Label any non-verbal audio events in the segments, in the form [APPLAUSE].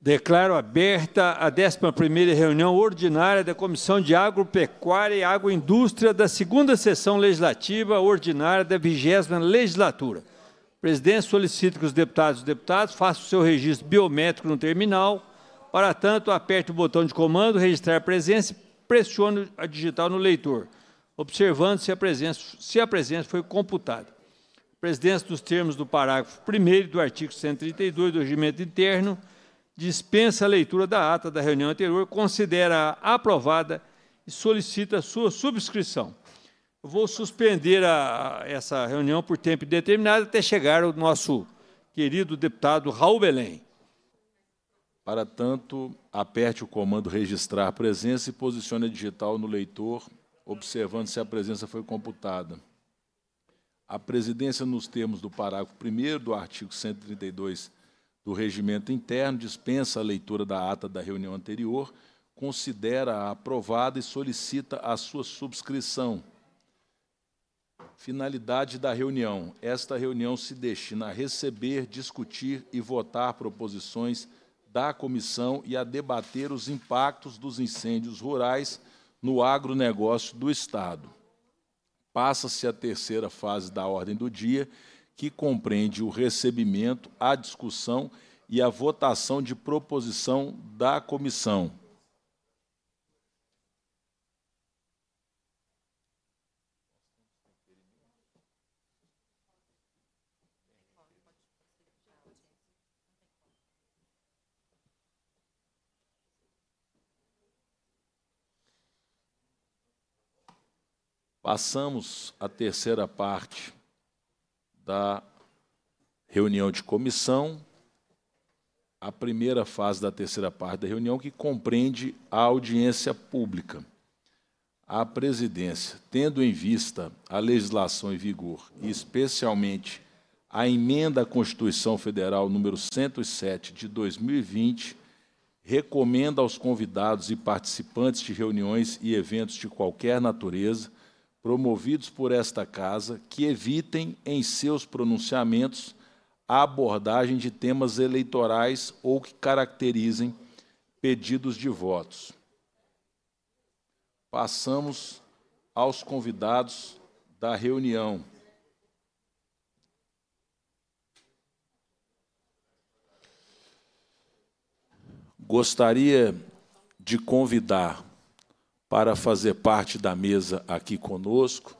Declaro aberta a 11ª reunião ordinária da Comissão de Agropecuária e Agroindústria da segunda sessão legislativa ordinária da vigésima legislatura. O presidente solicita que os deputados e deputados façam o seu registro biométrico no terminal. Para tanto, aperte o botão de comando, registrar presença e pressione a digital no leitor, observando se a presença, se a presença foi computada. Presidência dos termos do parágrafo 1 do artigo 132 do regimento interno, dispensa a leitura da ata da reunião anterior, considera aprovada e solicita sua subscrição. Eu vou suspender a, a, essa reunião por tempo determinado até chegar o nosso querido deputado Raul Belém. Para tanto, aperte o comando registrar presença e posicione a digital no leitor, observando se a presença foi computada. A presidência, nos termos do parágrafo 1 do artigo 132 do regimento interno, dispensa a leitura da ata da reunião anterior, considera-a aprovada e solicita a sua subscrição. Finalidade da reunião. Esta reunião se destina a receber, discutir e votar proposições da comissão e a debater os impactos dos incêndios rurais no agronegócio do Estado. Passa-se a terceira fase da ordem do dia, que compreende o recebimento, a discussão e a votação de proposição da comissão. Passamos à terceira parte da reunião de comissão, a primeira fase da terceira parte da reunião, que compreende a audiência pública. A presidência, tendo em vista a legislação em vigor, e especialmente a emenda à Constituição Federal número 107 de 2020, recomenda aos convidados e participantes de reuniões e eventos de qualquer natureza promovidos por esta casa que evitem em seus pronunciamentos a abordagem de temas eleitorais ou que caracterizem pedidos de votos. Passamos aos convidados da reunião. Gostaria de convidar para fazer parte da mesa aqui conosco,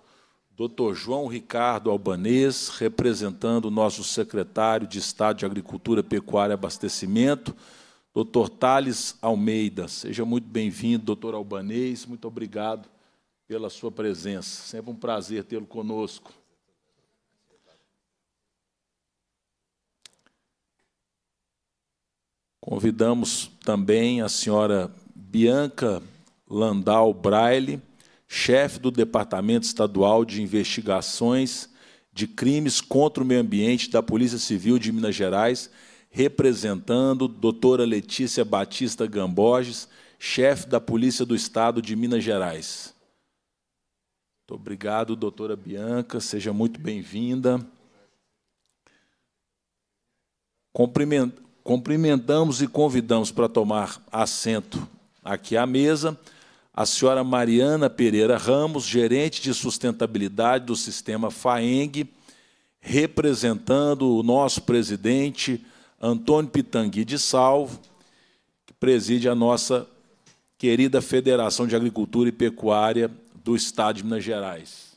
Dr. João Ricardo Albanês, representando o nosso secretário de Estado de Agricultura, Pecuária e Abastecimento, Dr. Thales Almeida. Seja muito bem-vindo, doutor Albanês, muito obrigado pela sua presença. Sempre um prazer tê-lo conosco. Convidamos também a senhora Bianca Landau Braille, chefe do Departamento Estadual de Investigações de Crimes contra o Meio Ambiente da Polícia Civil de Minas Gerais, representando doutora Letícia Batista Gamboges, chefe da Polícia do Estado de Minas Gerais. Muito obrigado, doutora Bianca, seja muito bem-vinda. Cumprimentamos e convidamos para tomar assento aqui à mesa a senhora Mariana Pereira Ramos, gerente de sustentabilidade do sistema FAENG, representando o nosso presidente Antônio Pitangui de Salvo, que preside a nossa querida Federação de Agricultura e Pecuária do Estado de Minas Gerais.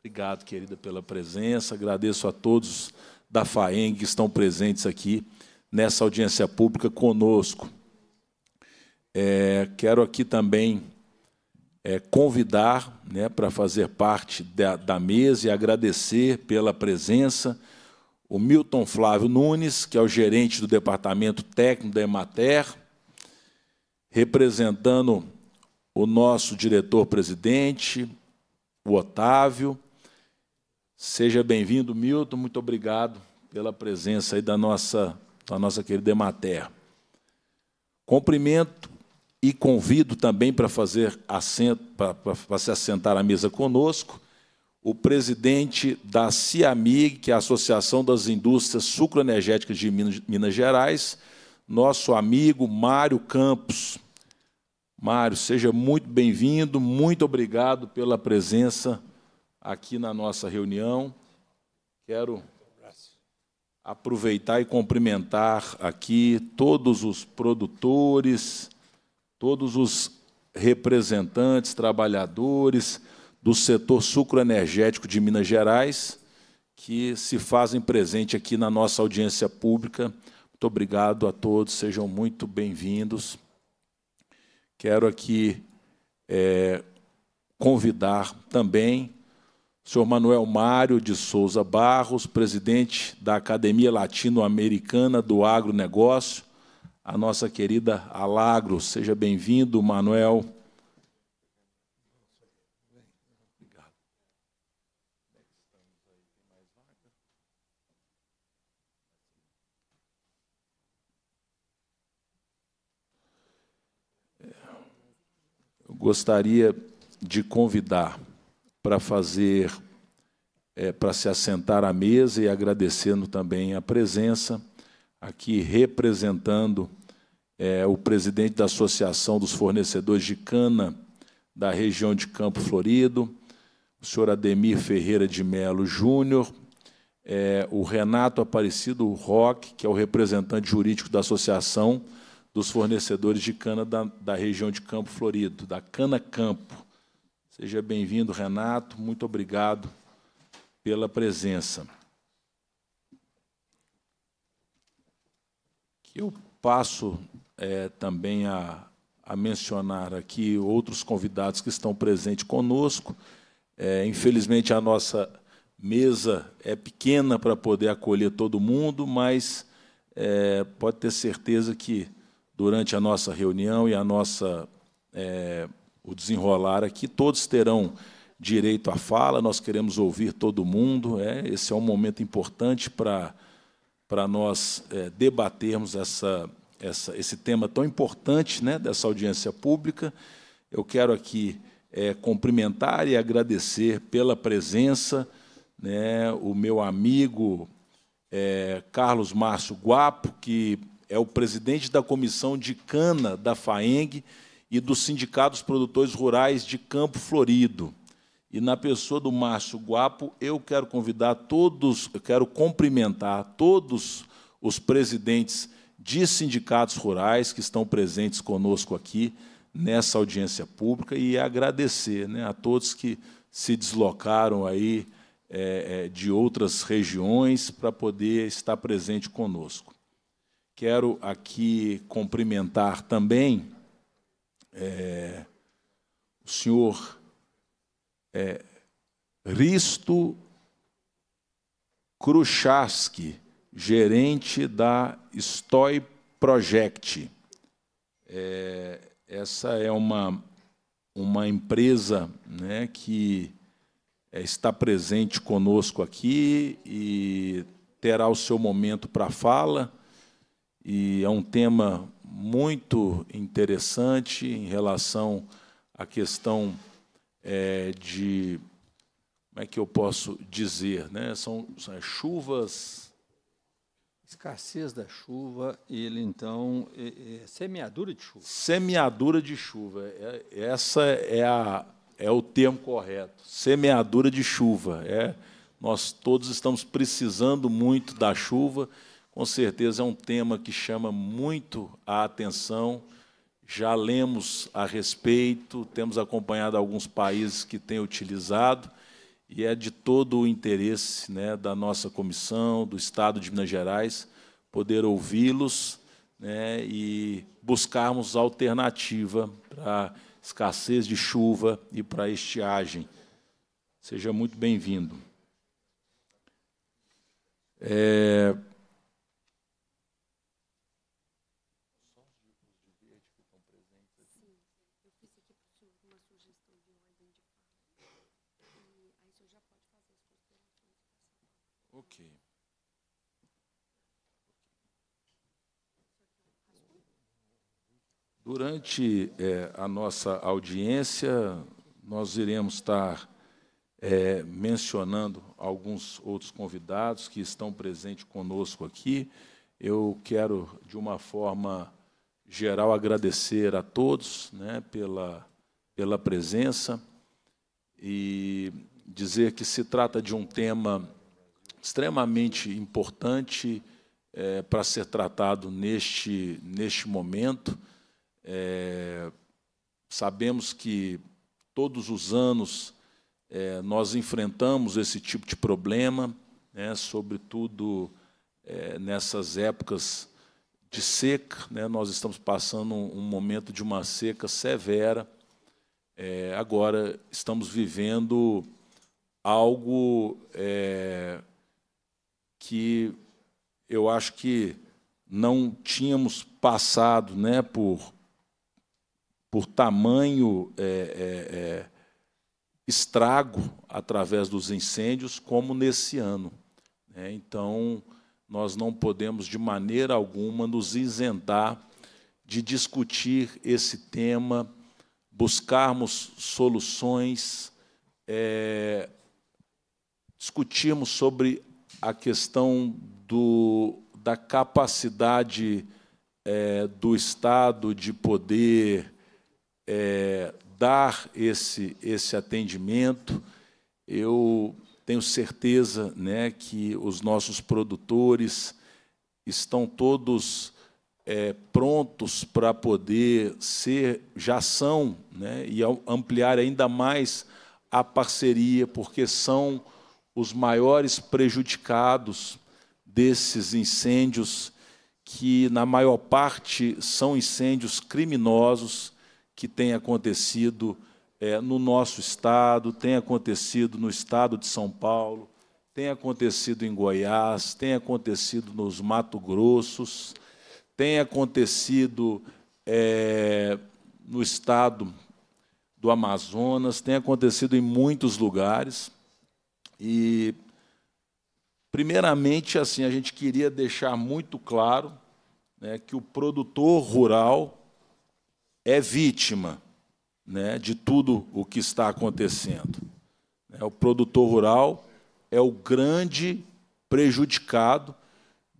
Obrigado, querida, pela presença. Agradeço a todos da FAENG que estão presentes aqui nessa audiência pública conosco. É, quero aqui também é, convidar né, para fazer parte da, da mesa e agradecer pela presença o Milton Flávio Nunes, que é o gerente do Departamento Técnico da Emater, representando o nosso diretor-presidente, o Otávio. Seja bem-vindo, Milton, muito obrigado pela presença aí da nossa, da nossa querida Emater. Cumprimento e convido também para fazer assento, para, para se assentar à mesa conosco, o presidente da CIAMIG, que é a Associação das Indústrias Sucroenergéticas de Minas, Minas Gerais, nosso amigo Mário Campos. Mário, seja muito bem-vindo, muito obrigado pela presença aqui na nossa reunião. Quero aproveitar e cumprimentar aqui todos os produtores, todos os representantes, trabalhadores do setor sucroenergético de Minas Gerais, que se fazem presente aqui na nossa audiência pública. Muito obrigado a todos, sejam muito bem-vindos. Quero aqui é, convidar também o senhor Manuel Mário de Souza Barros, presidente da Academia Latino-Americana do Agronegócio, a nossa querida Alagro. Seja bem-vindo, Manuel. Eu gostaria de convidar para fazer, é, para se assentar à mesa e agradecendo também a presença, aqui representando é, o presidente da Associação dos Fornecedores de Cana da região de Campo Florido, o senhor Ademir Ferreira de Melo Júnior, é, o Renato Aparecido Roque, que é o representante jurídico da Associação dos Fornecedores de Cana da, da região de Campo Florido, da Cana Campo. Seja bem-vindo, Renato. Muito obrigado pela presença. Eu passo é, também a, a, mencionar aqui outros convidados que estão presentes conosco. É, infelizmente, a nossa mesa é pequena para poder acolher todo mundo, mas é, pode ter certeza que, durante a nossa reunião e a nossa é, o desenrolar aqui. Todos terão direito à fala, nós queremos ouvir todo mundo. É, esse é um momento importante para, para nós é, debatermos essa, essa, esse tema tão importante né, dessa audiência pública. Eu quero aqui é, cumprimentar e agradecer pela presença né, o meu amigo é, Carlos Márcio Guapo, que é o presidente da comissão de cana da FAENG, e dos sindicatos produtores rurais de Campo Florido. E na pessoa do Márcio Guapo, eu quero convidar todos, eu quero cumprimentar todos os presidentes de sindicatos rurais que estão presentes conosco aqui nessa audiência pública e agradecer né, a todos que se deslocaram aí é, é de outras regiões para poder estar presente conosco. Quero aqui cumprimentar também é, o senhor é, Risto Kruchaski, gerente da Stoi Project. É, essa é uma, uma empresa né, que é, está presente conosco aqui e terá o seu momento para fala. E é um tema muito interessante em relação à questão é, de como é que eu posso dizer, né? São, são chuvas escassez da chuva, ele então é, é semeadura de chuva. Semeadura de chuva, é, essa é a é o termo correto. Semeadura de chuva, é nós todos estamos precisando muito da chuva com certeza é um tema que chama muito a atenção. Já lemos a respeito, temos acompanhado alguns países que têm utilizado, e é de todo o interesse né, da nossa comissão, do Estado de Minas Gerais, poder ouvi-los né, e buscarmos alternativa para escassez de chuva e para estiagem. Seja muito bem-vindo. É, Durante é, a nossa audiência, nós iremos estar é, mencionando alguns outros convidados que estão presentes conosco aqui. Eu quero, de uma forma geral, agradecer a todos né, pela, pela presença e dizer que se trata de um tema extremamente importante é, para ser tratado neste, neste momento. É, sabemos que todos os anos é, nós enfrentamos esse tipo de problema, né, sobretudo é, nessas épocas de seca. Né, nós estamos passando um, momento de uma seca severa. É, agora estamos vivendo algo é, que eu acho que não tínhamos passado né, por, por tamanho é, é, é estrago através dos incêndios, como nesse ano. Né. Então, nós não podemos, de maneira alguma, nos isentar de discutir esse tema, buscarmos soluções, é, discutirmos sobre a questão do, da capacidade é, do Estado de poder é, dar esse, esse atendimento. Eu tenho certeza né, que os nossos produtores estão todos é, prontos para poder ser, já são, né, e ampliar ainda mais a parceria, porque são os maiores prejudicados desses incêndios, que na maior parte são incêndios criminosos que têm acontecido é, no nosso estado, tem acontecido no estado de São Paulo, tem acontecido em Goiás, tem acontecido nos Mato Grossos, tem acontecido é, no estado do Amazonas, tem acontecido em muitos lugares. E, primeiramente, assim, a gente queria deixar muito claro né, que o produtor rural é vítima né, de tudo o que está acontecendo. É, o produtor rural é o grande prejudicado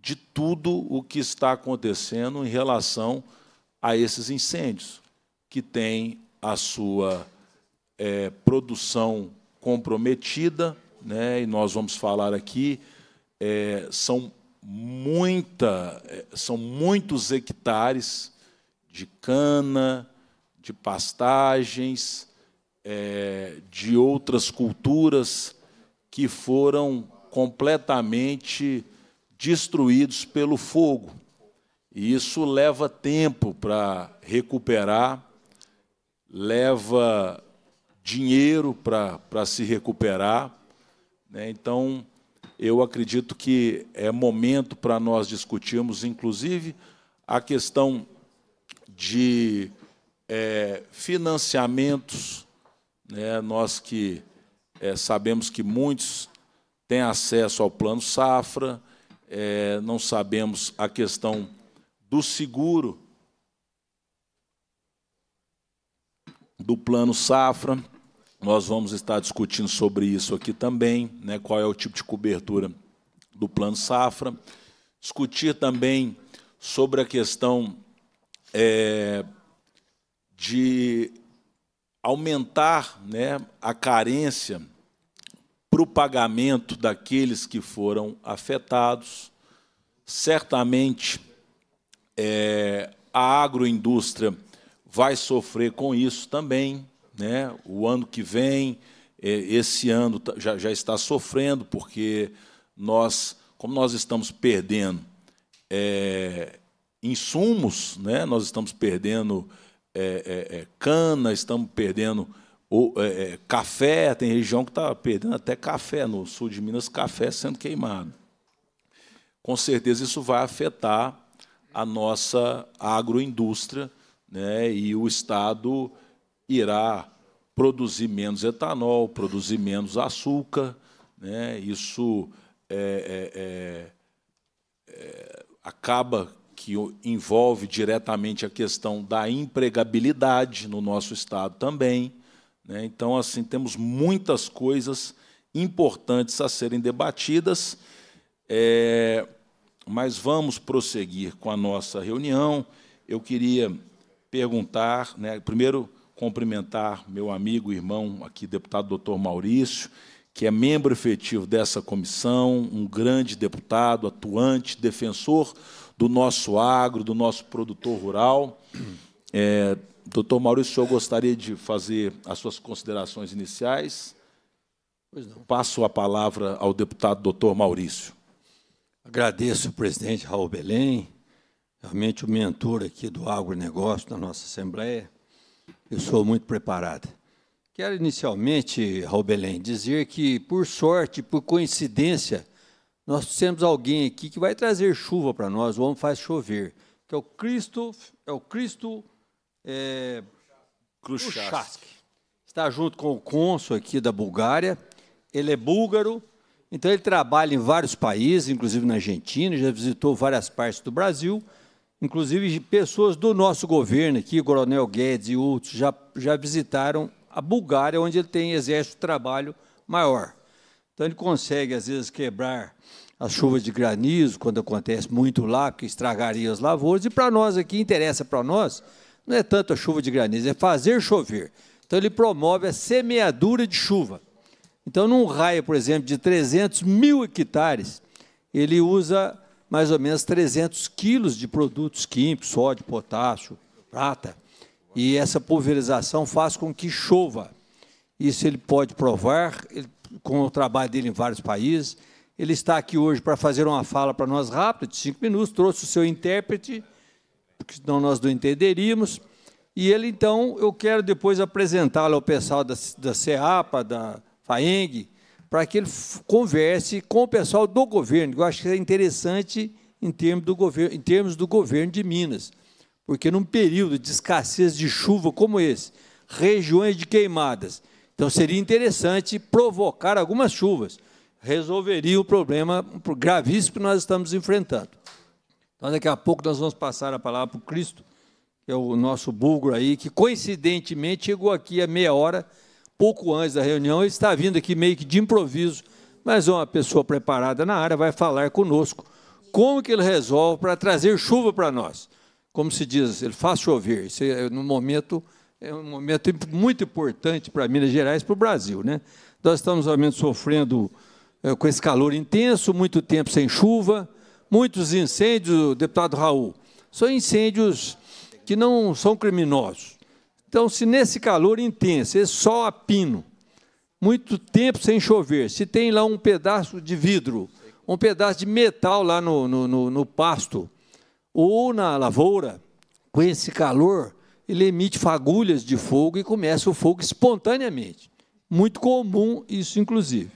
de tudo o que está acontecendo em relação a esses incêndios, que tem a sua é, produção comprometida, né, e nós vamos falar aqui, é, são, muita, é, são muitos hectares de cana, de pastagens, é, de outras culturas que foram completamente destruídos pelo fogo. E isso leva tempo para recuperar, leva dinheiro para se recuperar. Né? Então, eu acredito que é momento para nós discutirmos, inclusive, a questão de é, financiamentos, né, nós que é, sabemos que muitos têm acesso ao plano safra, é, não sabemos a questão do seguro do plano safra. Nós vamos estar discutindo sobre isso aqui também, né, qual é o tipo de cobertura do plano safra. Discutir também sobre a questão é, de aumentar né, a carência para o pagamento daqueles que foram afetados. Certamente, é, a agroindústria vai sofrer com isso também. Né? O ano que vem, é, esse ano já, já está sofrendo, porque nós, como nós estamos perdendo é, insumos, né? nós estamos perdendo é, é, é, cana, estamos perdendo o, é, é, café, tem região que está perdendo até café, no sul de Minas, café sendo queimado. Com certeza isso vai afetar a nossa agroindústria, né, e o Estado irá produzir menos etanol, produzir menos açúcar. Né, isso é, acaba que envolve diretamente a questão da empregabilidade no nosso Estado também. Né? Então, assim, temos muitas coisas importantes a serem debatidas. É, mas vamos prosseguir com a nossa reunião. Eu queria perguntar, né, primeiro cumprimentar meu amigo, irmão aqui, deputado doutor Maurício, que é membro efetivo dessa comissão, um grande deputado, atuante, defensor do nosso agro, do nosso produtor rural. É, doutor Maurício, o senhor gostaria de fazer as suas considerações iniciais? Passo a palavra ao deputado doutor Maurício. Agradeço o presidente Raul Belém, realmente o mentor aqui do agronegócio da nossa Assembleia. Eu sou muito preparado. Quero inicialmente, Raul Belém, dizer que, por sorte, por coincidência, nós temos alguém aqui que vai trazer chuva para nós, o homem faz chover, que é o Cristo, é o Cristo é. Está junto com o cônsul aqui da Bulgária, ele é búlgaro, então ele trabalha em vários países, inclusive na Argentina, já visitou várias partes do Brasil, inclusive pessoas do nosso governo aqui, o Coronel Guedes e outros, já, já visitaram a Bulgária, onde ele tem exército de trabalho maior. Então ele consegue, às vezes, quebrar as chuvas de granizo, quando acontece muito lá, porque estragaria as lavouras, e para nós aqui, interessa para nós, não é tanto a chuva de granizo, é fazer chover. Então ele promove a semeadura de chuva. Então, num raio, por exemplo, de 300 mil hectares, ele usa mais ou menos 300 quilos de produtos químicos, sódio, potássio, prata, e essa pulverização faz com que chova. Isso ele pode provar ele, com o trabalho dele em vários países. Ele está aqui hoje para fazer uma fala para nós rápida, de cinco minutos, trouxe o seu intérprete, porque senão nós não entenderíamos. E ele, então, eu quero depois apresentá-lo ao pessoal da, da CEAPA, da FAENG, para que ele converse com o pessoal do governo. Eu acho que é interessante em termos do governo, em termos do governo de Minas, porque num período de escassez de chuva como esse, regiões de queimadas, então seria interessante provocar algumas chuvas, resolveria o problema gravíssimo que nós estamos enfrentando. Então, daqui a pouco nós vamos passar a palavra para o Cristo, que é o nosso búlgaro aí, que coincidentemente chegou aqui a meia hora pouco antes da reunião, ele está vindo aqui meio que de improviso, mas é uma pessoa preparada na área, vai falar conosco como que ele resolve para trazer chuva para nós. Como se diz, ele faz chover. Isso é, no momento, é um momento muito importante para Minas Gerais e para o Brasil. Né? Nós estamos realmente sofrendo é, com esse calor intenso, muito tempo sem chuva, muitos incêndios, deputado Raul, são incêndios que não são criminosos. Então, se nesse calor intenso, esse sol a pino, muito tempo sem chover, se tem lá um pedaço de vidro, um pedaço de metal lá no, no, no, no pasto, ou na lavoura, com esse calor, ele emite fagulhas de fogo e começa o fogo espontaneamente. Muito comum isso, inclusive.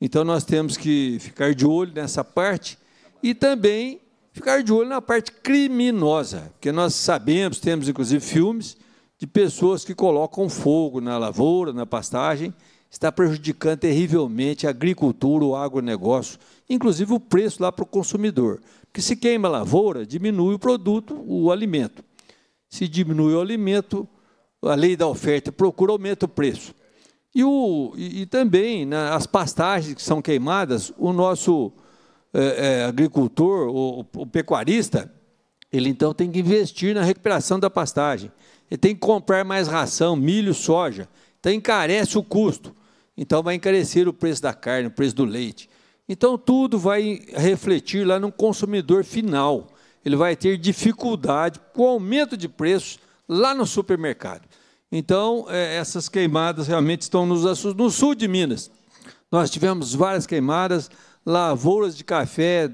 Então, nós temos que ficar de olho nessa parte e também ficar de olho na parte criminosa, porque nós sabemos, temos inclusive filmes, de pessoas que colocam fogo na lavoura, na pastagem, está prejudicando terrivelmente a agricultura, o agronegócio, inclusive o preço lá para o consumidor. Porque se queima a lavoura, diminui o produto, o alimento. Se diminui o alimento, a lei da oferta procura aumenta o preço. E, o, e, e também né, as pastagens que são queimadas, o nosso é, é, agricultor, o, o pecuarista, ele então tem que investir na recuperação da pastagem ele tem que comprar mais ração, milho, soja. Então encarece o custo. Então vai encarecer o preço da carne, o preço do leite. Então tudo vai refletir lá no consumidor final. Ele vai ter dificuldade com o aumento de preços lá no supermercado. Então, é, essas queimadas realmente estão nos no sul de Minas. Nós tivemos várias queimadas, lavouras de café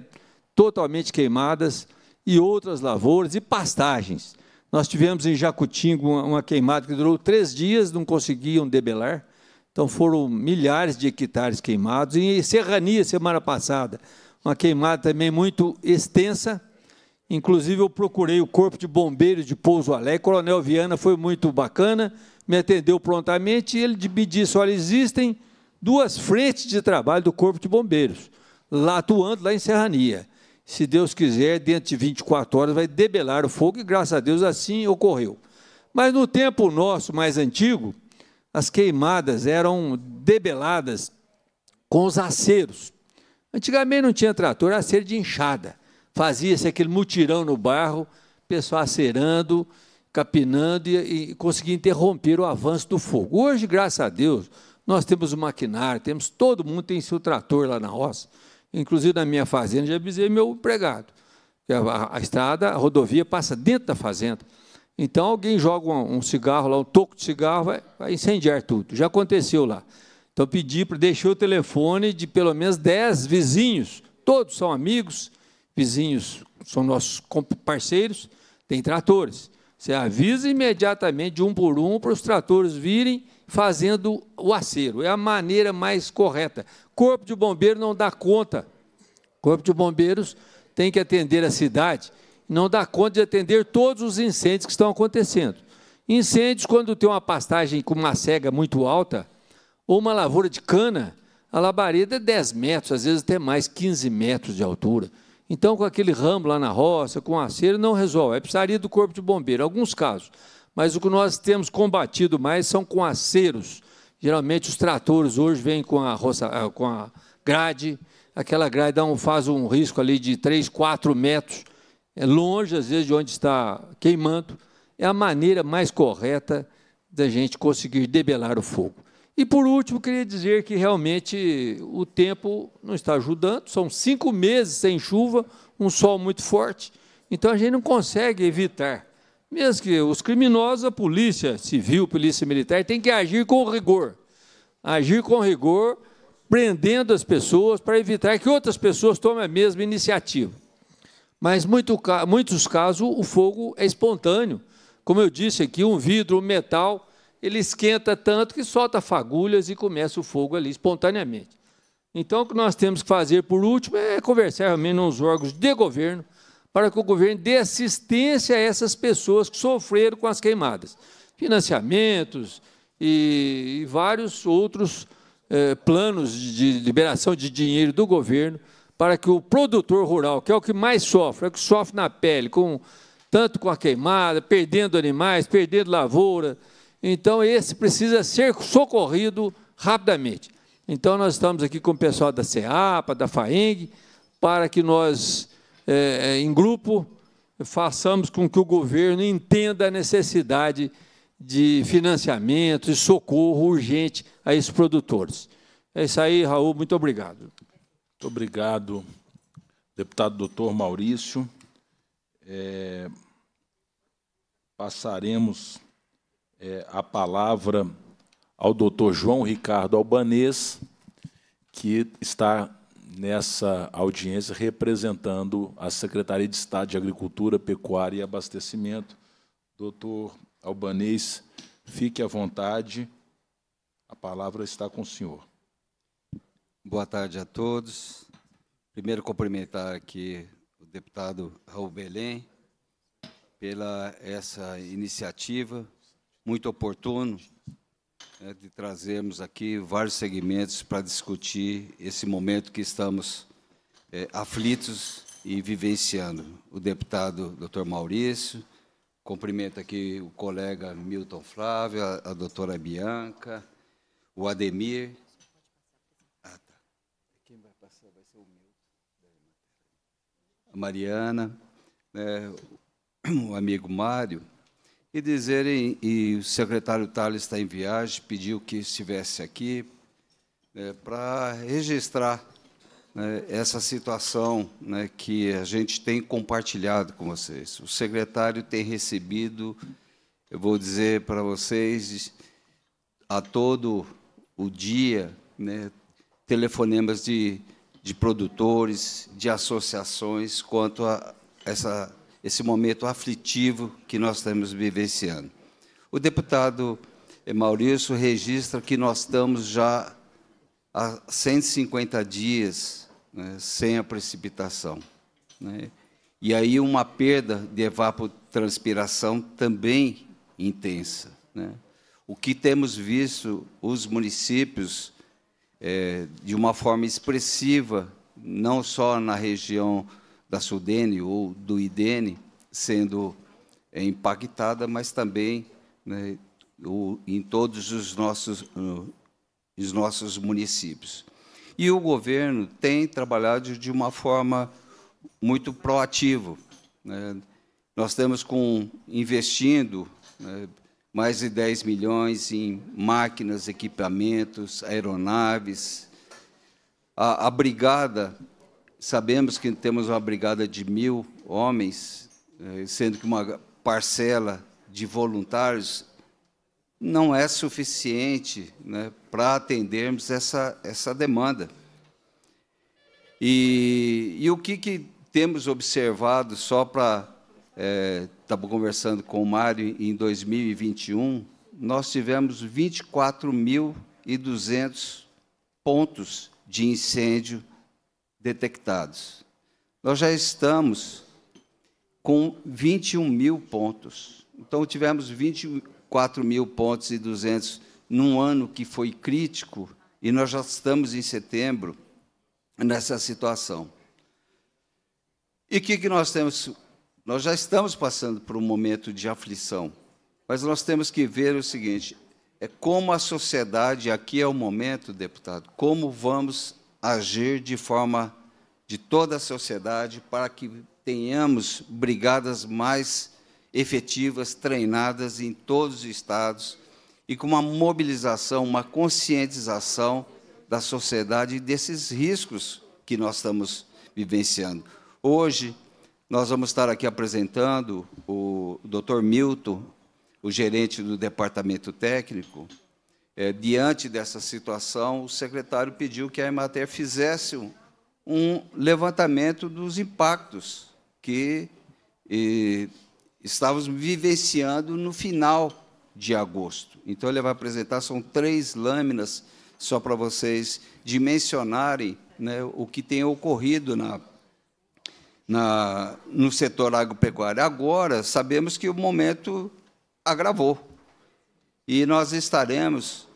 totalmente queimadas e outras lavouras e pastagens. Nós tivemos em Jacutinga uma, uma queimada que durou três dias, não conseguiam debelar. Então foram milhares de hectares queimados. E em Serrania, semana passada, uma queimada também muito extensa. Inclusive, eu procurei o Corpo de Bombeiros de Pouso Alegre. Coronel Viana foi muito bacana, me atendeu prontamente e ele me disse: olha, existem duas frentes de trabalho do Corpo de Bombeiros, lá atuando lá em Serrania se Deus quiser, dentro de 24 horas vai debelar o fogo, e graças a Deus assim ocorreu. Mas no tempo nosso mais antigo, as queimadas eram debeladas com os aceros. Antigamente não tinha trator, era aceiro de enxada. Fazia-se aquele mutirão no barro, pessoal acerando, capinando e, e conseguia interromper o avanço do fogo. Hoje, graças a Deus, nós temos o maquinário, temos todo mundo tem seu trator lá na roça. Inclusive na minha fazenda, já avisei meu empregado. A, a, estrada, a rodovia passa dentro da fazenda. Então alguém joga um, um cigarro lá, um toco de cigarro, vai, vai, incendiar tudo. Já aconteceu lá. Então pedi para deixar o telefone de pelo menos 10 vizinhos, todos são amigos, vizinhos são nossos parceiros, têm tratores. Você avisa imediatamente, um por um, para os tratores virem fazendo o acero. É a maneira mais correta. Corpo de bombeiro não dá conta. Corpo de bombeiros tem que atender a cidade, não dá conta de atender todos os incêndios que estão acontecendo. Incêndios, quando tem uma pastagem com uma cega muito alta, ou uma lavoura de cana, a labareda é 10 metros, às vezes até mais, 15 metros de altura. Então, com aquele ramo lá na roça, com acero, não resolve. É precisaria do corpo de bombeiro, alguns casos. Mas o que nós temos combatido mais são com aceros. Geralmente os tratores hoje vêm com a, roça, ah, com a grade, aquela grade dá um, faz um risco ali de 3, 4 metros, é longe, às vezes, de onde está queimando. É a maneira mais correta da gente conseguir debelar o fogo. E, por último, queria dizer que realmente o tempo não está ajudando, são cinco meses sem chuva, um sol muito forte, então a gente não consegue evitar. Mesmo que os criminosos, a polícia civil, polícia militar, tem que agir com rigor. Agir com rigor, prendendo as pessoas para evitar que outras pessoas tomem a mesma iniciativa. Mas muito, muitos casos o fogo é espontâneo. Como eu disse aqui, um vidro, um metal, ele esquenta tanto que solta fagulhas e começa o fogo ali espontaneamente. Então, o que nós temos que fazer, por último, é conversar realmente nos órgãos de governo, para que o governo dê assistência a essas pessoas que sofreram com as queimadas. Financiamentos e, e vários outros eh, planos de liberação de dinheiro do governo para que o produtor rural, que é o que mais sofre, é o que sofre na pele, com, tanto com a queimada, perdendo animais, perdendo lavoura, então, esse precisa ser socorrido rapidamente. Então, nós estamos aqui com o pessoal da CEAPA, da FAENG, para que nós, é, em grupo, façamos com que o governo entenda a necessidade de financiamento e socorro urgente a esses produtores. É isso aí, Raul, muito obrigado. Muito obrigado, deputado doutor Maurício. É, passaremos é, a palavra ao doutor João Ricardo Albanês, que está nessa audiência representando a Secretaria de Estado de Agricultura, Pecuária e Abastecimento. Doutor Albanês, fique à vontade, a palavra está com o senhor. Boa tarde a todos. Primeiro, cumprimentar aqui o deputado Raul Belém pela essa iniciativa muito oportuno né, de trazermos aqui vários segmentos para discutir esse momento que estamos é, aflitos e vivenciando. O deputado Dr. Maurício, cumprimento aqui o colega Milton Flávio, a, a doutora Bianca, o Ademir. Ah, tá. A Mariana, né, o amigo Mário, e dizerem, e o secretário Tales está em viagem, pediu que estivesse aqui né, para registrar né, essa situação né, que a gente tem compartilhado com vocês. O secretário tem recebido, eu vou dizer para vocês, a todo o dia, né, telefonemas de, de produtores, de associações, quanto a essa esse momento aflitivo que nós estamos vivenciando. O deputado Maurício registra que nós estamos já há 150 dias né, sem a precipitação. Né? E aí uma perda de evapotranspiração também intensa. Né? O que temos visto os municípios, é, de uma forma expressiva, não só na região da Sudene ou do IDENE sendo é, impactada, mas também né, o, em todos os nossos, uh, os nossos municípios. E o governo tem trabalhado de uma forma muito proativo. Né? Nós estamos com, investindo né, mais de 10 milhões em máquinas, equipamentos, aeronaves. A, a brigada, sabemos que temos uma brigada de mil homens, eh, sendo que uma parcela de voluntários não é suficiente né, para atendermos essa, essa demanda. E, e o que, que temos observado, só para. Estava é, conversando com o Mário em 2021, nós tivemos 24.200 pontos de incêndio detectados. Nós já estamos com 21 mil pontos. Então, tivemos 24 mil pontos e 200 num ano que foi crítico, e nós já estamos em setembro nessa situação. E o que, que nós temos? Nós já estamos passando por um momento de aflição, mas nós temos que ver o seguinte: é como a sociedade, aqui é o momento, deputado, como vamos agir de forma de toda a sociedade para que tenhamos brigadas mais efetivas, treinadas em todos os estados e com uma mobilização, uma conscientização da sociedade desses riscos que nós estamos vivenciando. Hoje, nós vamos estar aqui apresentando o Dr. Milton, o gerente do departamento técnico. É, diante dessa situação, o secretário pediu que a Emater fizesse um, um levantamento dos impactos que e, estávamos vivenciando no final de agosto. Então, ele vai apresentar, são três lâminas só para vocês dimensionarem né, o que tem ocorrido na, na, no setor agropecuário. Agora, sabemos que o momento agravou. E nós estaremos,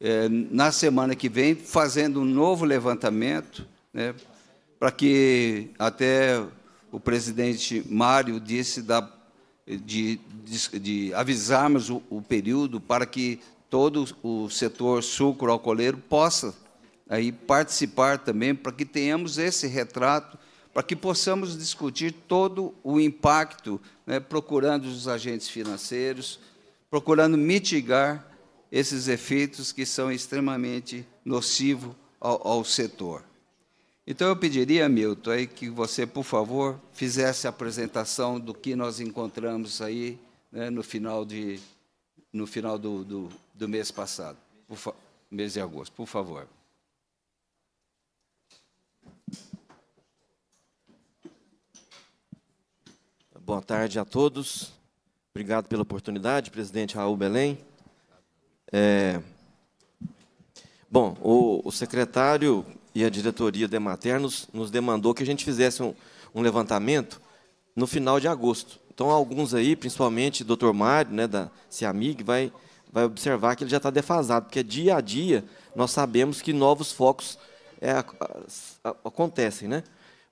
é, na semana que vem, fazendo um novo levantamento, né, para que até o presidente Mário disse da, de, de, de avisarmos o, o período para que todo o setor sucro-alcooleiro possa aí participar também, para que tenhamos esse retrato, para que possamos discutir todo o impacto, né, procurando os agentes financeiros, procurando mitigar esses efeitos que são extremamente nocivos ao, ao setor. Então, eu pediria, Milton, aí, que você, por favor, fizesse a apresentação do que nós encontramos aí né, no final, de, no final do, do, do mês passado, mês de agosto, por favor. Boa tarde a todos. Obrigado pela oportunidade, presidente Raul Belém. É, bom, o, o, secretário e a diretoria da Emater nos, nos demandou que a gente fizesse um, um, levantamento no final de agosto. Então, alguns aí, principalmente o doutor Mário, né, da CIAMIG, vai vai observar que ele já está defasado, porque dia a dia nós sabemos que novos focos é, acontecem. Né?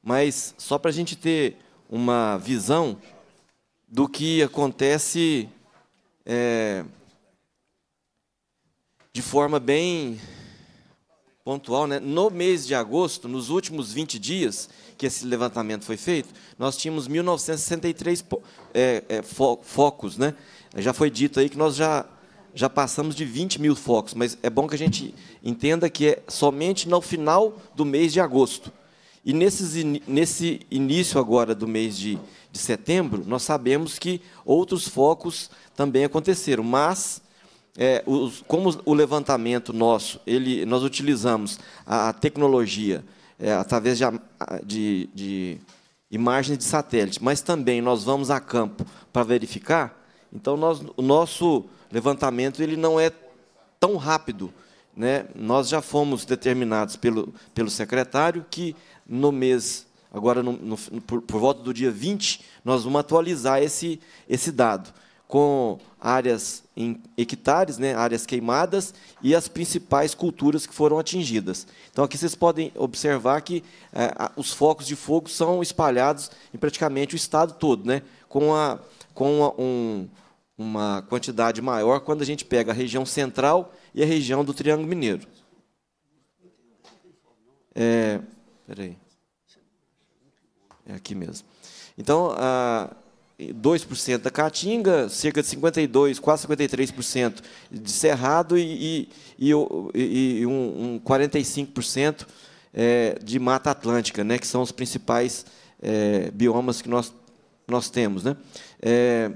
Mas só para a gente ter uma visão do que acontece é, de forma bem pontual, né? no mês de agosto, nos últimos 20 dias que esse levantamento foi feito, nós tínhamos 1.963 é, é, fo focos. Né? Já foi dito aí que nós já já passamos de 20 mil focos, mas é bom que a gente entenda que é somente no final do mês de agosto. E nesses, nesse início agora do mês de, de setembro, nós sabemos que outros focos também aconteceram, mas é, os, como o levantamento nosso, ele, nós utilizamos a, a tecnologia é, através de, de, de imagens de satélite, mas também nós vamos a campo para verificar, então nós, o nosso levantamento ele não é tão rápido. Né? Nós já fomos determinados pelo, pelo secretário que no mês, agora no, no, por, por volta do dia 20, nós vamos atualizar esse, esse dado com áreas em hectares, né, áreas queimadas e as principais culturas que foram atingidas. Então aqui vocês podem observar que é, os focos de fogo são espalhados em praticamente o estado todo, né, com, a, com a, um, uma quantidade maior quando a gente pega a região central e a região do Triângulo Mineiro. É, peraí. É aqui mesmo. Então, a 2% da Caatinga, cerca de 52%, quase 53% de Cerrado e, e, e, um, um 45% é, de Mata Atlântica, né, que são os principais é, biomas que nós, nós temos. Né? É,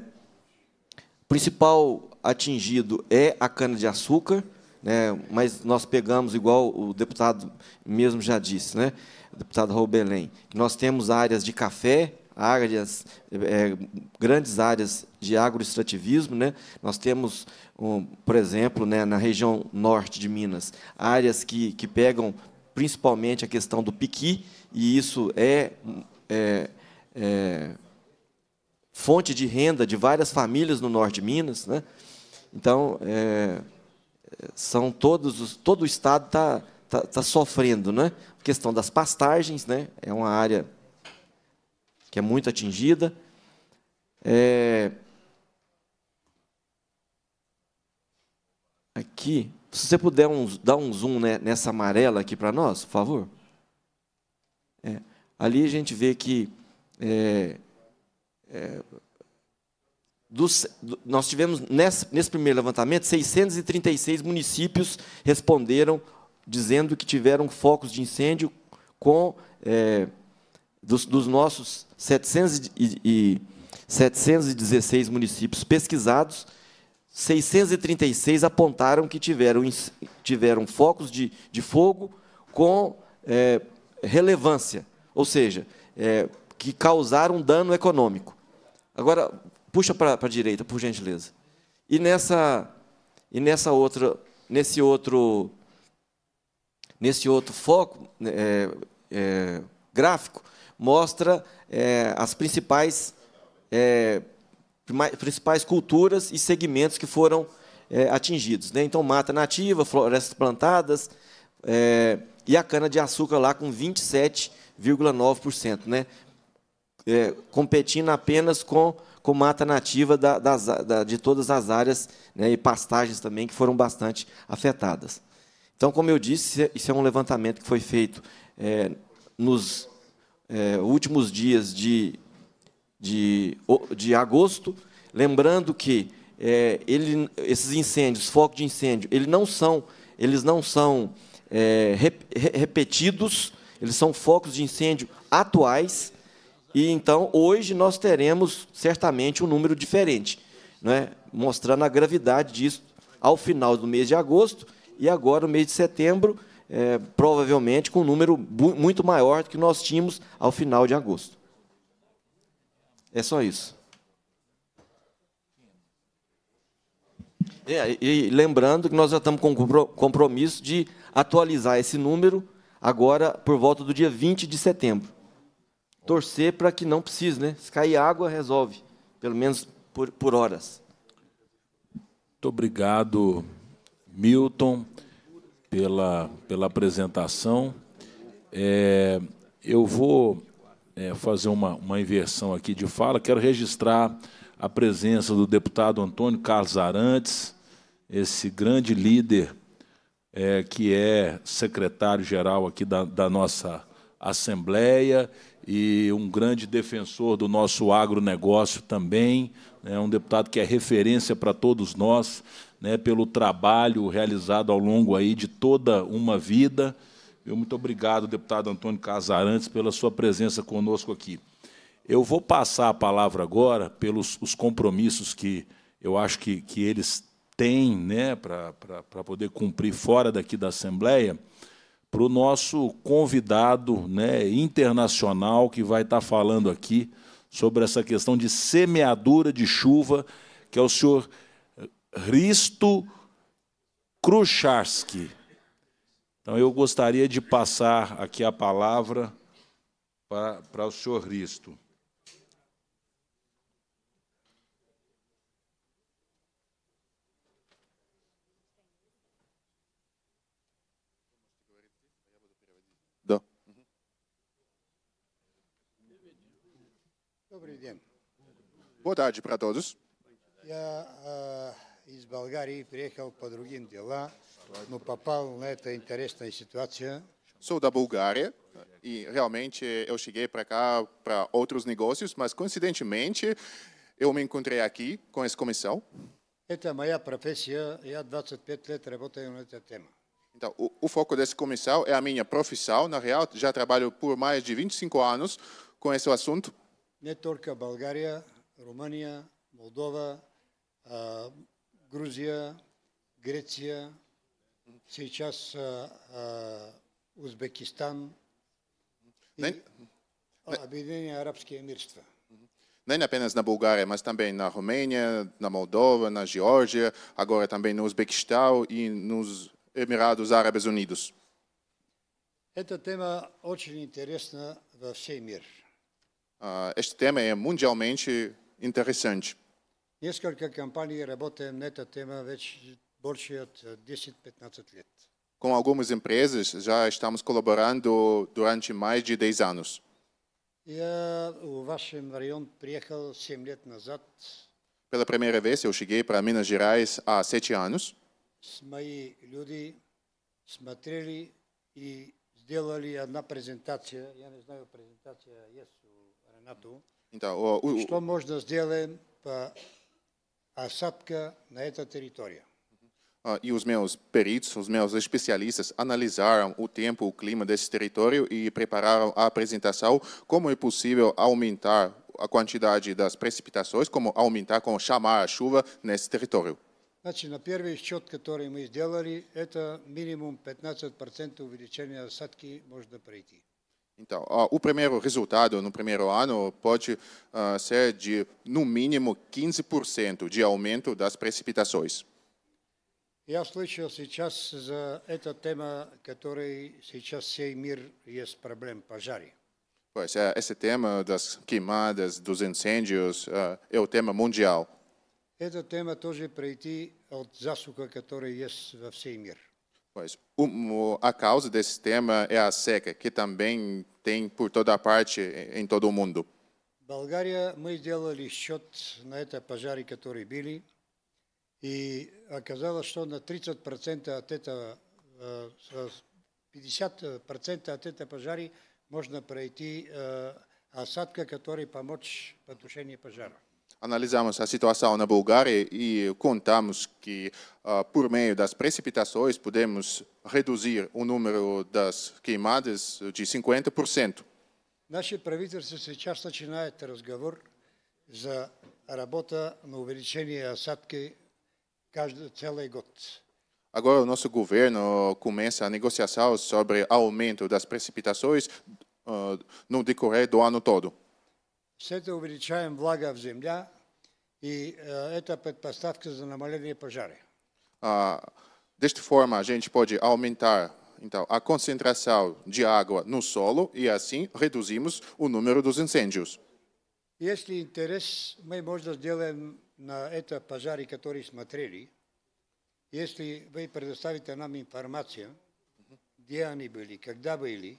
principal atingido é a cana-de-açúcar, né, mas nós pegamos, igual o deputado mesmo já disse, né, o deputado Raul Belém, nós temos áreas de café, áreas, é, grandes áreas de agroextrativismo. Né? Nós temos, um, por exemplo, né, na região norte de Minas, áreas que, que pegam principalmente a questão do piqui, e isso é, é, é fonte de renda de várias famílias no norte de Minas. Né? Então, é, são todos os, todo o estado está tá, tá sofrendo. Né? A questão das pastagens né? é uma área que é muito atingida. É... Aqui, se você puder um, dar um zoom né, nessa amarela aqui para nós, por favor. É, ali a gente vê que é, é, dos, nós tivemos, nesse, nesse primeiro levantamento, 636 municípios responderam dizendo que tiveram focos de incêndio com é, dos, dos nossos 700 e, e 716 municípios pesquisados, 636 apontaram que tiveram, tiveram focos de, de fogo com é, relevância, ou seja, é, que causaram dano econômico. Agora, puxa para a direita, por gentileza. E nessa, e nessa outra, nesse outro, nesse outro foco é, é, gráfico, mostra é, as principais, é, principais culturas e segmentos que foram é, atingidos. Né? Então, mata nativa, florestas plantadas é, e a cana-de-açúcar lá com 27,9%, né? É, competindo apenas com, com mata nativa da, das, da, de todas as áreas né? e pastagens também que foram bastante afetadas. Então, como eu disse, isso é um levantamento que foi feito é, nos é, últimos dias de, de, de agosto, lembrando que é, ele, esses incêndios, focos de incêndio, eles não são, eles não são é, rep, repetidos, eles são focos de incêndio atuais, e então hoje nós teremos certamente um número diferente, né, mostrando a gravidade disso ao final do mês de agosto e agora no mês de setembro, é, provavelmente com um número muito maior do que nós tínhamos ao final de agosto. É só isso. É, e lembrando que nós já estamos com compromisso de atualizar esse número agora por volta do dia 20 de setembro. Torcer para que não precise, né? Se cair água, resolve, pelo menos por, por horas. Muito obrigado, Milton pela, pela apresentação. É, eu vou é, fazer uma, uma inversão aqui de fala. Quero registrar a presença do deputado Antônio Carlos Arantes, esse grande líder é, que é secretário-geral aqui da, da nossa Assembleia e um grande defensor do nosso agronegócio também, é um deputado que é referência para todos nós né, pelo trabalho realizado ao longo aí de toda uma vida. Eu muito obrigado, deputado Antônio Casarantes, pela sua presença conosco aqui. Eu vou passar a palavra agora pelos os compromissos que eu acho que, que eles têm né, para poder cumprir fora daqui da Assembleia, para o nosso convidado né, internacional que vai estar falando aqui sobre essa questão de semeadura de chuva, que é o senhor Risto Krucharski. Então, eu gostaria de passar aqui a palavra para, para o senhor Risto. Boa tarde para todos. Я из Болгарии приехал по другим делам, но попал на эту интересную ситуацию. Sou da Bulgária e realmente eu cheguei para cá para outros negócios, mas coincidentemente eu me encontrei aqui com essa comissão. Это моя профессия, я 25 лет работаю на эту тему. Então, o, o foco dessa comissão é a minha profissão. Na real, já trabalho por mais de 25 anos com esse assunto. Не только Болгария, Румъния, Молдова, а, Грузия, Греция, сейчас а, а, Узбекистан и Не- Объединенные Арабские Эмирства. Nem apenas na Bulgária, mas também na Romênia, na Moldova, na Geórgia, agora também no Uzbequistão e nos Emirados Árabes Unidos. Эта тема очень интересна во всей мир. Ah, este tema é mundialmente interessante. Несколько компаний работаем на эту тему вече больше от 10-15 лет. Com algumas empresas já estamos colaborando durante mais de 10 anos. Я в вашем район приехал 7 лет назад Pela primeira vez eu cheguei para Minas Gerais há sete anos. с мои люди, смотрели и сделали одна презентация. Я не знаю, презентация есть у Ренату. Então, o- o- Что можно сделать по осадка на этой территории? ah, e os meus peritos, os meus especialistas, analisaram o tempo, o clima desse território e prepararam a apresentação como é possível aumentar a quantidade das precipitações, como aumentar, como chamar a chuva nesse território. Значит, на первый счет, который мы сделали, это минимум 15% увеличения осадки можно пройти. Então, ah, o primeiro resultado no primeiro ano pode ah, ser de, no mínimo, 15% de aumento das precipitações. Я слышал сейчас за эту тему, который сейчас всей мир есть проблем пожаре. Pois é, esse tema das queimadas, dos incêndios, ah, é o tema mundial. Эта тема тоже пройти от засуха, который есть во всей мир. Pois, o- o- a causa desse tema é a seca, que também tem por toda parte, em todo o mundo. Болгария, мы сделали счет на это пожаре, которые были, И оказалось, что на 30% от этого, с- 50% от этого пожара можно пройти осадка, который помочь в потушении пожара. Analisamos a situação na Bulgária e contamos que, por meio das precipitações, podemos reduzir o número das queimadas de 50%. Наше правительство сейчас начинает разговор за работа на увеличение осадки. Agora, o nosso governo começa a negociação sobre aumento das precipitações ah, no decorrer do ano todo. С этого увеличаем влага в земля, и э, это предпоставка за намаление пожара. Ah, desta forma, a gente pode aumentar então, a concentração de água no solo e, assim, reduzimos o número dos incêndios. Если интерес, мы можно сделаем на это пожаре, который смотрели. Если вы предоставите нам информацию, где они были, когда были,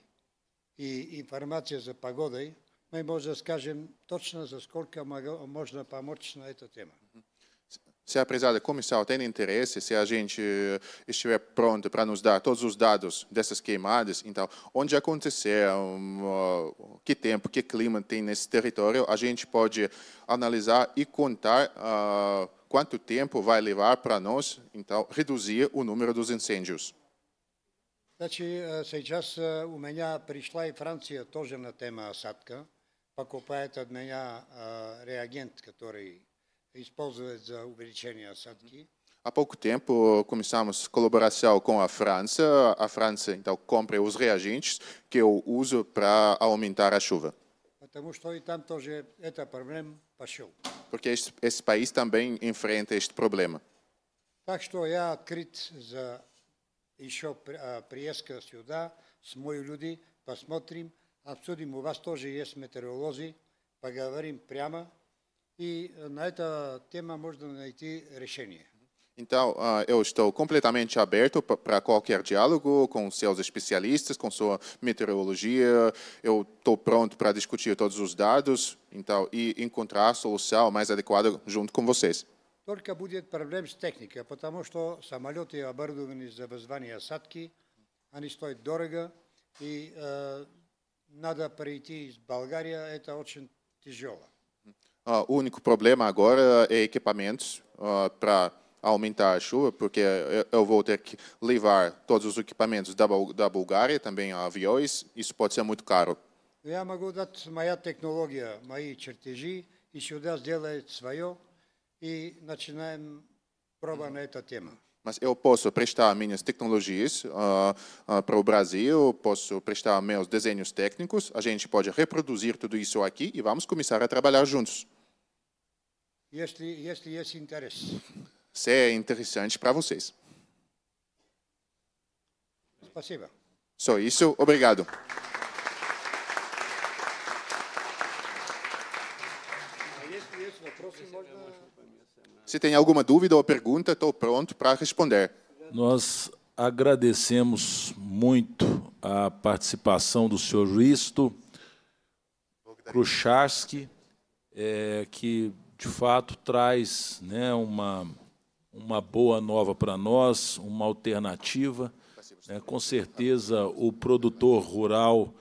и информация за погодой, мы можем скажем точно за сколько можно помочь на эту тему. Se a prezada comissão tem interesse, se a gente eh, estiver pronto para nos dar todos os dados dessas queimadas, então, onde aconteceram, ah, que tempo, que clima tem nesse território, a gente pode analisar e contar ah, quanto tempo vai levar para nós, então, reduzir o número dos incêndios. Значи, э, сейчас э, у меня пришла и Франция тоже на тема осадка. Покупает от меня э, реагент, который использует за увеличение осадки. Há pouco tempo começamos colaboração com a França. A França então compra os reagentes que eu uso para aumentar a chuva, Потому что и там тоже это проблем пошел. porque esse, esse país também enfrenta este problema. Так что я открыт за еще при- а, приездка сюда с моими людьми, посмотрим, обсудим. У вас тоже есть метеоролози, поговорим прямо. И э, на эту тему можно найти решение. Então, ah, eu estou completamente aberto para qualquer diálogo com seus especialistas, com sua meteorologia. Eu estou pronto para discutir todos os dados então, e encontrar a solução mais adequada junto com vocês. Только будет проблем с техникой, потому что самолеты оборудованы за вызвание осадки, они стоят дорого, И э, надо прийти из Болгарии, это очень тяжело. Ah, o único problema agora é equipamentos ah, para aumentar a chuva, porque eu- eu vou ter que levar todos os equipamentos da, Bul- da Bulgária, também aviões. Isso pode ser muito caro. Но я могу дать моя технология, мои чертежи, и сюда сделает свое, и начинаем проба на эту тему. Mas eu posso prestar minhas tecnologias para o Brasil, posso prestar meus desenhos técnicos, a gente pode reproduzir tudo isso aqui e vamos começar a trabalhar juntos. Если, если есть интерес. Se é interessante para vocês. Спасибо. Só isso, obrigado. Если есть вопросы, можно... Se tem alguma dúvida ou pergunta, estou pronto para responder. Nós agradecemos muito a participação do senhor Risto Krucharski, é, que de fato traz né, uma, uma boa nova para nós, uma alternativa. né. com certeza o produtor rural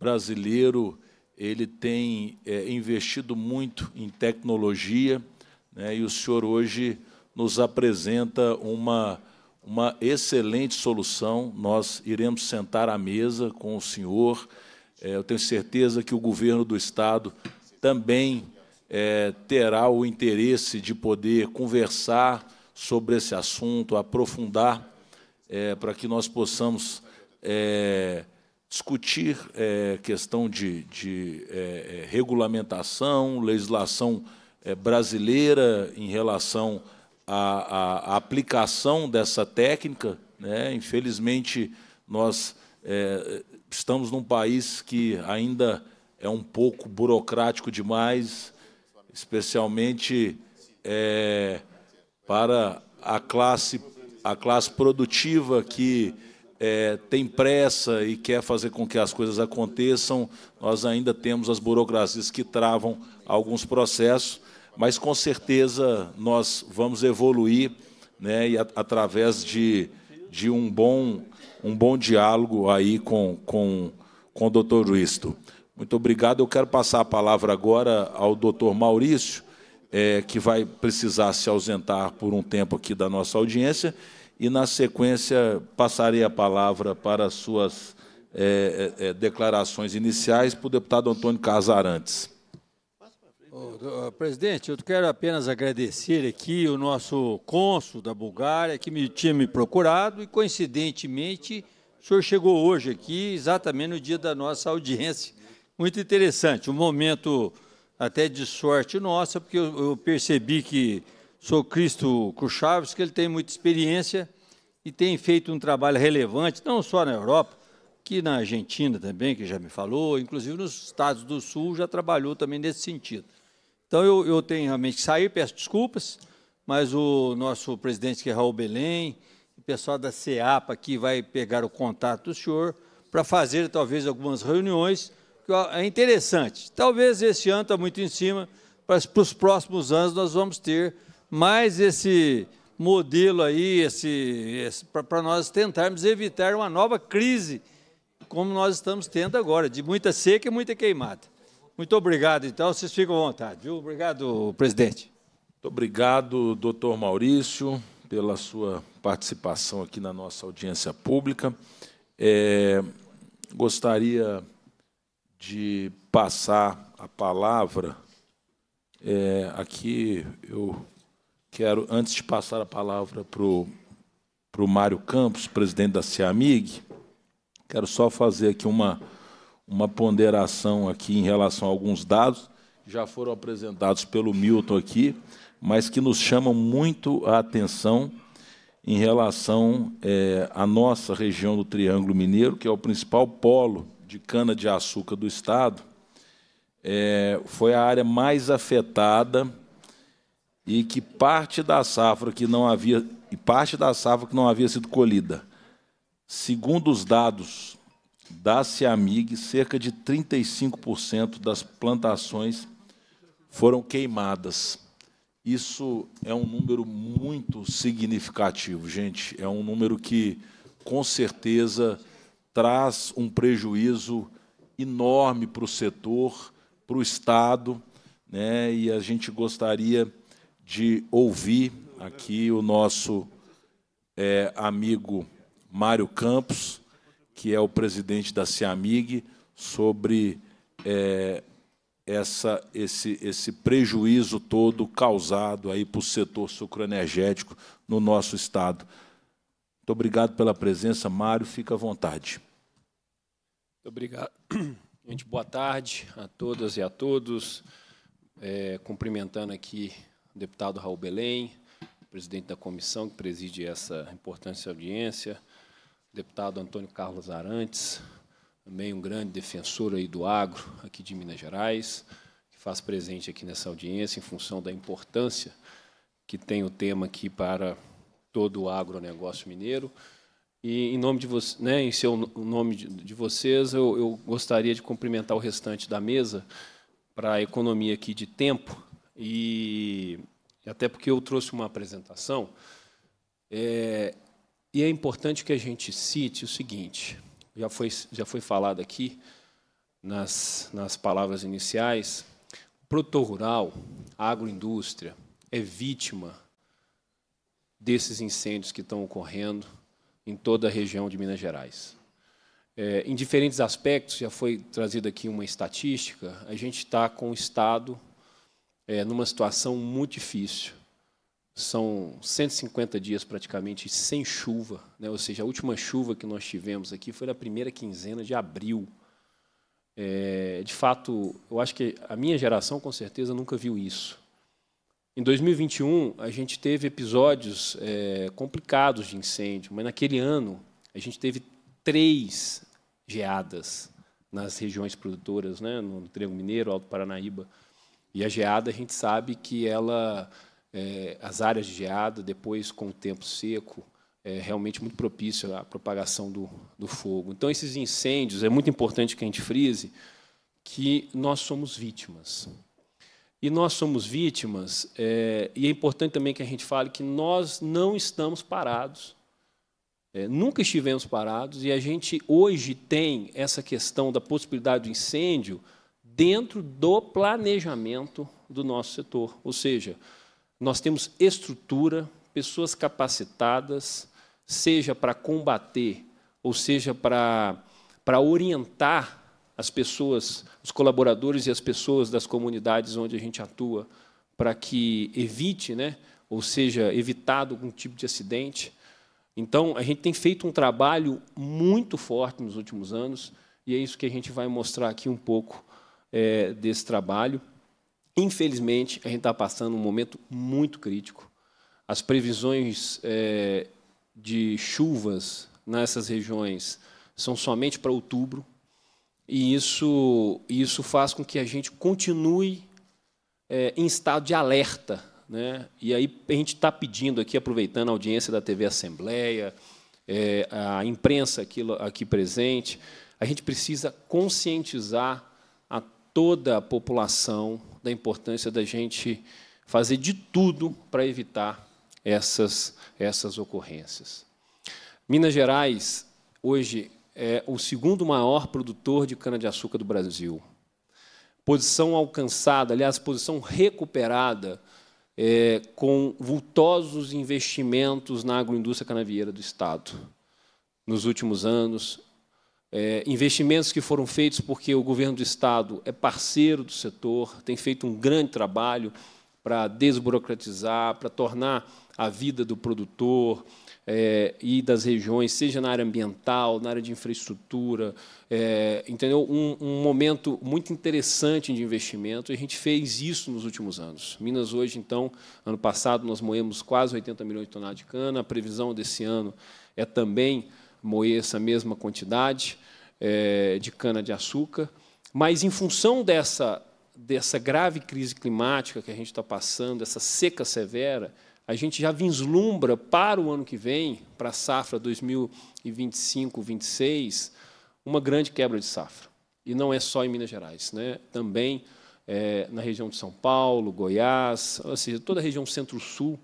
brasileiro ele tem é, investido muito em tecnologia, né, e o senhor hoje nos apresenta uma, uma excelente solução. Nós iremos sentar à mesa com o senhor. É, eu tenho certeza que o governo do Estado também é, terá o interesse de poder conversar sobre esse assunto, aprofundar, é, para que nós possamos é, discutir é, questão de, de é, é, regulamentação, legislação é, brasileira em relação à, à- aplicação dessa técnica. Né? Infelizmente, nós estamos num país que ainda é um pouco burocrático demais, especialmente é, para a classe, a classe produtiva que é, tem pressa e quer fazer com que as coisas aconteçam, nós ainda temos as burocracias que travam alguns processos, mas com certeza nós vamos evoluir né, e a- através de, de um, bom, um bom diálogo aí com, com, com o doutor Risto. Muito obrigado. Eu quero passar a palavra agora ao doutor Maurício, eh, que vai precisar se ausentar por um tempo aqui da nossa audiência, e, na sequência, passarei a palavra para as suas eh, eh, eh, declarações iniciais para o deputado Antônio Casarantes. Presidente, eu quero apenas agradecer aqui o nosso cônsul da Bulgária, que me tinha me procurado e, coincidentemente, o senhor chegou hoje aqui, exatamente no dia da nossa audiência. Muito interessante, um momento até de sorte nossa, porque eu, eu percebi que sou Cristo Kuchavs, que ele tem muita experiência e tem feito um trabalho relevante, não só na Europa, que na Argentina também, que já me falou, inclusive nos Estados do Sul já trabalhou também nesse sentido. Então, eu, eu tenho realmente que sair, peço desculpas, mas o nosso presidente, que é Raul Belém, o pessoal da CEAPA aqui vai pegar o contato do senhor para fazer, talvez, algumas reuniões, é interessante. Talvez esse ano está muito em cima, para os próximos anos nós vamos ter mais esse modelo aí, esse, esse para nós tentarmos evitar uma nova crise como nós estamos tendo agora, de muita seca e muita queimada. Muito obrigado, então, vocês ficam à vontade, viu? Obrigado, presidente. Muito obrigado, doutor Maurício, pela sua participação aqui na nossa audiência pública. É, gostaria de passar a palavra. é, aqui eu quero, antes de passar a palavra para o Mário Campos, presidente da CEAMIG, quero só fazer aqui uma, uma ponderação aqui em relação a alguns dados que já foram apresentados pelo Milton aqui, mas que nos chamam muito a atenção em relação eh, à nossa região do Triângulo Mineiro, que é o principal polo de cana-de-açúcar do Estado, eh, foi a área mais afetada e que parte da safra que não havia e parte da safra que não havia sido colhida. Segundo os dados da Ciamig, cerca de 35% das plantações foram queimadas. Isso é um número muito significativo, gente. É um número que, com certeza, traz um prejuízo enorme para o setor, para o Estado, né? e a gente gostaria de ouvir aqui o nosso é, amigo Mário Campos, que é o presidente da CIAMIG, sobre é, essa, esse, esse prejuízo todo causado aí para o setor sucroenergético no nosso Estado. Muito obrigado pela presença, Mário, fica à vontade. Muito obrigado. [CLEARS THROAT] Gente, boa tarde a todas e a todos. É, cumprimentando aqui o deputado Raul Belém, presidente da comissão que preside essa importante audiência, o deputado Antônio Carlos Arantes, também um grande defensor aí do agro aqui de Minas Gerais, que faz presente aqui nessa audiência em função da importância que tem o tema aqui para todo o agronegócio mineiro. E em nome de você, né, em seu nome de, de vocês, eu, eu, gostaria de cumprimentar o restante da mesa para a economia aqui de tempo e até porque eu trouxe uma apresentação. É, e é importante que a gente cite o seguinte: já foi, já foi falado aqui nas, nas palavras iniciais, produtor rural, agroindústria, é vítima desses incêndios que estão ocorrendo em toda a região de Minas Gerais. É, em diferentes aspectos, já foi trazida aqui uma estatística, a gente está com o Estado é, numa situação muito difícil. São 150 dias praticamente sem chuva, né? ou seja, a última chuva que nós tivemos aqui foi na primeira quinzena de abril. É, de fato, eu acho que a minha geração, com certeza, nunca viu isso. Em 2021, a gente teve episódios é, complicados de incêndio, mas naquele ano a gente teve três geadas nas regiões produtoras, né, no Triângulo Mineiro, Alto Paranaíba. E a geada, a gente sabe que ela é, as áreas de geada, depois com o tempo seco, é realmente muito propício à propagação do, do fogo. Então, esses incêndios, é muito importante que a gente frise que nós somos vítimas. E nós somos vítimas, é, e é importante também que a gente fale que nós não estamos parados. É, nunca estivemos parados, e a gente hoje tem essa questão da possibilidade do incêndio dentro do planejamento do nosso setor. Ou seja, nós temos estrutura, pessoas capacitadas, seja para combater, ou seja para, para orientar as pessoas, os colaboradores e as pessoas das comunidades onde a gente atua, para que evite, né, ou seja, evitado algum tipo de acidente. Então, a gente tem feito um trabalho muito forte nos últimos anos, e é isso que a gente vai mostrar aqui um pouco é, desse trabalho. Infelizmente, a gente está passando um momento muito crítico. As previsões é, de chuvas nessas regiões são somente para outubro, e isso, isso faz com que a gente continue é, em estado de alerta. Né? E aí a gente está pedindo aqui, aproveitando a audiência da TV Assembleia, é, a imprensa aqui, aqui presente, a gente precisa conscientizar a toda a população da importância da gente fazer de tudo para evitar essas, essas ocorrências. Minas Gerais, hoje, é o segundo maior produtor de cana-de-açúcar do Brasil. Posição alcançada, aliás, posição recuperada é, com vultosos investimentos na agroindústria canavieira do Estado. Nos últimos anos, é, investimentos que foram feitos porque o governo do Estado é parceiro do setor, tem feito um grande trabalho para desburocratizar, para tornar a vida do produtor é, e das regiões, seja na área ambiental, na área de infraestrutura, é, entendeu? Um, um, momento muito interessante de investimento. E a gente fez isso nos últimos anos. Minas hoje, então, ano passado nós moemos quase 80 milhões de toneladas de cana. A previsão desse ano é também moer essa mesma quantidade é, de cana-de-açúcar. Mas, em função dessa, dessa grave crise climática que a gente está passando, essa seca severa, a gente já vislumbra para o ano que vem, para a safra 2025-26, uma grande quebra de safra. E não é só em Minas Gerais, né? também é, na região de São Paulo, Goiás, ou seja, toda a região centro-sul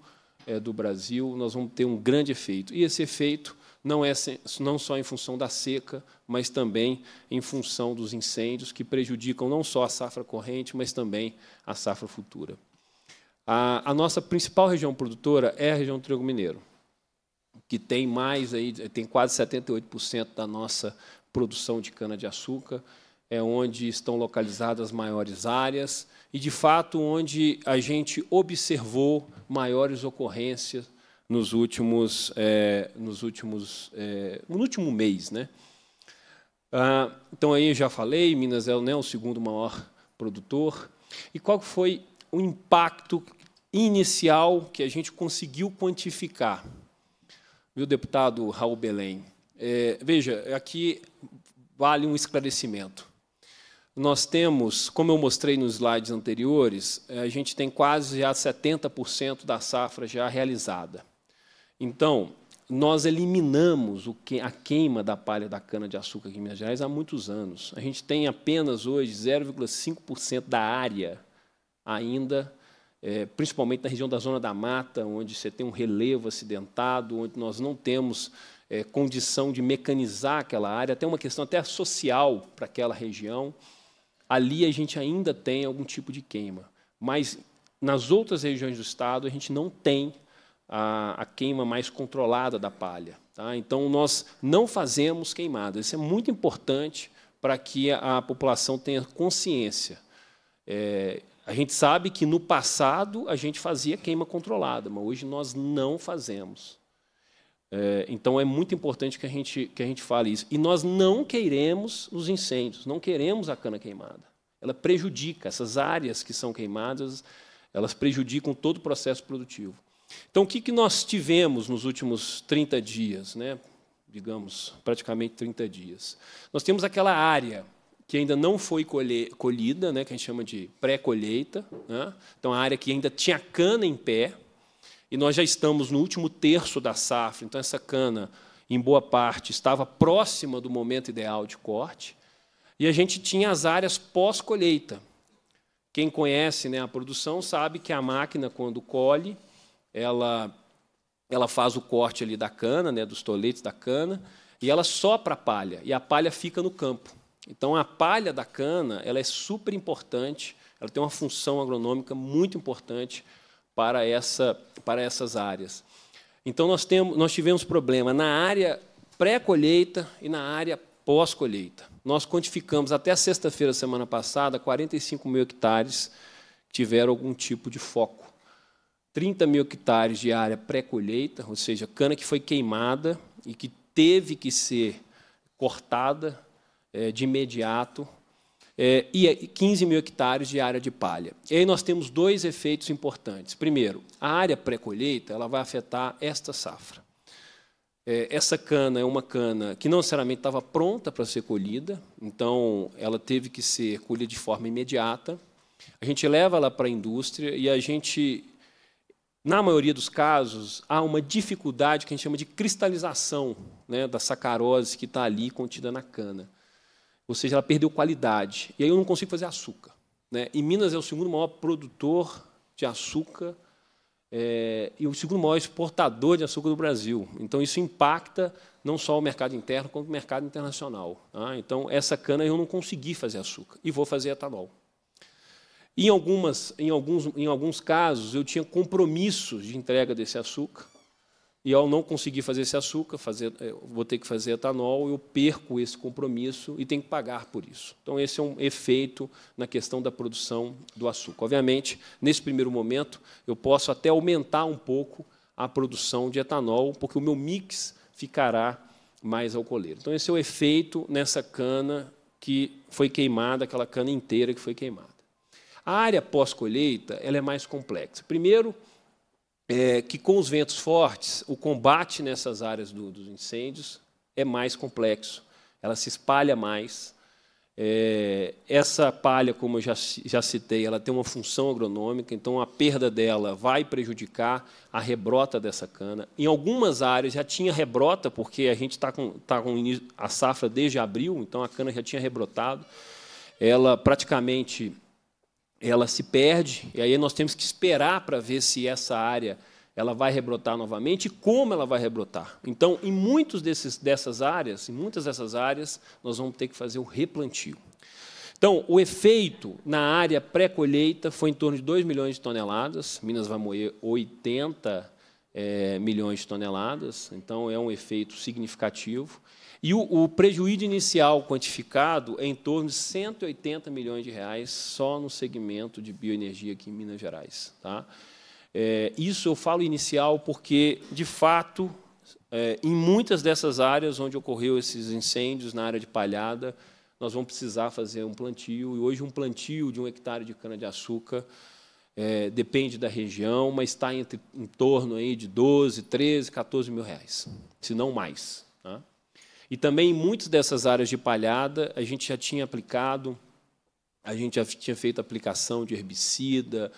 é, do Brasil, nós vamos ter um grande efeito. E esse efeito não é não só em função da seca, mas também em função dos incêndios que prejudicam não só a safra corrente, mas também a safra futura. A, a nossa principal região produtora é a região do trigo mineiro, que tem mais aí, tem quase 78% da nossa produção de cana de açúcar, é onde estão localizadas as maiores áreas e de fato onde a gente observou maiores ocorrências nos últimos, é, nos últimos, é, no último mês, né? Ah, então aí já falei, Minas é né, o segundo maior produtor. E qual foi o impacto inicial que a gente conseguiu quantificar? Viu, deputado Raul Belém? É, veja, aqui vale um esclarecimento. Nós temos, como eu mostrei nos slides anteriores, a gente tem quase já 70% da safra já realizada. Então, nós eliminamos a queima da palha da cana-de-açúcar em Minas Gerais há muitos anos. A gente tem apenas hoje 0,5% da área ainda, é, principalmente na região da Zona da Mata, onde você tem um relevo acidentado, onde nós não temos é, condição de mecanizar aquela área, até uma questão até social para aquela região. Ali a gente ainda tem algum tipo de queima. Mas nas outras regiões do Estado a gente não tem a, a queima mais controlada da palha. Tá? Então, nós não fazemos queimadas. Isso é muito importante para que a, a população tenha consciência. É, a gente sabe que no passado a gente fazia queima controlada, mas hoje nós não fazemos. É, então é muito importante que a, gente, que a gente fale isso. E nós não queremos os incêndios, não queremos a cana queimada. Ela prejudica, essas áreas que são queimadas, elas prejudicam todo o processo produtivo. Então, o que, que nós tivemos nos últimos 30 dias, né? digamos, praticamente 30 dias? Nós temos aquela área que ainda não foi colhida, né, que a gente chama de pré-colheita. Né? Então, a área que ainda tinha cana em pé, e nós já estamos no último terço da safra, então essa cana, em boa parte, estava próxima do momento ideal de corte, e a gente tinha as áreas pós-colheita. Quem conhece né, a produção sabe que a máquina, quando colhe, ela, ela faz o corte ali da cana, né, dos toletes da cana, e ela sopra a palha, e a palha fica no campo. Então, a palha da cana ela é super importante, ela tem uma função agronômica muito importante para, essa, para essas áreas. Então, nós, temos, nós tivemos problema na área pré-colheita e na área pós-colheita. Nós quantificamos até sexta-feira, semana passada, 45 mil hectares tiveram algum tipo de foco. 30 mil hectares de área pré-colheita, ou seja, cana que foi queimada e que teve que ser cortada de imediato, é, e 15 mil hectares de área de palha. E aí nós temos dois efeitos importantes. Primeiro, a área pré-colheita ela vai afetar esta safra. É, essa cana é uma cana que não necessariamente estava pronta para ser colhida, então ela teve que ser colhida de forma imediata. A gente leva ela para a indústria e a gente na maioria dos casos, há uma dificuldade que a gente chama de cristalização né, da sacarose que está ali contida na cana. Ou seja, ela perdeu qualidade. E aí eu não consigo fazer açúcar. Né? E Minas é o segundo maior produtor de açúcar é, e o segundo maior exportador de açúcar do Brasil. Então, isso impacta não só o mercado interno, como o mercado internacional. Tá? Então, essa cana eu não consegui fazer açúcar e vou fazer etanol. Em, algumas, em, alguns, em alguns casos, eu tinha compromissos de entrega desse açúcar, e ao não conseguir fazer esse açúcar, fazer, eh, vou ter que fazer etanol, eu perco esse compromisso e tenho que pagar por isso. Então, esse é um efeito na questão da produção do açúcar. Obviamente, nesse primeiro momento, eu posso até aumentar um pouco a produção de etanol, porque o meu mix ficará mais alcooleiro. Então, esse é o efeito nessa cana que foi queimada, aquela cana inteira que foi queimada. A área pós-colheita ela é mais complexa. Primeiro, é que com os ventos fortes, o combate nessas áreas do, dos incêndios é mais complexo, ela se espalha mais. É, essa palha, como eu já, já citei, ela tem uma função agronômica, então a perda dela vai prejudicar a rebrota dessa cana. Em algumas áreas já tinha rebrota, porque a gente está com, tá com a safra desde abril, então a cana já tinha rebrotado. Ela praticamente ela se perde, e aí nós temos que esperar para ver se essa área ela vai rebrotar novamente e como ela vai rebrotar. Então, em muitos desses, dessas áreas, em muitas dessas áreas, nós vamos ter que fazer o replantio. Então, o efeito na área pré-colheita foi em torno de 2 milhões de toneladas. Minas vai moer 80 é, milhões de toneladas, então é um efeito significativo. E o, o, prejuízo inicial quantificado é em torno de 180 milhões de reais só no segmento de bioenergia aqui em Minas Gerais. Tá? É, isso eu falo inicial porque, de fato, é, em muitas dessas áreas onde ocorreu esses incêndios, na área de palhada, nós vamos precisar fazer um plantio, e hoje um plantio de um hectare de cana-de-açúcar é, depende da região, mas está entre, em torno aí de 12, 13, 14 mil reais, se não mais. E também em muitas dessas áreas de palhada, a gente já tinha aplicado, a gente já tinha feito aplicação de herbicida,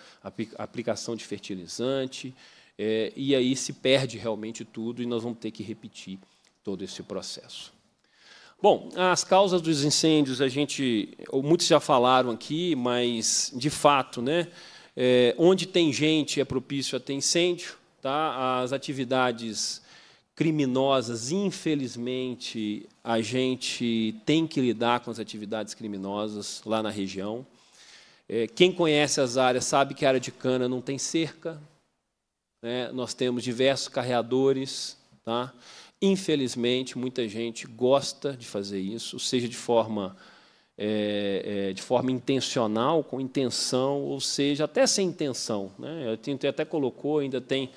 aplicação de fertilizante, é, e aí se perde realmente tudo e nós vamos ter que repetir todo esse processo. Bom, as causas dos incêndios, a gente, muitos já falaram aqui, mas de fato, né, é, onde tem gente é propício a ter incêndio, tá? As atividades criminosas, infelizmente, a gente tem que lidar com as atividades criminosas lá na região. É, quem conhece as áreas sabe que a área de cana não tem cerca. Né? Nós temos diversos carreadores. Tá? Infelizmente, muita gente gosta de fazer isso, seja de forma, é, é, de forma intencional, com intenção, ou seja, até sem intenção. Né? Gente até colocou, ainda tem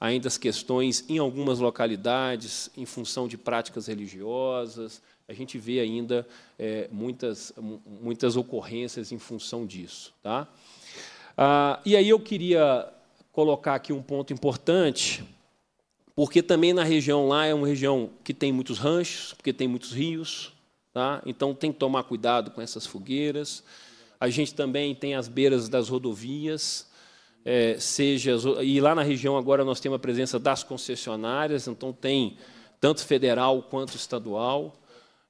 ainda as questões em algumas localidades, em função de práticas religiosas, a gente vê ainda é, muitas, muitas ocorrências em função disso. Tá? Ah, e aí eu queria colocar aqui um ponto importante, porque também na região lá é uma região que tem muitos ranchos, porque tem muitos rios, tá? então tem que tomar cuidado com essas fogueiras. A gente também tem as beiras das rodovias, é, seja e lá na região agora nós temos a presença das concessionárias, então tem tanto federal quanto estadual.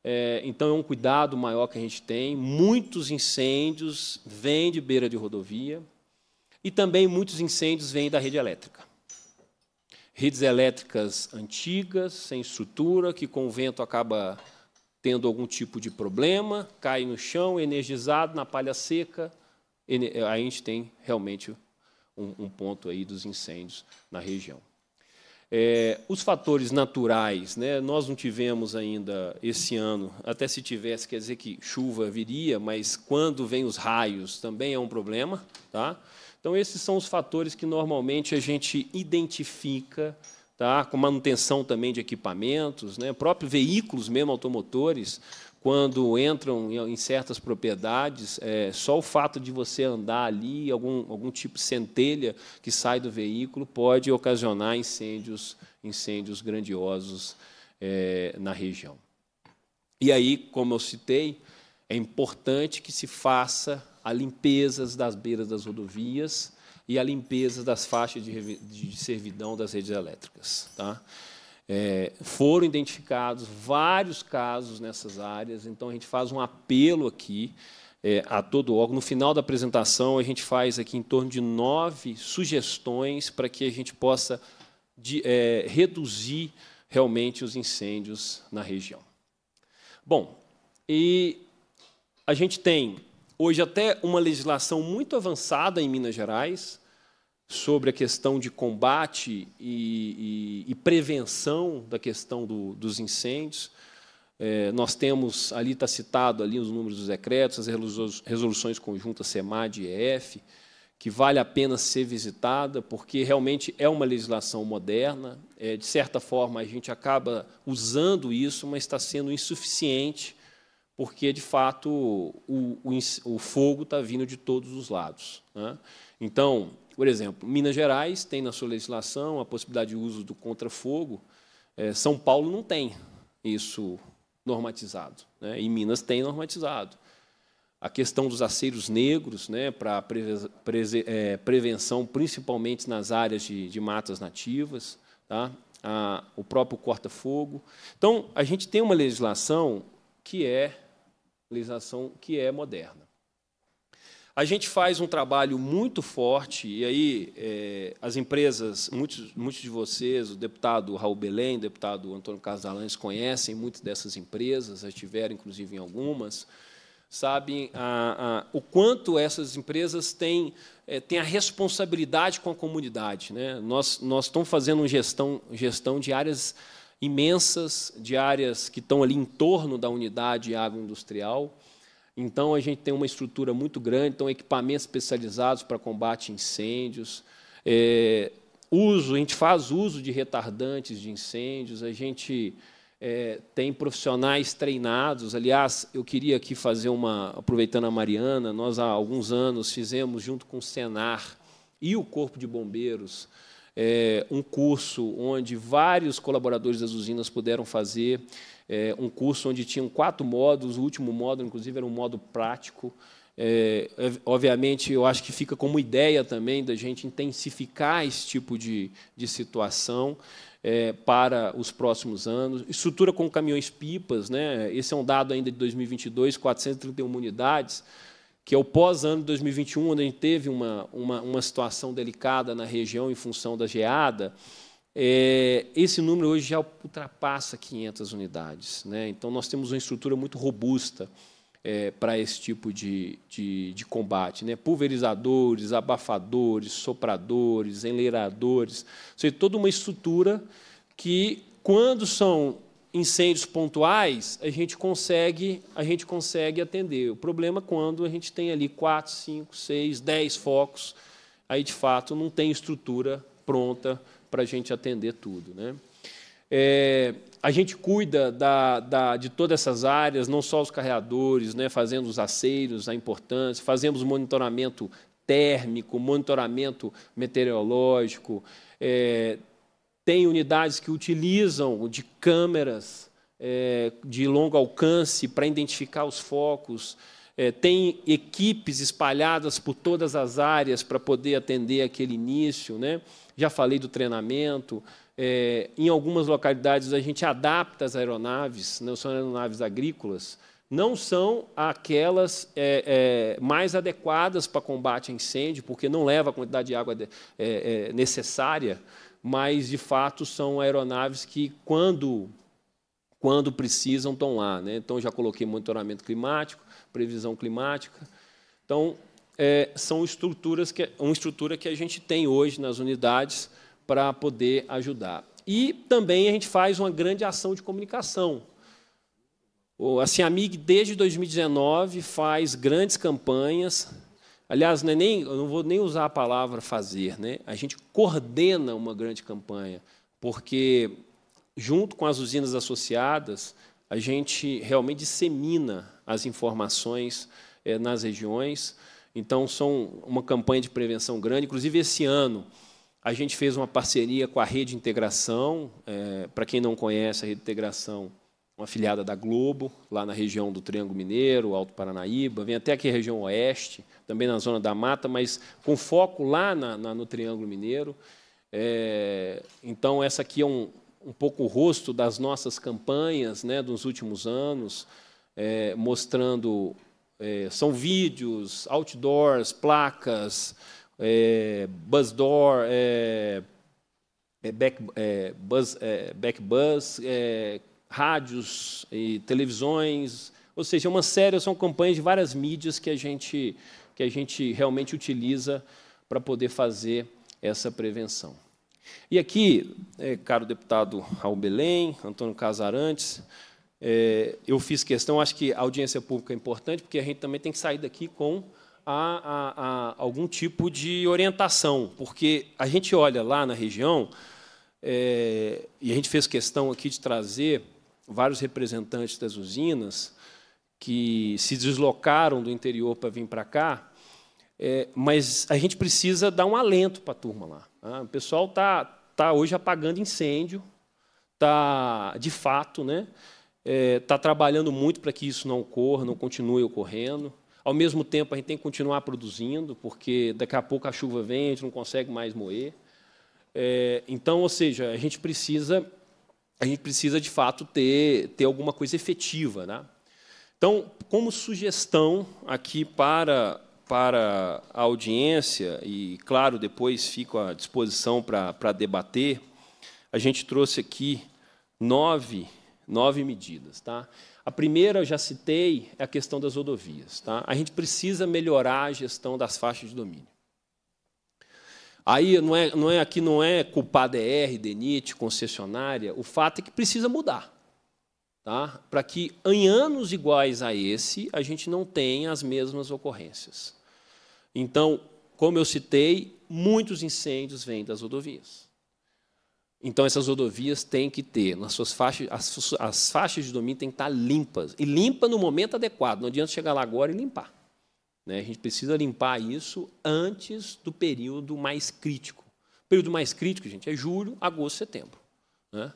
É, então é um cuidado maior que a gente tem. Muitos incêndios vêm de beira de rodovia e também muitos incêndios vêm da rede elétrica. Redes elétricas antigas, sem estrutura, que com o vento acaba tendo algum tipo de problema, cai no chão, energizado, na palha seca, a gente tem realmente um, um ponto aí dos incêndios na região. É, os fatores naturais, né, nós não tivemos ainda esse ano, até se tivesse, quer dizer que chuva viria, mas quando vem os raios também é um problema. Tá? Então, esses são os fatores que normalmente a gente identifica tá, com manutenção também de equipamentos, né, próprios veículos mesmo automotores, quando entram em certas propriedades, é, só o fato de você andar ali, algum, algum tipo de centelha que sai do veículo, pode ocasionar incêndios, incêndios grandiosos é, na região. E aí, como eu citei, é importante que se faça a limpeza das beiras das rodovias e a limpeza das faixas de, de servidão das redes elétricas. Tá? É, foram identificados vários casos nessas áreas, então a gente faz um apelo aqui é, a todo órgão. No final da apresentação, a gente faz aqui em torno de nove sugestões para que a gente possa de, é, reduzir realmente os incêndios na região. Bom, e a gente tem hoje até uma legislação muito avançada em Minas Gerais, sobre a questão de combate e, e, e prevenção da questão do, dos incêndios. É, nós temos, ali está citado ali os números dos decretos, as resoluções conjuntas SEMAD e EF, que vale a pena ser visitada, porque realmente é uma legislação moderna. É, de certa forma, a gente acaba usando isso, mas está sendo insuficiente, porque, de fato, o, o, o fogo está vindo de todos os lados. Né? Então, por exemplo, Minas Gerais tem na sua legislação a possibilidade de uso do contrafogo. É, São Paulo não tem isso normatizado. Né? E Minas tem normatizado. A questão dos aceiros negros, né, para é, prevenção, principalmente nas áreas de, de matas nativas, tá? a, o próprio corta-fogo. Então, a gente tem uma legislação que é legislação que é moderna. A gente faz um trabalho muito forte, e aí é, as empresas, muitos, muitos de vocês, o deputado Raul Belém, o deputado Antônio Casalães, conhecem muitas dessas empresas, já estiveram, inclusive, em algumas, sabem a, a, o quanto essas empresas têm, é, têm a responsabilidade com a comunidade. Né? Nós, nós estamos fazendo gestão, gestão de áreas imensas, de áreas que estão ali em torno da unidade agroindustrial, então, a gente tem uma estrutura muito grande, então, equipamentos especializados para combate a incêndios, é, uso, a gente faz uso de retardantes de incêndios, a gente é, tem profissionais treinados. Aliás, eu queria aqui fazer uma, aproveitando a Mariana, nós há alguns anos fizemos, junto com o Senar e o Corpo de Bombeiros, é, um curso onde vários colaboradores das usinas puderam fazer é, um curso onde tinham quatro módulos, o último módulo, inclusive, era um módulo prático. É, obviamente, eu acho que fica como ideia também da gente intensificar esse tipo de, de situação é, para os próximos anos. Estrutura com caminhões-pipas, né? esse é um dado ainda de 2022, 431 unidades, que é o pós-ano de 2021, onde a gente teve uma, uma, uma situação delicada na região em função da geada, é, esse número hoje já ultrapassa 500 unidades. Né? Então, nós temos uma estrutura muito robusta é, para esse tipo de, de, de, combate. Né? Pulverizadores, abafadores, sopradores, enleiradores. Ou seja, toda uma estrutura que, quando são incêndios pontuais, a gente consegue, a gente consegue atender. O problema é quando a gente tem ali quatro, cinco, seis, dez focos, aí, de fato, não tem estrutura pronta para a gente atender tudo. Né? É, a gente cuida da, da, de todas essas áreas, não só os carreadores, né, fazendo os aceiros, a importância, fazemos monitoramento térmico, monitoramento meteorológico, é, tem unidades que utilizam de câmeras é, de longo alcance para identificar os focos, é, tem equipes espalhadas por todas as áreas para poder atender aquele início. Né? já falei do treinamento. É, em algumas localidades, a gente adapta as aeronaves, não são aeronaves agrícolas, não são aquelas é, é, mais adequadas para combate a incêndio, porque não leva a quantidade de água de, é, é, necessária, mas, de fato, são aeronaves que, quando, quando precisam, estão lá. Né? Então, já coloquei monitoramento climático, previsão climática. Então, é, são estruturas que, uma estrutura que a gente tem hoje nas unidades para poder ajudar. E também a gente faz uma grande ação de comunicação. A CIAMIG, desde 2019, faz grandes campanhas. Aliás, não é nem, eu não vou nem usar a palavra fazer, né? a gente coordena uma grande campanha, porque, junto com as usinas associadas, a gente realmente dissemina as informações é, nas regiões. Então, são uma campanha de prevenção grande. Inclusive, esse ano, a gente fez uma parceria com a Rede Integração. É, Para quem não conhece, a Rede Integração uma afiliada da Globo, lá na região do Triângulo Mineiro, Alto Paranaíba, vem até aqui a região oeste, também na zona da mata, mas com foco lá na, na, no Triângulo Mineiro. É, então, essa aqui é um, um pouco o rosto das nossas campanhas né, dos últimos anos, é, mostrando é, são vídeos, outdoors, placas, é, buzz door, é, é back, é, buzz, é, back é, rádios e televisões, ou seja, uma série, são campanhas de várias mídias que a gente, que a gente realmente utiliza para poder fazer essa prevenção. E aqui, é, caro deputado Raul Belém, Antônio Casarantes, é, eu fiz questão, acho que a audiência pública é importante, porque a gente também tem que sair daqui com a, a, a algum tipo de orientação, porque a gente olha lá na região, é, e a gente fez questão aqui de trazer vários representantes das usinas que se deslocaram do interior para vir para cá, é, mas a gente precisa dar um alento para a turma lá. Tá? O pessoal está tá hoje apagando incêndio, está, de fato, né? está é, trabalhando muito para que isso não ocorra, não continue ocorrendo. Ao mesmo tempo, a gente tem que continuar produzindo, porque daqui a pouco a chuva vem, a gente não consegue mais moer. É, então, ou seja, a gente precisa, a gente precisa de fato ter, ter alguma coisa efetiva, né? Então, como sugestão aqui para para a audiência, e, claro, depois fico à disposição para, para debater, a gente trouxe aqui nove, nove medidas. Tá? A primeira, eu já citei, é a questão das rodovias. Tá? A gente precisa melhorar a gestão das faixas de domínio. Aí não é, não é aqui não é culpar DR, DENIT, concessionária, o fato é que precisa mudar. Tá? Para que em anos iguais a esse a gente não tenha as mesmas ocorrências. Então, como eu citei, muitos incêndios vêm das rodovias. Então, essas rodovias têm que ter, nas suas faixas, as, as faixas de domínio têm que estar limpas. E limpa no momento adequado, não adianta chegar lá agora e limpar. Né? A gente precisa limpar isso antes do período mais crítico. O período mais crítico, gente, é julho, agosto, setembro. Né?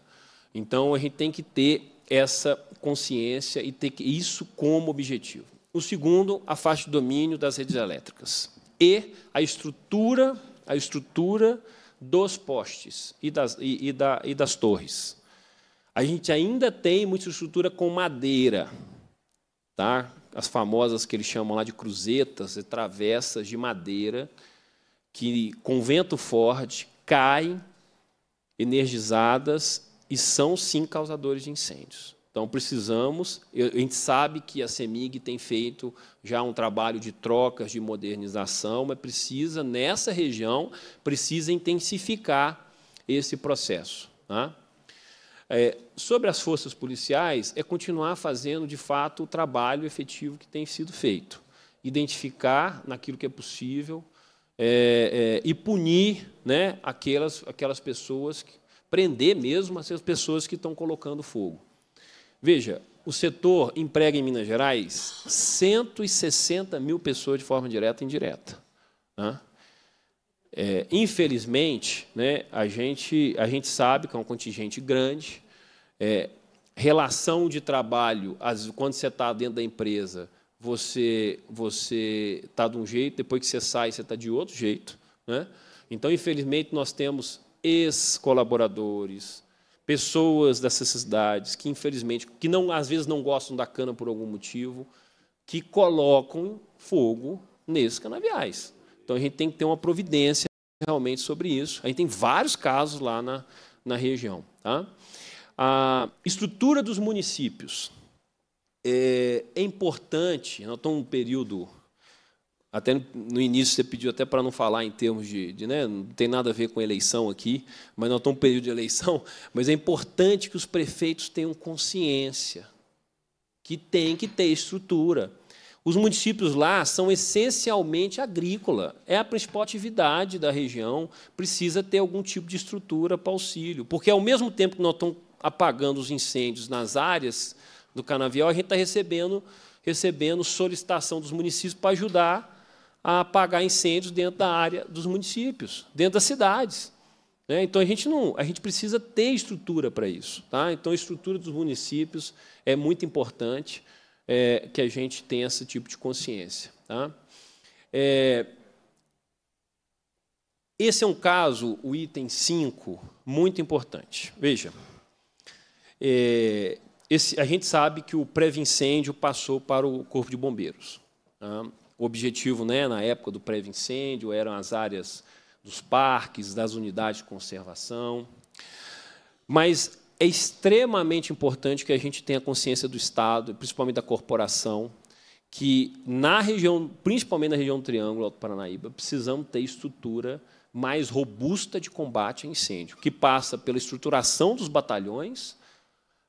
Então, a gente tem que ter essa consciência e ter isso como objetivo. O segundo, a faixa de domínio das redes elétricas e a estrutura, a estrutura dos postes e das, e, e, da, e das torres. A gente ainda tem muita estrutura com madeira, tá? as famosas que eles chamam lá de cruzetas e travessas de madeira, que com vento forte caem energizadas e são sim causadores de incêndios. Então precisamos, a gente sabe que a CEMIG tem feito já um trabalho de trocas, de modernização, mas precisa nessa região precisa intensificar esse processo. Tá? É, sobre as forças policiais, é continuar fazendo, de fato, o trabalho efetivo que tem sido feito. Identificar naquilo que é possível é, é, e punir né, aquelas, aquelas pessoas, que, prender mesmo essas pessoas que estão colocando fogo. Veja, o setor emprega em Minas Gerais 160 mil pessoas de forma direta e indireta. Né? É, infelizmente, né, a, gente, a gente sabe que é um contingente grande, é, relação de trabalho, as, quando você está dentro da empresa, você você está de um jeito, depois que você sai, você está de outro jeito. Né? Então, infelizmente, nós temos ex-colaboradores, pessoas dessas cidades que, infelizmente, que não, às vezes não gostam da cana por algum motivo, que colocam fogo nesses canaviais. Então, a gente tem que ter uma providência realmente sobre isso. A gente tem vários casos lá na, na região. Tá? A estrutura dos municípios. É, é importante, nós estamos num período. Até no início você pediu até para não falar em termos de, de né, não tem nada a ver com eleição aqui, mas nós estamos num período de eleição. [LAUGHS] Mas é importante que os prefeitos tenham consciência que tem que ter estrutura. Os municípios lá são essencialmente agrícola, é a principal atividade da região, precisa ter algum tipo de estrutura para auxílio, porque ao mesmo tempo que nós estamos apagando os incêndios nas áreas do canavial, a gente está recebendo, recebendo solicitação dos municípios para ajudar a apagar incêndios dentro da área dos municípios, dentro das cidades. Né? Então a gente não, a gente precisa ter estrutura para isso. Tá? Então a estrutura dos municípios é muito importante é, que a gente tenha esse tipo de consciência. Tá? É, esse é um caso, o item 5, muito importante. Veja, é, esse, a gente sabe que o pré-incêndio passou para o Corpo de Bombeiros. Tá? O objetivo, né, na época do pré-incêndio, eram as áreas dos parques, das unidades de conservação. Mas é extremamente importante que a gente tenha consciência do Estado, principalmente da corporação, que na região, principalmente na região do Triângulo Alto Paranaíba, precisamos ter estrutura mais robusta de combate a incêndio, que passa pela estruturação dos batalhões,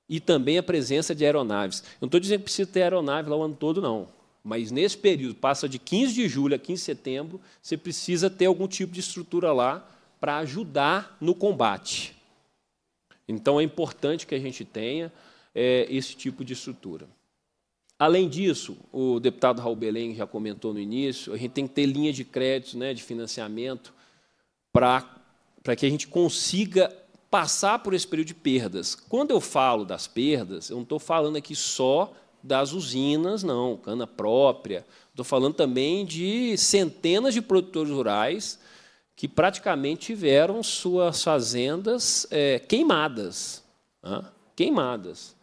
e também a presença de aeronaves. Eu não estou dizendo que precisa ter aeronave lá o ano todo, não. Mas nesse período, passa de 15 de julho a 15 de setembro, você precisa ter algum tipo de estrutura lá para ajudar no combate. Então é importante que a gente tenha é, esse tipo de estrutura. Além disso, o deputado Raul Belém já comentou no início, a gente tem que ter linha de crédito, né, de financiamento, para que a gente consiga passar por esse período de perdas. Quando eu falo das perdas, eu não estou falando aqui só das usinas, não, cana própria. Estou falando também de centenas de produtores rurais que praticamente tiveram suas fazendas é, queimadas. Né? Queimadas.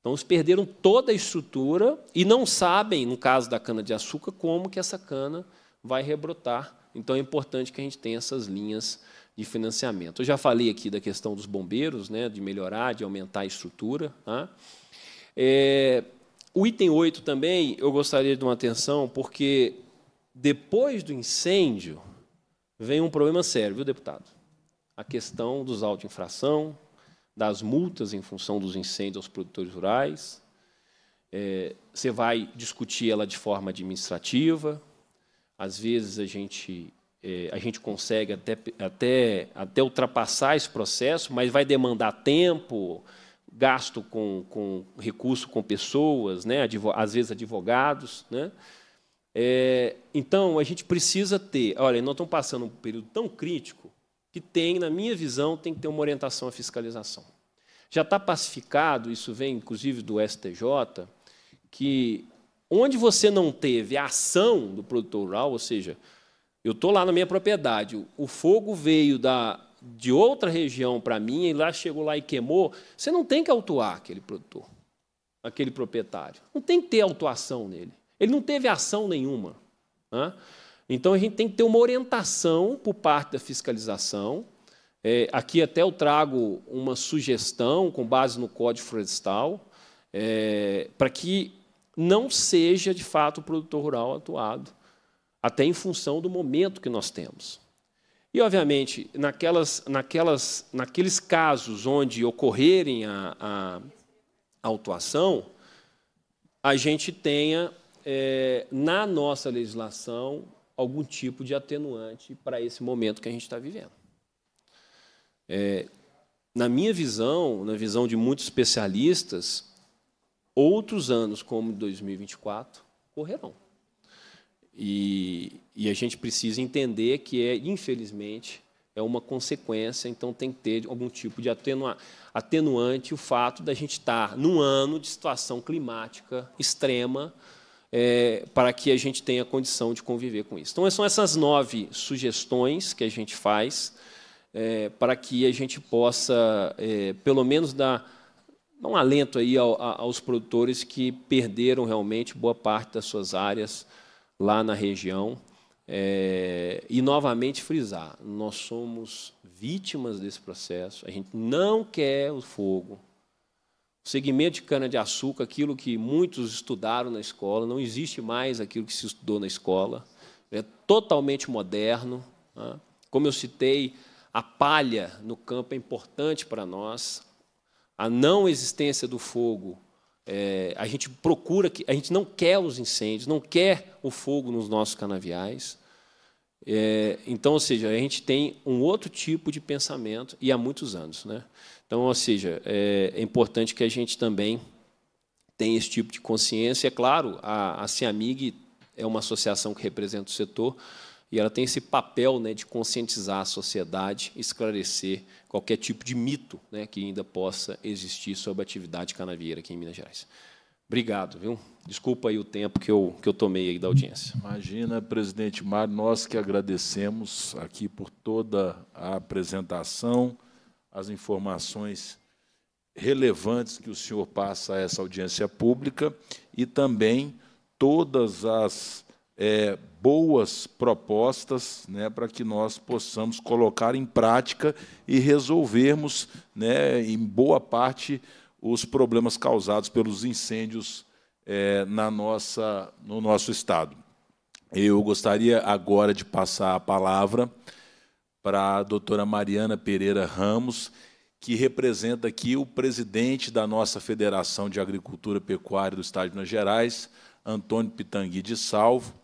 Então, eles perderam toda a estrutura e não sabem, no caso da cana-de-açúcar, como que essa cana vai rebrotar. Então, é importante que a gente tenha essas linhas de financiamento. Eu já falei aqui da questão dos bombeiros, né, de melhorar, de aumentar a estrutura. Tá? É, o item 8 também, eu gostaria de uma atenção, porque depois do incêndio vem um problema sério, viu, deputado? A questão dos autos de infração, das multas em função dos incêndios aos produtores rurais. É, você vai discutir ela de forma administrativa. Às vezes a gente é, a gente consegue até, até, até ultrapassar esse processo, mas vai demandar tempo, gasto com, com recurso com pessoas, né, às vezes advogados. Né? É, então, a gente precisa ter. Olha, nós estamos passando um período tão crítico que tem, na minha visão, tem que ter uma orientação à fiscalização. Já está pacificado, isso vem inclusive do STJ, que onde você não teve a ação do produtor rural, ou seja, eu estou lá na minha propriedade, o fogo veio da, de outra região para mim, e lá chegou lá e queimou, você não tem que autuar aquele produtor, aquele proprietário. Não tem que ter autuação nele. Ele não teve ação nenhuma. Né? Então, a gente tem que ter uma orientação por parte da fiscalização. É, aqui até eu trago uma sugestão com base no Código Florestal, é, para que não seja, de fato, o produtor rural atuado, até em função do momento que nós temos. E, obviamente, naquelas, naquelas, naqueles casos onde ocorrerem a, a, a autuação, a gente tenha é, na nossa legislação algum tipo de atenuante para esse momento que a gente está vivendo. É, na minha visão, na visão de muitos especialistas, outros anos como 2024 correrão. E, e, a gente precisa entender que é, infelizmente, é uma consequência, então tem que ter algum tipo de atenua, atenuante o fato da gente estar num ano de situação climática extrema, é, para que a gente tenha condição de conviver com isso. Então, são essas nove sugestões que a gente faz é, para que a gente possa, é, pelo menos, dar, dar um alento aí ao, aos produtores que perderam realmente boa parte das suas áreas lá na região. É, e, novamente, frisar: nós somos vítimas desse processo, a gente não quer o fogo, o segmento de cana-de-açúcar, aquilo que muitos estudaram na escola, não existe mais aquilo que se estudou na escola, é totalmente moderno. Né? Como eu citei, a palha no campo é importante para nós, a não existência do fogo. É, a gente procura, que, a gente não quer os incêndios, não quer o fogo nos nossos canaviais. É, então, ou seja, a gente tem um outro tipo de pensamento e há muitos anos. Né? Então, ou seja, é, é importante que a gente também tenha esse tipo de consciência. É claro, a, a CIAMIG é uma associação que representa o setor e ela tem esse papel né, de conscientizar a sociedade, esclarecer qualquer tipo de mito né, que ainda possa existir sobre a atividade canavieira aqui em Minas Gerais. Obrigado, viu? Desculpa aí o tempo que eu, que eu tomei aí da audiência. Imagina, presidente Mário, nós que agradecemos aqui por toda a apresentação, as informações relevantes que o senhor passa a essa audiência pública e também todas as é, boas propostas né, para que nós possamos colocar em prática e resolvermos, né, em boa parte, os problemas causados pelos incêndios é, na nossa, no nosso Estado. Eu gostaria agora de passar a palavra para a doutora Mariana Pereira Ramos, que representa aqui o presidente da nossa Federação de Agricultura Pecuária do Estado de Minas Gerais, Antônio Pitangui de Salvo,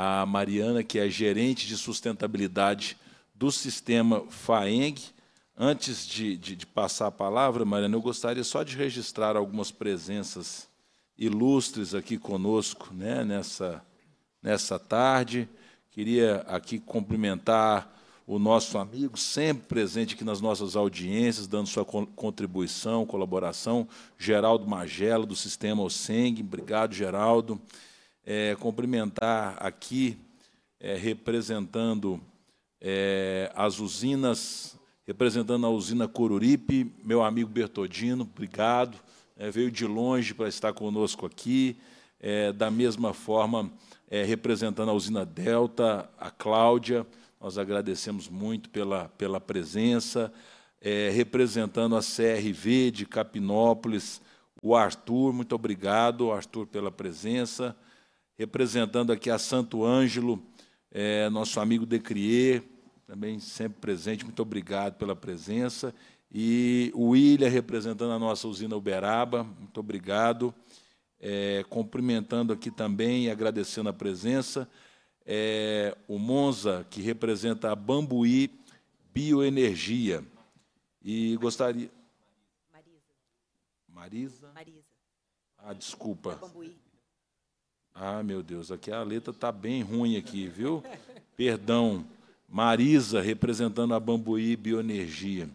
a Mariana, que é gerente de sustentabilidade do sistema FAENG. Antes de, de, de passar a palavra, Mariana, eu gostaria só de registrar algumas presenças ilustres aqui conosco né, nessa, nessa tarde. Queria aqui cumprimentar o nosso amigo, sempre presente aqui nas nossas audiências, dando sua contribuição, colaboração, Geraldo Magela, do Sistema OSENG. Obrigado, Geraldo. É, cumprimentar aqui, é, representando é, as usinas, representando a usina Coruripe, meu amigo Bertodino, obrigado. é, veio de longe para estar conosco aqui. É, da mesma forma, é, representando a usina Delta, a Cláudia, nós agradecemos muito pela, pela presença. É, representando a CRV de Capinópolis, o Arthur, muito obrigado, Arthur, pela presença. Representando aqui a Santo Ângelo, é, nosso amigo Decrier, também sempre presente, muito obrigado pela presença. E o William, representando a nossa usina Uberaba, muito obrigado. É, cumprimentando aqui também e agradecendo a presença. É, o Monza, que representa a Bambuí Bioenergia. E gostaria. Marisa. Marisa? Marisa. Ah, desculpa. Bambuí. Ah, meu Deus, aqui a letra está bem ruim aqui, viu? Perdão. Marisa, representando a Bambuí Bioenergia.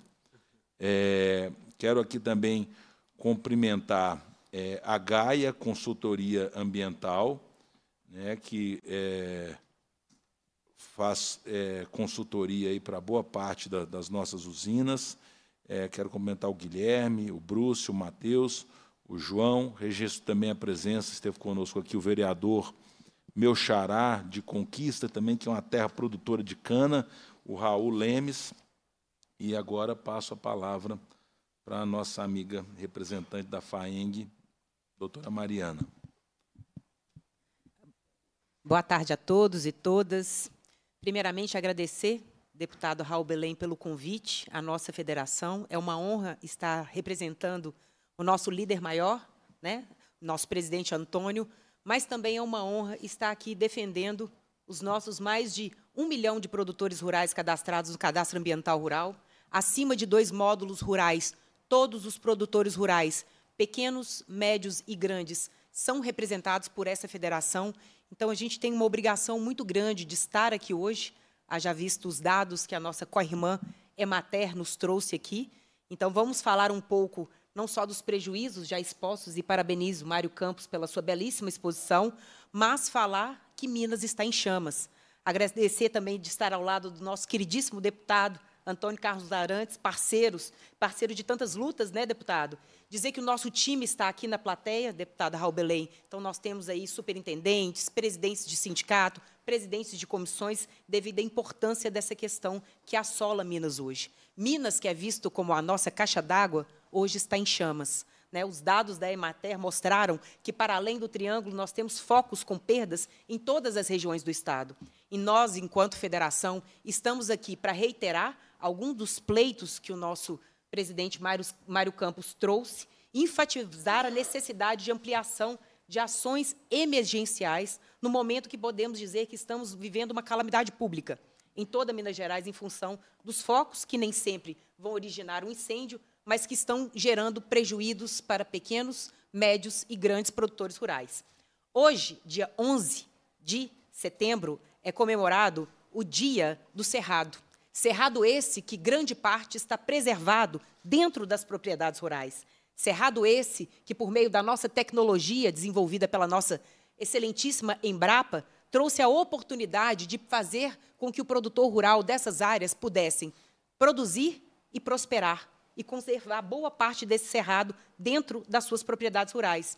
É, quero aqui também cumprimentar é, a Gaia Consultoria Ambiental, né, que é, faz é, consultoria para boa parte da, das nossas usinas. É, quero cumprimentar o Guilherme, o Bruce, o Matheus, o João. Registro também a presença, esteve conosco aqui o vereador meu xará de Conquista, também, que é uma terra produtora de cana, o Raul Lemes. E agora passo a palavra para a nossa amiga representante da FAENG, doutora Mariana. Boa tarde a todos e todas. Primeiramente, agradecer, deputado Raul Belém, pelo convite à nossa federação. É uma honra estar representando o nosso líder maior, né, nosso presidente Antônio, mas também é uma honra estar aqui defendendo os nossos mais de um milhão de produtores rurais cadastrados no Cadastro Ambiental Rural, acima de dois módulos rurais, todos os produtores rurais, pequenos, médios e grandes, são representados por essa federação. Então, a gente tem uma obrigação muito grande de estar aqui hoje, haja visto os dados que a nossa co-irmã Emater nos trouxe aqui. Então, vamos falar um pouco não só dos prejuízos já expostos, e parabenizo Mário Campos pela sua belíssima exposição, mas falar que Minas está em chamas. Agradecer também de estar ao lado do nosso queridíssimo deputado Antônio Carlos Arantes, parceiros, parceiro de tantas lutas, né, deputado? Dizer que o nosso time está aqui na plateia, deputado Raul Belém. Então, nós temos aí superintendentes, presidentes de sindicato, presidentes de comissões, devido à importância dessa questão que assola Minas hoje. Minas, que é visto como a nossa caixa d'água, hoje está em chamas. Né? Os dados da Emater mostraram que, para além do triângulo, nós temos focos com perdas em todas as regiões do Estado. E nós, enquanto federação, estamos aqui para reiterar algum dos pleitos que o nosso presidente Mário, Mário Campos trouxe, enfatizar a necessidade de ampliação de ações emergenciais no momento que podemos dizer que estamos vivendo uma calamidade pública em toda Minas Gerais em função dos focos que nem sempre vão originar um incêndio, mas que estão gerando prejuízos para pequenos, médios e grandes produtores rurais. Hoje, dia 11 de setembro, é comemorado o Dia do Cerrado. Cerrado esse que grande parte está preservado dentro das propriedades rurais. Cerrado esse que, por meio da nossa tecnologia desenvolvida pela nossa excelentíssima Embrapa, trouxe a oportunidade de fazer com que o produtor rural dessas áreas pudessem produzir e prosperar e conservar boa parte desse cerrado dentro das suas propriedades rurais.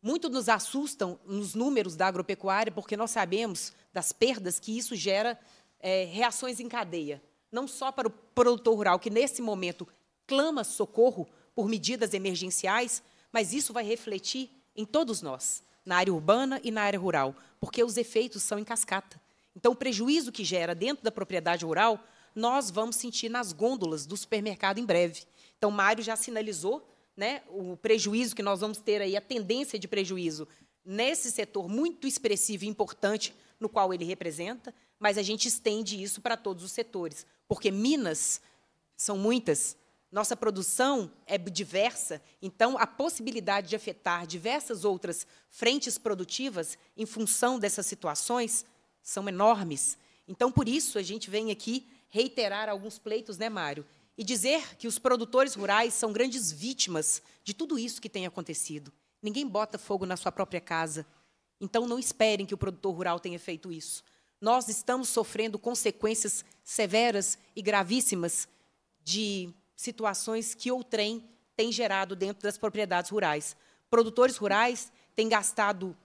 Muito nos assustam nos números da agropecuária, porque nós sabemos das perdas que isso gera é, reações em cadeia. Não só para o produtor rural, que nesse momento clama socorro por medidas emergenciais, mas isso vai refletir em todos nós, na área urbana e na área rural, porque os efeitos são em cascata. Então, o prejuízo que gera dentro da propriedade rural nós vamos sentir nas gôndolas do supermercado em breve. Então, Mário já sinalizou né, o prejuízo que nós vamos ter aí, a tendência de prejuízo nesse setor muito expressivo e importante no qual ele representa, mas a gente estende isso para todos os setores, porque Minas são muitas, nossa produção é diversa, então a possibilidade de afetar diversas outras frentes produtivas em função dessas situações são enormes. Então, por isso, a gente vem aqui reiterar alguns pleitos, né, Mário? E dizer que os produtores rurais são grandes vítimas de tudo isso que tem acontecido. Ninguém bota fogo na sua própria casa. Então, não esperem que o produtor rural tenha feito isso. Nós estamos sofrendo consequências severas e gravíssimas de situações que outrem tem gerado dentro das propriedades rurais. Produtores rurais têm gastado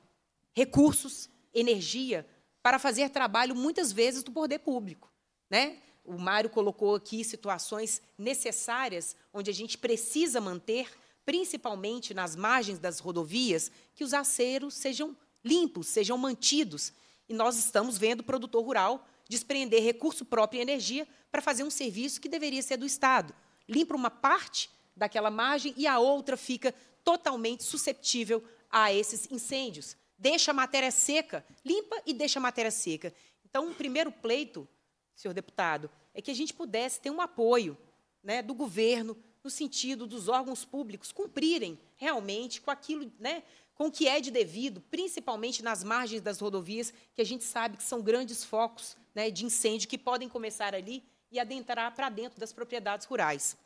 recursos, energia, para fazer trabalho, muitas vezes, do poder público. Né? O Mário colocou aqui situações necessárias, onde a gente precisa manter, principalmente nas margens das rodovias, que os aceros sejam limpos, sejam mantidos. E nós estamos vendo o produtor rural desprender recurso próprio e energia para fazer um serviço que deveria ser do Estado. Limpa uma parte daquela margem e a outra fica totalmente susceptível a esses incêndios. Deixa a matéria seca, limpa e deixa a matéria seca. Então, o primeiro pleito senhor deputado, é que a gente pudesse ter um apoio né, do governo, no sentido dos órgãos públicos cumprirem realmente com aquilo, né, com o que é de devido, principalmente nas margens das rodovias, que a gente sabe que são grandes focos né, de incêndio que podem começar ali e adentrar para dentro das propriedades rurais.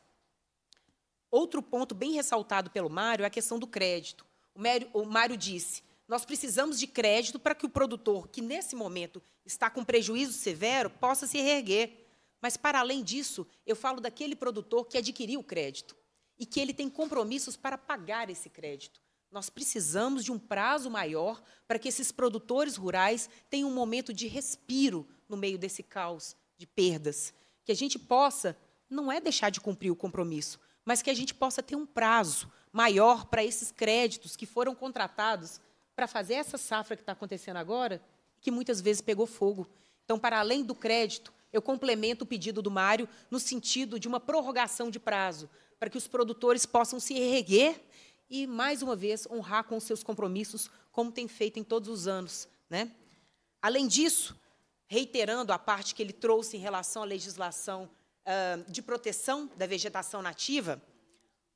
Outro ponto bem ressaltado pelo Mário é a questão do crédito. O Mário, o Mário disse, nós precisamos de crédito para que o produtor, que nesse momento está com prejuízo severo, possa se reerguer. Mas, para além disso, eu falo daquele produtor que adquiriu o crédito e que ele tem compromissos para pagar esse crédito. Nós precisamos de um prazo maior para que esses produtores rurais tenham um momento de respiro no meio desse caos de perdas. Que a gente possa, não é deixar de cumprir o compromisso, mas que a gente possa ter um prazo maior para esses créditos que foram contratados para fazer essa safra que está acontecendo agora, que muitas vezes pegou fogo. Então, para além do crédito, eu complemento o pedido do Mário no sentido de uma prorrogação de prazo, para que os produtores possam se erguer e, mais uma vez, honrar com os seus compromissos, como tem feito em todos os anos. Né? Além disso, reiterando a parte que ele trouxe em relação à legislação uh, de proteção da vegetação nativa,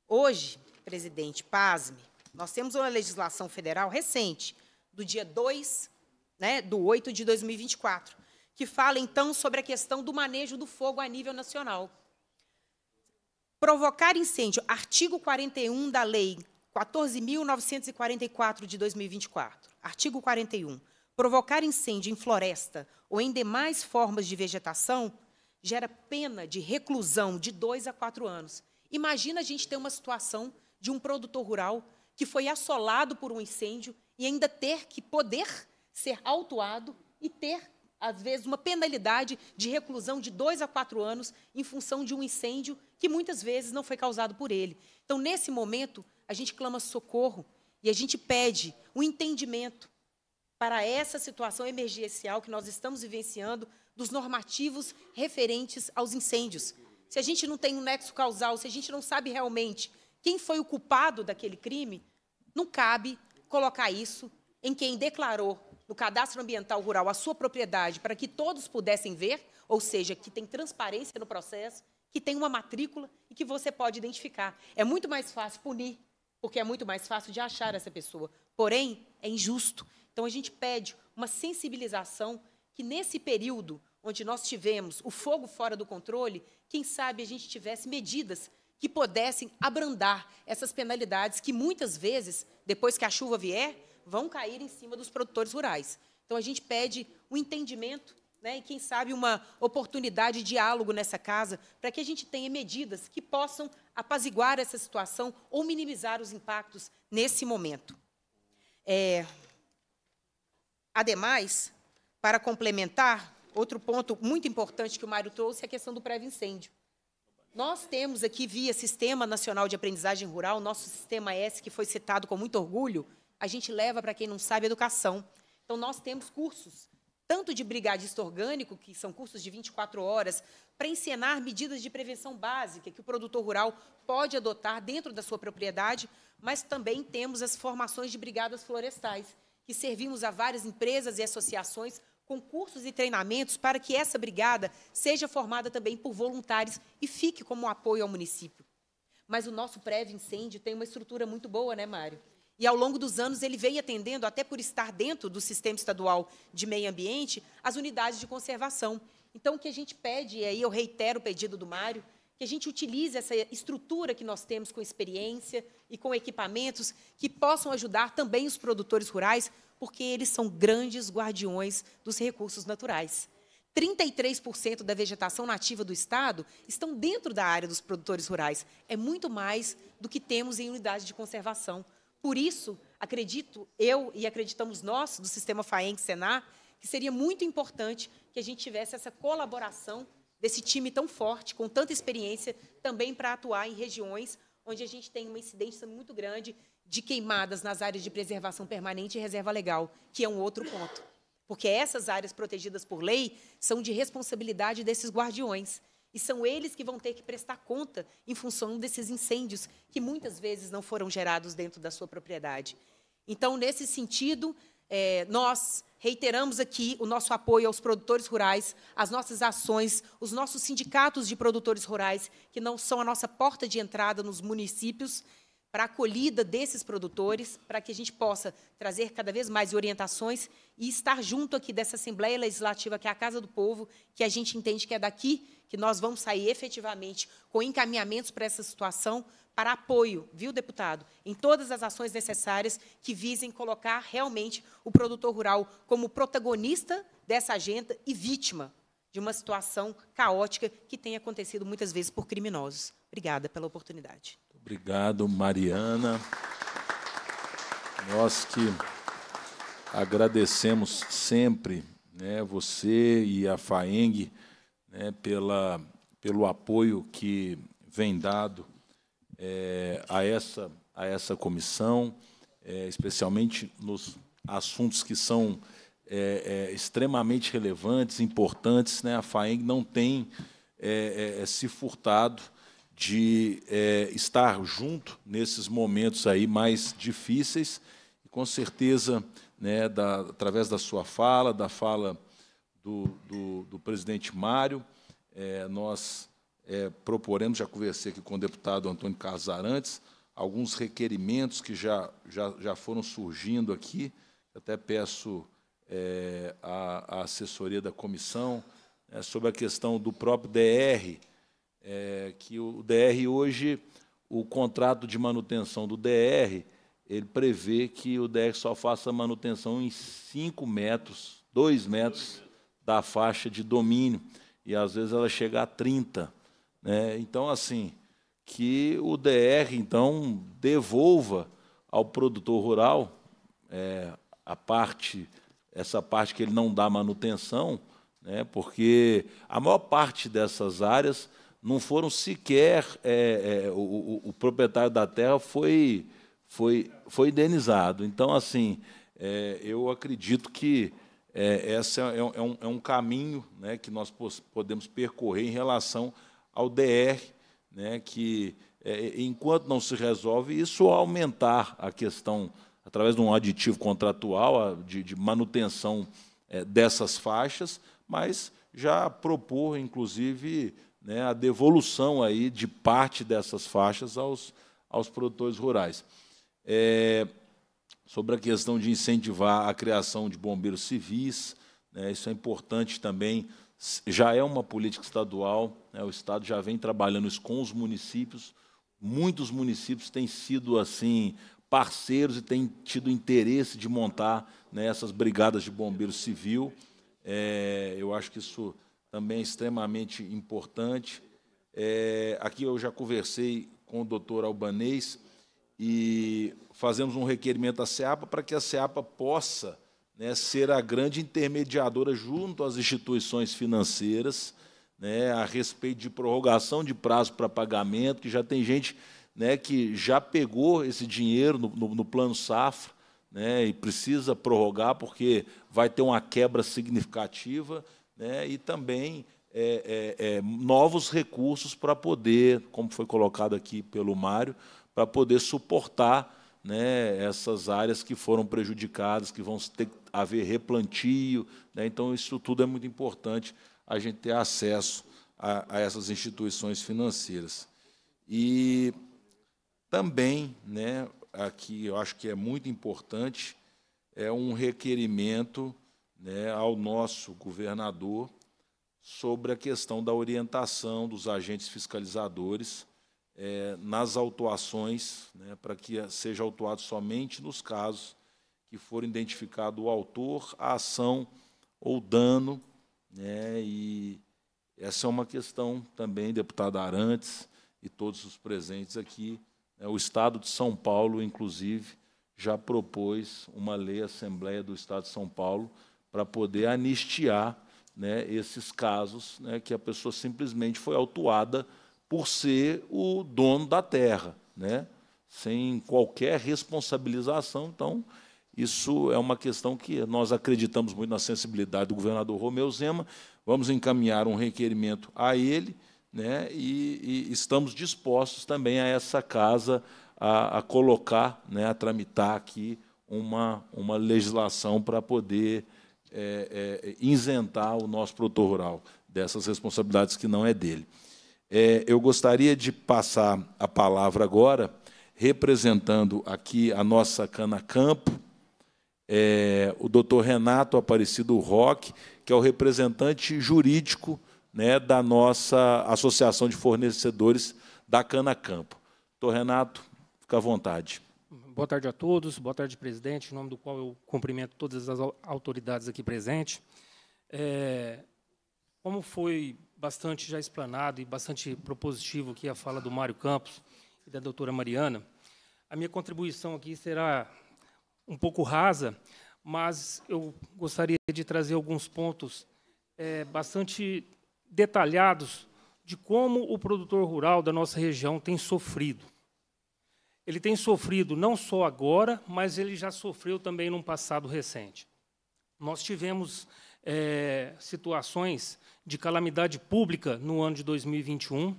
hoje, presidente, pasme, nós temos uma legislação federal recente, do dia 2 né, do 8 de 2024, que fala, então, sobre a questão do manejo do fogo a nível nacional. Provocar incêndio, artigo 41 da Lei 14.944 de 2024. Artigo 41. Provocar incêndio em floresta ou em demais formas de vegetação gera pena de reclusão de dois a quatro anos. Imagina a gente ter uma situação de um produtor rural que foi assolado por um incêndio e ainda ter que poder ser autuado e ter, às vezes, uma penalidade de reclusão de dois a quatro anos em função de um incêndio que muitas vezes não foi causado por ele. Então, nesse momento, a gente clama socorro e a gente pede um entendimento para essa situação emergencial que nós estamos vivenciando dos normativos referentes aos incêndios. Se a gente não tem um nexo causal, se a gente não sabe realmente quem foi o culpado daquele crime, não cabe colocar isso em quem declarou no cadastro ambiental rural a sua propriedade para que todos pudessem ver, ou seja, que tem transparência no processo, que tem uma matrícula e que você pode identificar. É muito mais fácil punir, porque é muito mais fácil de achar essa pessoa. Porém, é injusto. Então, a gente pede uma sensibilização que, nesse período onde nós tivemos o fogo fora do controle, quem sabe a gente tivesse medidas que pudessem abrandar essas penalidades que muitas vezes, depois que a chuva vier, vão cair em cima dos produtores rurais. Então a gente pede um entendimento né, e, quem sabe, uma oportunidade de diálogo nessa casa, para que a gente tenha medidas que possam apaziguar essa situação ou minimizar os impactos nesse momento. É, ademais, para complementar, outro ponto muito importante que o Mário trouxe é a questão do prévio incêndio. Nós temos aqui, via Sistema Nacional de Aprendizagem Rural, nosso Sistema S, que foi citado com muito orgulho, a gente leva, para quem não sabe, educação. Então, nós temos cursos, tanto de brigadista orgânico, que são cursos de 24 horas, para ensinar medidas de prevenção básica que o produtor rural pode adotar dentro da sua propriedade, mas também temos as formações de brigadas florestais, que servimos a várias empresas e associações com cursos e treinamentos para que essa brigada seja formada também por voluntários e fique como apoio ao município. Mas o nosso prévio incêndio tem uma estrutura muito boa, né, Mário? E ao longo dos anos ele vem atendendo, até por estar dentro do sistema estadual de meio ambiente, as unidades de conservação. Então, o que a gente pede, e aí eu reitero o pedido do Mário, que a gente utilize essa estrutura que nós temos com experiência e com equipamentos que possam ajudar também os produtores rurais porque eles são grandes guardiões dos recursos naturais. 33% da vegetação nativa do Estado estão dentro da área dos produtores rurais. É muito mais do que temos em unidade de conservação. Por isso, acredito eu e acreditamos nós, do Sistema FAENG-SENAR, que seria muito importante que a gente tivesse essa colaboração desse time tão forte, com tanta experiência, também para atuar em regiões onde a gente tem uma incidência muito grande de queimadas nas áreas de preservação permanente e reserva legal, que é um outro ponto. Porque essas áreas protegidas por lei são de responsabilidade desses guardiões. E são eles que vão ter que prestar conta em função desses incêndios que muitas vezes não foram gerados dentro da sua propriedade. Então, nesse sentido, é, nós reiteramos aqui o nosso apoio aos produtores rurais, as nossas ações, os nossos sindicatos de produtores rurais, que não são a nossa porta de entrada nos municípios, para a acolhida desses produtores, para que a gente possa trazer cada vez mais orientações e estar junto aqui dessa Assembleia Legislativa, que é a Casa do Povo, que a gente entende que é daqui que nós vamos sair efetivamente com encaminhamentos para essa situação, para apoio, viu, deputado, em todas as ações necessárias que visem colocar realmente o produtor rural como protagonista dessa agenda e vítima de uma situação caótica que tem acontecido muitas vezes por criminosos. Obrigada pela oportunidade. Obrigado, Mariana. Nós que agradecemos sempre né, você e a FAENG né, pela, pelo apoio que vem dado é, a, essa, a essa comissão, é, especialmente nos assuntos que são é, é extremamente relevantes, importantes. Né, a FAENG não tem é, é, se furtado de é, estar junto nesses momentos aí mais difíceis. E, com certeza, né, da, através da sua fala, da fala do, do, do presidente Mário, é, nós é, proporemos, já conversei aqui com o deputado Antônio Carlos Arantes, alguns requerimentos que já, já, já foram surgindo aqui. Até peço a, assessoria da comissão é, sobre a questão do próprio DR, é, que o DR hoje, o contrato de manutenção do DR, ele prevê que o DR só faça manutenção em 5 metros, 2 metros da faixa de domínio, e às vezes ela chega a 30. Né? Então, assim, que o DR, então, devolva ao produtor rural é, a parte, essa parte que ele não dá manutenção, né? porque a maior parte dessas áreas não foram sequer é, é, o, o, o, proprietário da terra foi foi foi indenizado. Então assim é, eu acredito que é, esse é, é, um, é um caminho né, que nós podemos percorrer em relação ao DR, né, que é, enquanto não se resolve isso aumentar a questão através de um aditivo contratual de, de manutenção dessas faixas, mas já propor inclusive né, a devolução aí de parte dessas faixas aos, aos produtores rurais. É, sobre a questão de incentivar a criação de bombeiros civis, né, isso é importante também, já é uma política estadual, né, o Estado já vem trabalhando isso com os municípios, muitos municípios têm sido assim parceiros e têm tido interesse de montar né, essas brigadas de bombeiro civil. É, eu acho que isso também extremamente importante. É, aqui eu já conversei com o doutor Albanês e fazemos um requerimento à SEAPA para que a SEAPA possa né, ser a grande intermediadora junto às instituições financeiras né, a respeito de prorrogação de prazo para pagamento, que já tem gente né, que já pegou esse dinheiro no, no, no plano safra né, e precisa prorrogar porque vai ter uma quebra significativa né, e também é, é, é, novos recursos para poder, como foi colocado aqui pelo Mário, para poder suportar né, essas áreas que foram prejudicadas, que vão ter que haver replantio. Né, então, isso tudo é muito importante, a gente ter acesso a, a essas instituições financeiras. E também, né, aqui eu acho que é muito importante, é um requerimento né, ao nosso governador sobre a questão da orientação dos agentes fiscalizadores é, nas autuações, né, para que seja autuado somente nos casos que for identificado o autor, a ação ou dano Né? E essa é uma questão também, deputado Arantes e todos os presentes aqui. Né? O Estado de São Paulo, inclusive, já propôs uma lei, Assembleia do Estado de São Paulo, para poder anistiar né, esses casos né, que a pessoa simplesmente foi autuada por ser o dono da terra, né, sem qualquer responsabilização. Então, isso é uma questão que nós acreditamos muito na sensibilidade do governador Romeu Zema. Vamos encaminhar um requerimento a ele, né, e, e estamos dispostos também a essa casa a, a colocar, né, a tramitar aqui uma, uma legislação para poder é, é, isentar o nosso produtor rural dessas responsabilidades que não é dele. É, eu gostaria de passar a palavra agora, representando aqui a nossa Cana Campo, é, o doutor Renato Aparecido Roque, que é o representante jurídico né, da nossa Associação de Fornecedores da Cana Campo. Doutor Renato, fica à vontade. Boa tarde a todos, boa tarde, presidente, em nome do qual eu cumprimento todas as autoridades aqui presentes. É, como foi bastante já explanado e bastante propositivo aqui a fala do Mário Campos e da doutora Mariana, a minha contribuição aqui será um pouco rasa, mas eu gostaria de trazer alguns pontos é, bastante detalhados de como o produtor rural da nossa região tem sofrido ele tem sofrido não só agora, mas ele já sofreu também num passado recente. Nós tivemos é, situações de calamidade pública no ano de 2021,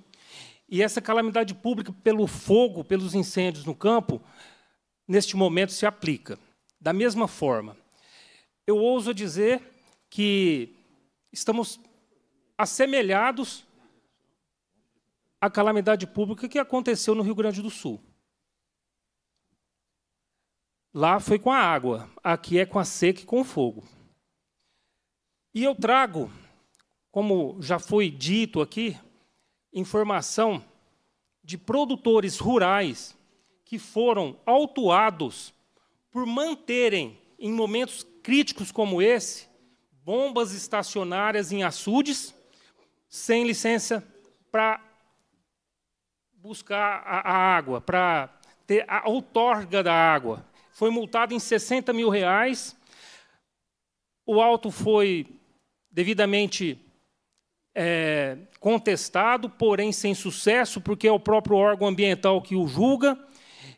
e essa calamidade pública pelo fogo, pelos incêndios no campo, neste momento se aplica. Da mesma forma, eu ouso dizer que estamos assemelhados à calamidade pública que aconteceu no Rio Grande do Sul. Lá foi com a água, aqui é com a seca e com o fogo. E eu trago, como já foi dito aqui, informação de produtores rurais que foram autuados por manterem, em momentos críticos como esse, bombas estacionárias em açudes, sem licença para buscar a, a água, para ter a outorga da água foi multado em 60 mil reais. O auto foi devidamente é, contestado, porém sem sucesso, porque é o próprio órgão ambiental que o julga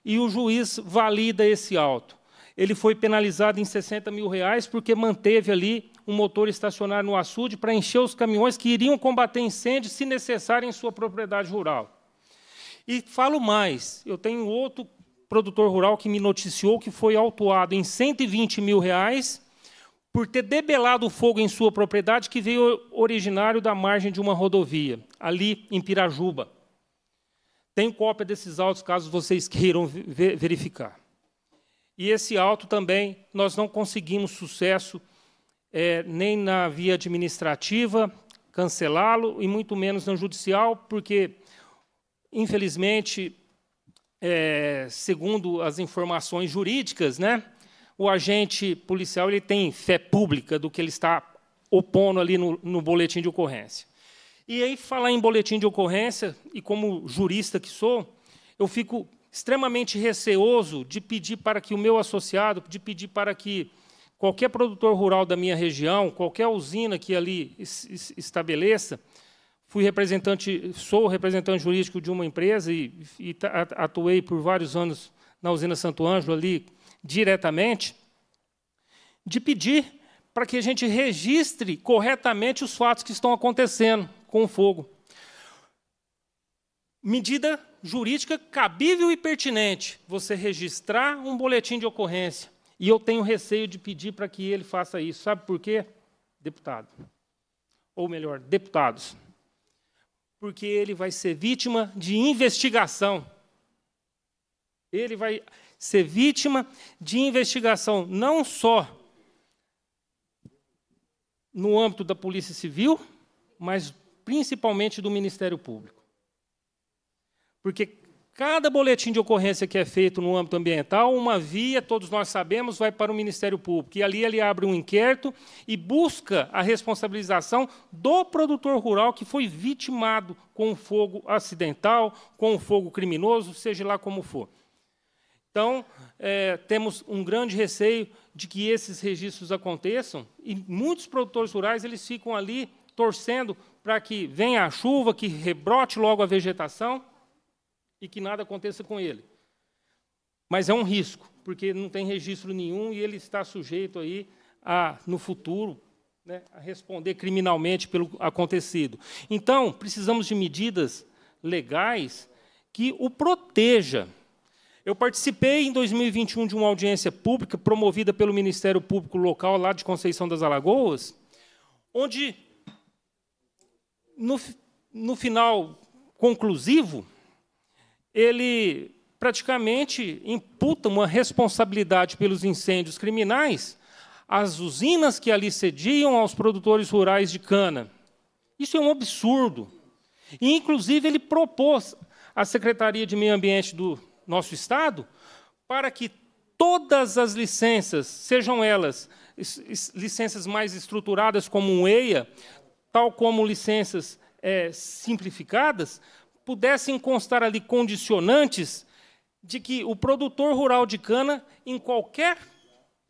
e o juiz valida esse auto. Ele foi penalizado em 60 mil reais porque manteve ali um motor estacionário no açude para encher os caminhões que iriam combater incêndios, se necessário, em sua propriedade rural. E falo mais, eu tenho outro produtor rural que me noticiou que foi autuado em 120 mil reais por ter debelado o fogo em sua propriedade que veio originário da margem de uma rodovia, ali em Pirajuba. Tem cópia desses autos, caso vocês queiram verificar. E esse auto também, nós não conseguimos sucesso é, nem na via administrativa, cancelá-lo, e muito menos na judicial, porque, infelizmente, é, segundo as informações jurídicas, né, o agente policial ele tem fé pública do que ele está opondo ali no, no boletim de ocorrência. E aí, falar em boletim de ocorrência, e como jurista que sou, eu fico extremamente receoso de pedir para que o meu associado, de pedir para que qualquer produtor rural da minha região, qualquer usina que ali estabeleça, fui representante, sou representante jurídico de uma empresa e, e atuei por vários anos na usina Santo Ângelo ali diretamente, de pedir para que a gente registre corretamente os fatos que estão acontecendo com o fogo. Medida jurídica cabível e pertinente, você registrar um boletim de ocorrência. E eu tenho receio de pedir para que ele faça isso. Sabe por quê? Deputado. Ou melhor, deputados porque ele vai ser vítima de investigação. Ele vai ser vítima de investigação não só no âmbito da Polícia Civil, mas principalmente do Ministério Público. Porque Cada boletim de ocorrência que é feito no âmbito ambiental, uma via, todos nós sabemos, vai para o Ministério Público. E ali ele abre um inquérito e busca a responsabilização do produtor rural que foi vitimado com um fogo acidental, com um fogo criminoso, seja lá como for. Então, é, temos um grande receio de que esses registros aconteçam e muitos produtores rurais eles ficam ali torcendo para que venha a chuva, que rebrote logo a vegetação e que nada aconteça com ele. Mas é um risco, porque não tem registro nenhum e ele está sujeito aí a, no futuro, né, a responder criminalmente pelo acontecido. Então, precisamos de medidas legais que o proteja. Eu participei em 2021 de uma audiência pública promovida pelo Ministério Público Local lá de Conceição das Alagoas, onde no, no final conclusivo ele praticamente imputa uma responsabilidade pelos incêndios criminais às usinas que ali cediam aos produtores rurais de cana. Isso é um absurdo. E, inclusive, ele propôs à Secretaria de Meio Ambiente do nosso Estado para que todas as licenças, sejam elas licenças mais estruturadas, como um EIA, tal como licenças é, simplificadas, pudessem constar ali condicionantes de que o produtor rural de cana, em qualquer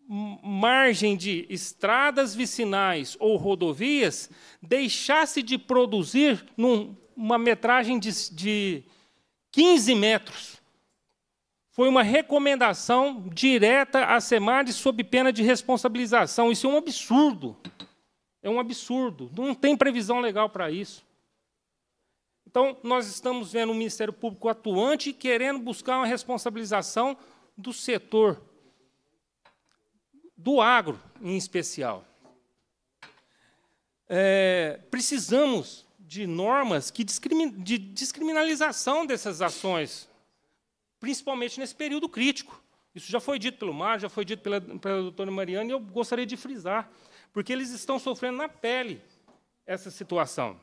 margem de estradas vicinais ou rodovias, deixasse de produzir numa metragem de, de 15 metros. Foi uma recomendação direta à SEMAD sob pena de responsabilização. Isso é um absurdo. É um absurdo. Não tem previsão legal para isso. Então, nós estamos vendo o Ministério Público atuante querendo buscar uma responsabilização do setor, do agro em especial. É, precisamos de normas que discrimin de descriminalização dessas ações, principalmente nesse período crítico. Isso já foi dito pelo Mar, já foi dito pela, pela doutora Mariana, e eu gostaria de frisar, porque eles estão sofrendo na pele essa situação.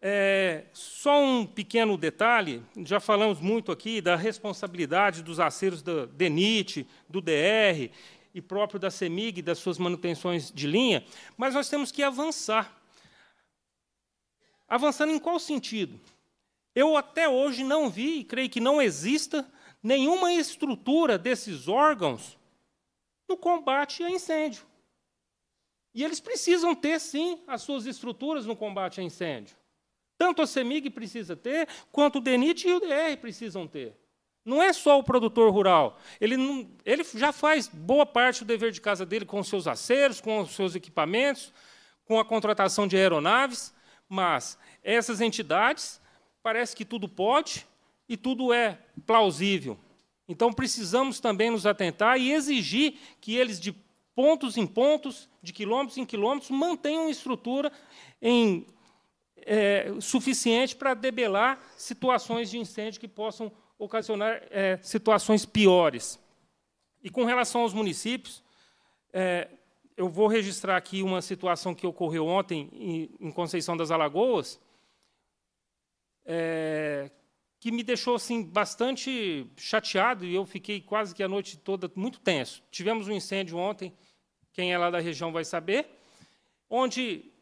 É, só um pequeno detalhe, já falamos muito aqui da responsabilidade dos aceros da DENIT, do DR e próprio da CEMIG, das suas manutenções de linha, mas nós temos que avançar. Avançando em qual sentido? Eu até hoje não vi, e creio que não exista, nenhuma estrutura desses órgãos no combate a incêndio. E eles precisam ter, sim, as suas estruturas no combate a incêndio. Tanto a CEMIG precisa ter, quanto o DENIT e o DR precisam ter. Não é só o produtor rural. Ele, não, ele já faz boa parte do dever de casa dele com os seus aceros, com os seus equipamentos, com a contratação de aeronaves, mas essas entidades parece que tudo pode e tudo é plausível. Então precisamos também nos atentar e exigir que eles, de pontos em pontos, de quilômetros em quilômetros, mantenham estrutura em é, suficiente para debelar situações de incêndio que possam ocasionar é, situações piores. E com relação aos municípios, é, eu vou registrar aqui uma situação que ocorreu ontem em, em Conceição das Alagoas, é, que me deixou assim bastante chateado e eu fiquei quase que a noite toda muito tenso. Tivemos um incêndio ontem, quem é lá da região vai saber, onde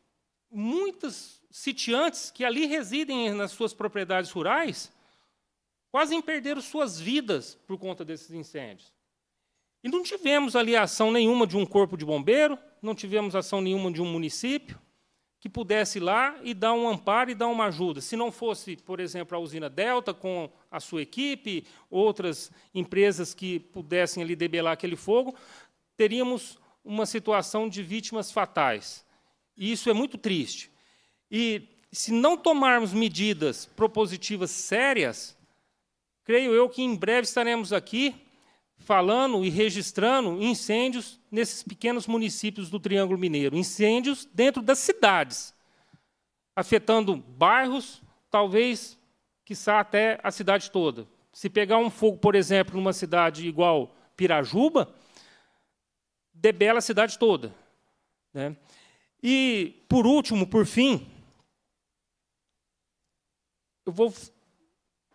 muitas sitiantes que ali residem nas suas propriedades rurais quase perderam suas vidas por conta desses incêndios. E não tivemos ali ação nenhuma de um corpo de bombeiro, não tivemos ação nenhuma de um município que pudesse ir lá e dar um amparo e dar uma ajuda. Se não fosse, por exemplo, a usina Delta com a sua equipe, outras empresas que pudessem ali debelar aquele fogo, teríamos uma situação de vítimas fatais. E isso é muito triste. E se não tomarmos medidas propositivas sérias, creio eu que em breve estaremos aqui falando e registrando incêndios nesses pequenos municípios do Triângulo Mineiro, incêndios dentro das cidades, afetando bairros, talvez, quiçá até a cidade toda. Se pegar um fogo, por exemplo, numa cidade igual Pirajuba, debela a cidade toda. Né? E, por último, por fim, eu vou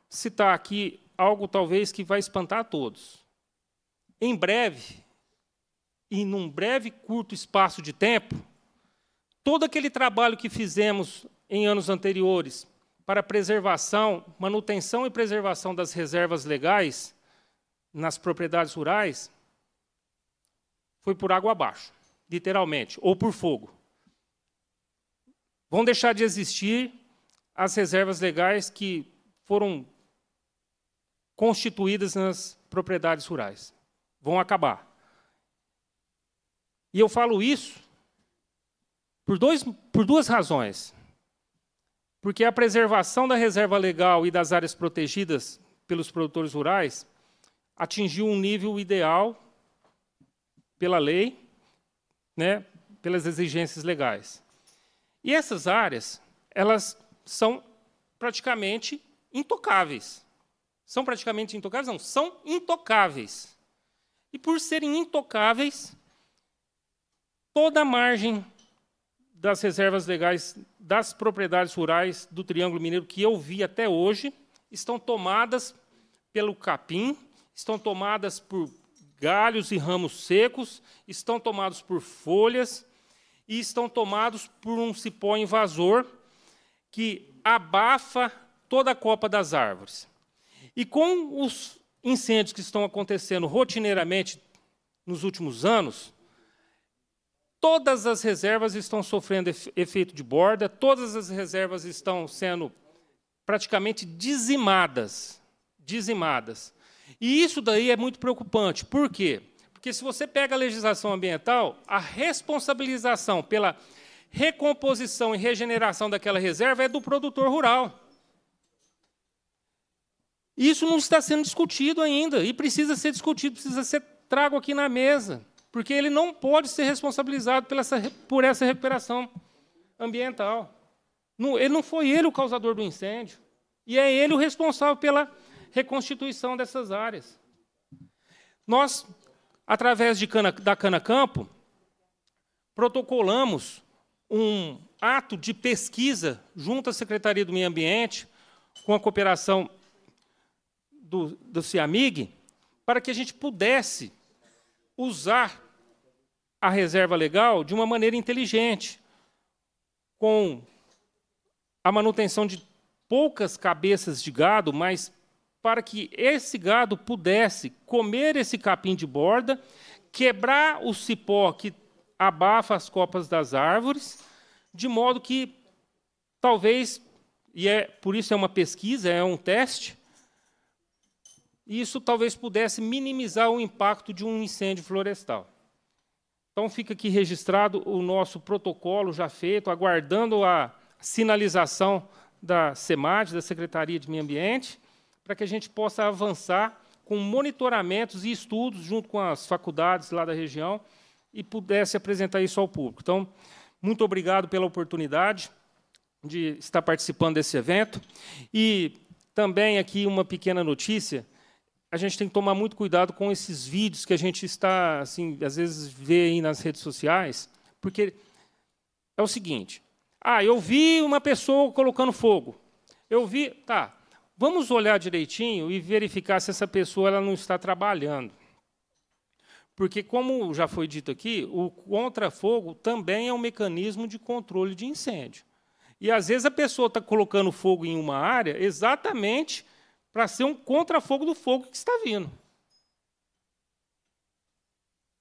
citar aqui algo talvez que vai espantar a todos. Em breve, e num breve curto espaço de tempo, todo aquele trabalho que fizemos em anos anteriores para preservação, manutenção e preservação das reservas legais nas propriedades rurais foi por água abaixo, literalmente, ou por fogo. Vão deixar de existir as reservas legais que foram constituídas nas propriedades rurais. Vão acabar. E eu falo isso por, dois, por duas razões. Porque a preservação da reserva legal e das áreas protegidas pelos produtores rurais atingiu um nível ideal pela lei, né, pelas exigências legais. E essas áreas, elas são praticamente intocáveis. São praticamente intocáveis? Não, são intocáveis. E por serem intocáveis, toda a margem das reservas legais das propriedades rurais do Triângulo Mineiro que eu vi até hoje estão tomadas pelo capim, estão tomadas por galhos e ramos secos, estão tomados por folhas e estão tomados por um cipó invasor que abafa toda a copa das árvores. E com os incêndios que estão acontecendo rotineiramente nos últimos anos, todas as reservas estão sofrendo efeito de borda, todas as reservas estão sendo praticamente dizimadas, dizimadas. E isso daí é muito preocupante. Por quê? Porque se você pega a legislação ambiental, a responsabilização pela recomposição e regeneração daquela reserva é do produtor rural. Isso não está sendo discutido ainda e precisa ser discutido, precisa ser trago aqui na mesa, porque ele não pode ser responsabilizado por essa, por essa recuperação ambiental. Não, ele não foi ele o causador do incêndio e é ele o responsável pela reconstituição dessas áreas. Nós, através cana, da Cana Campo, protocolamos um ato de pesquisa junto à Secretaria do Meio Ambiente, com a cooperação do, do CIAMIG, para que a gente pudesse usar a reserva legal de uma maneira inteligente, com a manutenção de poucas cabeças de gado, mas para que esse gado pudesse comer esse capim de borda, quebrar o cipó que abafa as copas das árvores, de modo que talvez, e é por isso é uma pesquisa, é um teste, isso talvez pudesse minimizar o impacto de um incêndio florestal. Então fica aqui registrado o nosso protocolo já feito, aguardando a sinalização da SEMAD, da Secretaria de Meio Ambiente, para que a gente possa avançar com monitoramentos e estudos junto com as faculdades lá da região e pudesse apresentar isso ao público. Então, muito obrigado pela oportunidade de estar participando desse evento. E também aqui uma pequena notícia, a gente tem que tomar muito cuidado com esses vídeos que a gente está, assim, às vezes vê aí nas redes sociais, porque é o seguinte: ah, eu vi uma pessoa colocando fogo. Eu vi, tá, Vamos olhar direitinho e verificar se essa pessoa ela não está trabalhando. Porque, como já foi dito aqui, o contrafogo também é um mecanismo de controle de incêndio. E, às vezes, a pessoa está colocando fogo em uma área exatamente para ser um contrafogo do fogo que está vindo.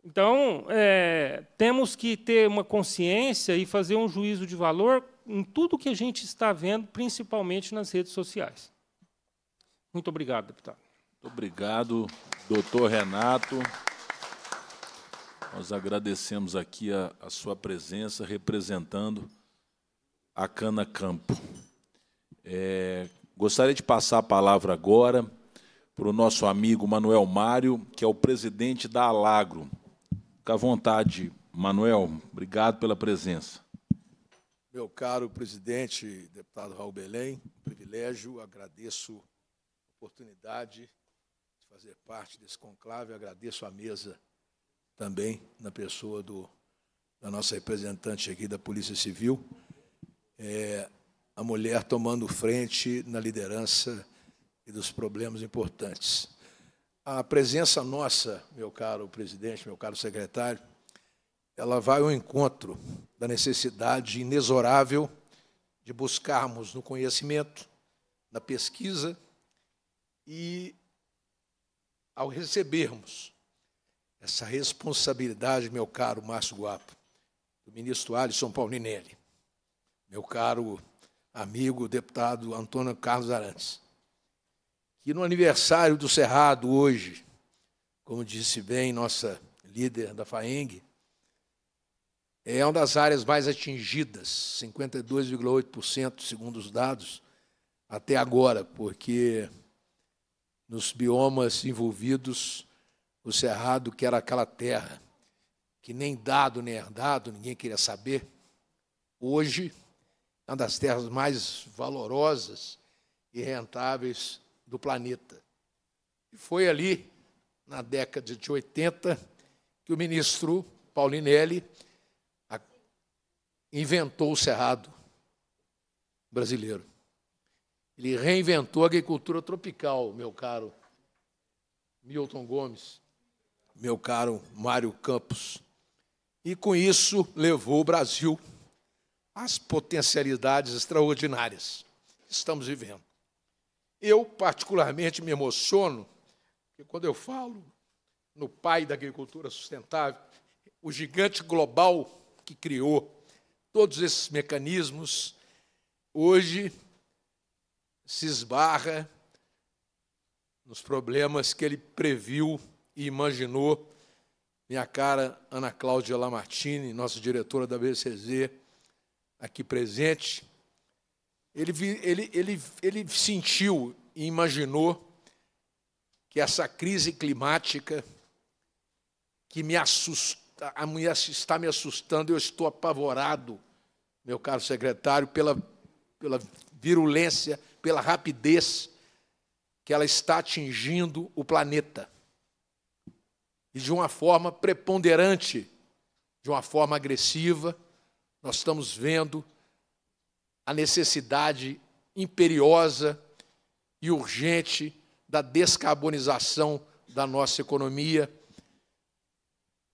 Então, é, temos que ter uma consciência e fazer um juízo de valor em tudo que a gente está vendo, principalmente nas redes sociais. Muito obrigado, deputado. Muito obrigado, doutor Renato. Nós agradecemos aqui a, a sua presença representando a Cana Campo. É, gostaria de passar a palavra agora para o nosso amigo Manuel Mário, que é o presidente da Alagro. Fique à vontade, Manuel. Obrigado pela presença. Meu caro presidente, deputado Raul Belém, privilégio, agradeço oportunidade de fazer parte desse conclave. Agradeço a mesa também, na pessoa do, da nossa representante aqui da Polícia Civil. É, a mulher tomando frente na liderança e dos problemas importantes. A presença nossa, meu caro presidente, meu caro secretário, ela vai ao encontro da necessidade inexorável de buscarmos no conhecimento, na pesquisa e ao recebermos essa responsabilidade, meu caro Márcio Guapo, do ministro Alisson Paulinelli, meu caro amigo deputado Antônio Carlos Arantes, que no aniversário do Cerrado hoje, como disse bem nossa líder da FAENG, é uma das áreas mais atingidas, 52,8% segundo os dados, até agora, porque nos biomas envolvidos, o Cerrado, que era aquela terra que nem dado nem herdado, ninguém queria saber, hoje é uma das terras mais valorosas e rentáveis do planeta. E foi ali, na década de 80, que o ministro Paulinelli inventou o cerrado brasileiro. Ele reinventou a agricultura tropical, meu caro Milton Gomes, meu caro Mário Campos. E com isso levou o Brasil às potencialidades extraordinárias que estamos vivendo. Eu, particularmente, me emociono, porque quando eu falo no pai da agricultura sustentável, o gigante global que criou todos esses mecanismos, hoje se esbarra nos problemas que ele previu e imaginou. Minha cara Ana Cláudia Lamartine, nossa diretora da BCZ, aqui presente, ele, ele, ele, ele sentiu e imaginou que essa crise climática que me assusta, está me assustando, eu estou apavorado, meu caro secretário, pela, pela virulência, pela rapidez que ela está atingindo o planeta. E de uma forma preponderante, de uma forma agressiva, nós estamos vendo a necessidade imperiosa e urgente da descarbonização da nossa economia,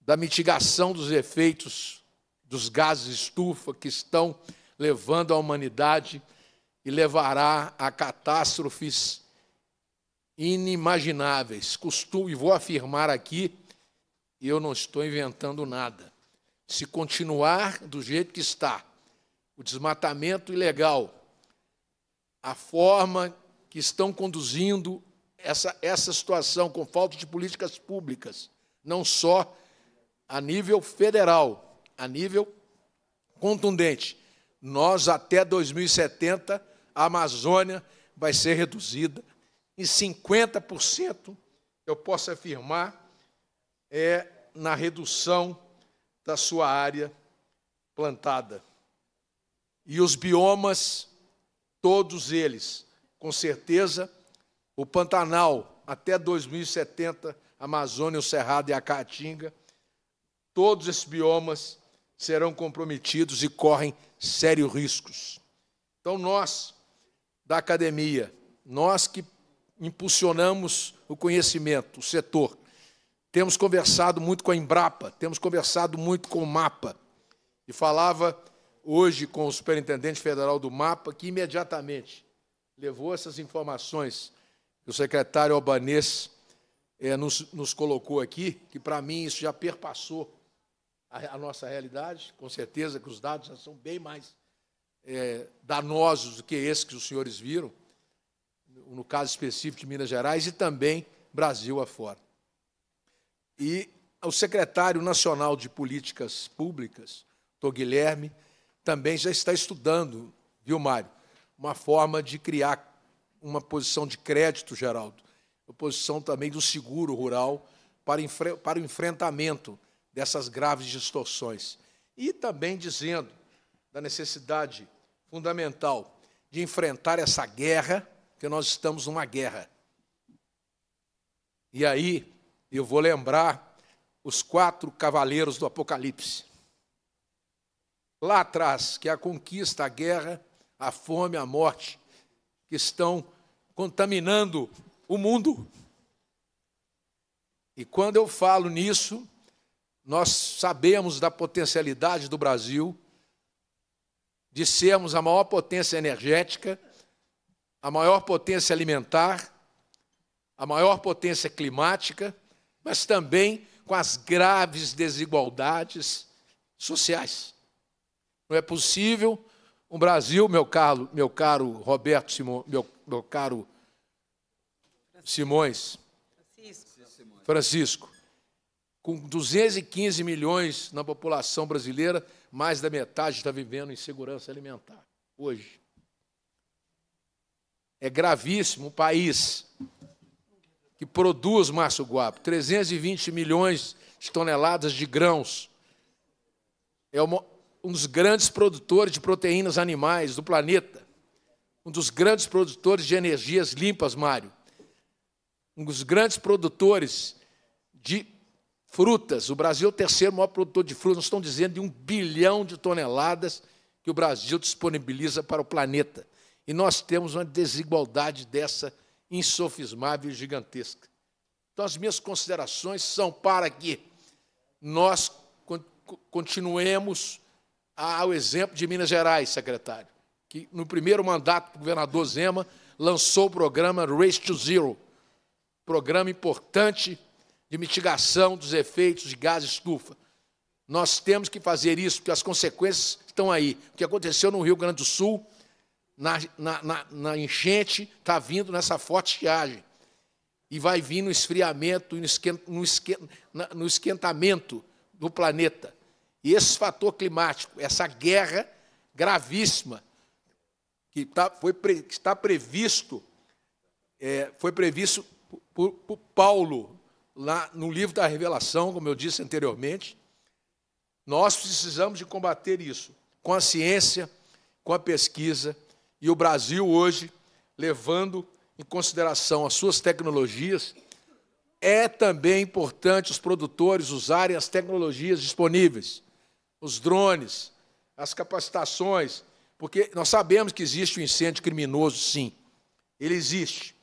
da mitigação dos efeitos dos gases estufa que estão levando a humanidade e levará a catástrofes inimagináveis. Costumo, e vou afirmar aqui, e eu não estou inventando nada. Se continuar do jeito que está, o desmatamento ilegal, a forma que estão conduzindo essa, essa situação com falta de políticas públicas, não só a nível federal, a nível contundente. Nós, até 2070, a Amazônia vai ser reduzida em 50%, eu posso afirmar, é na redução da sua área plantada. E os biomas, todos eles, com certeza, o Pantanal, até 2070, Amazônia, o Cerrado e a Caatinga, todos esses biomas serão comprometidos e correm sérios riscos. Então, nós, da academia, nós que impulsionamos o conhecimento, o setor, temos conversado muito com a Embrapa, temos conversado muito com o MAPA, e falava hoje com o superintendente federal do MAPA, que imediatamente levou essas informações que o secretário Albanês é, nos, nos colocou aqui, que para mim isso já perpassou a, a, nossa realidade, com certeza que os dados já são bem mais é, danosos do que esses que os senhores viram, no caso específico de Minas Gerais e também Brasil afora. E o secretário nacional de Políticas Públicas, Tô Guilherme, também já está estudando, viu, Mário, uma forma de criar uma posição de crédito, Geraldo, uma posição também do seguro rural para, para o enfrentamento dessas graves distorções. E também dizendo da necessidade fundamental de enfrentar essa guerra, que nós estamos numa guerra. E aí eu vou lembrar os quatro cavaleiros do Apocalipse. Lá atrás, que é a conquista, a guerra, a fome, a morte, que estão contaminando o mundo. E quando eu falo nisso, nós sabemos da potencialidade do Brasil de sermos a maior potência energética, a maior potência alimentar, a maior potência climática, mas também com as graves desigualdades sociais. Não é possível um Brasil, meu caro, meu caro Roberto Simão, meu, meu caro Simões, Francisco, com 215 milhões na população brasileira, mais da metade está vivendo em segurança alimentar hoje. É gravíssimo um país que produz, Márcio Guapo, 320 milhões de toneladas de grãos. É uma, um dos grandes produtores de proteínas animais do planeta. Um dos grandes produtores de energias limpas, Mário um dos grandes produtores de frutas. O Brasil é o terceiro maior produtor de frutas. Nós estamos dizendo de um bilhão de toneladas que o Brasil disponibiliza para o planeta. E nós temos uma desigualdade dessa insofismável e gigantesca. Então, as minhas considerações são para que nós continuemos ao exemplo de Minas Gerais, secretário, que no primeiro mandato do governador Zema lançou o programa Race to Zero, programa importante de mitigação dos efeitos de gás estufa. Nós temos que fazer isso, porque as consequências estão aí. O que aconteceu no Rio Grande do Sul, na, na, na, na enchente, está vindo nessa forte estiagem. E vai vir no esfriamento, no esquentamento do planeta. E esse fator climático, essa guerra gravíssima, que tá, foi, está previsto, é, foi previsto por, por Paulo, lá no livro da Revelação, como eu disse anteriormente, nós precisamos de combater isso com a ciência, com a pesquisa, e o Brasil hoje, levando em consideração as suas tecnologias, é também importante os produtores usarem as tecnologias disponíveis, os drones, as capacitações, porque nós sabemos que existe um incêndio criminoso, sim, ele existe.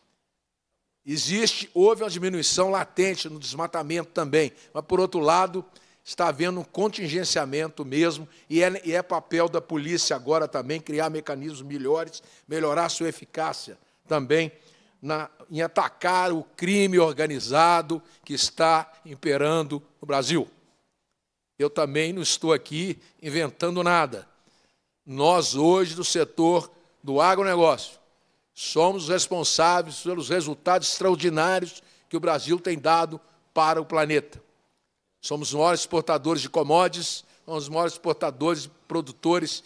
Existe, houve uma diminuição latente no desmatamento também, mas, por outro lado, está havendo um contingenciamento mesmo, e é, e é papel da polícia agora também criar mecanismos melhores, melhorar sua eficácia também na, em atacar o crime organizado que está imperando no Brasil. Eu também não estou aqui inventando nada. Nós, hoje, do setor do agronegócio, Somos responsáveis pelos resultados extraordinários que o Brasil tem dado para o planeta. Somos os maiores exportadores de commodities, somos os maiores exportadores e produtores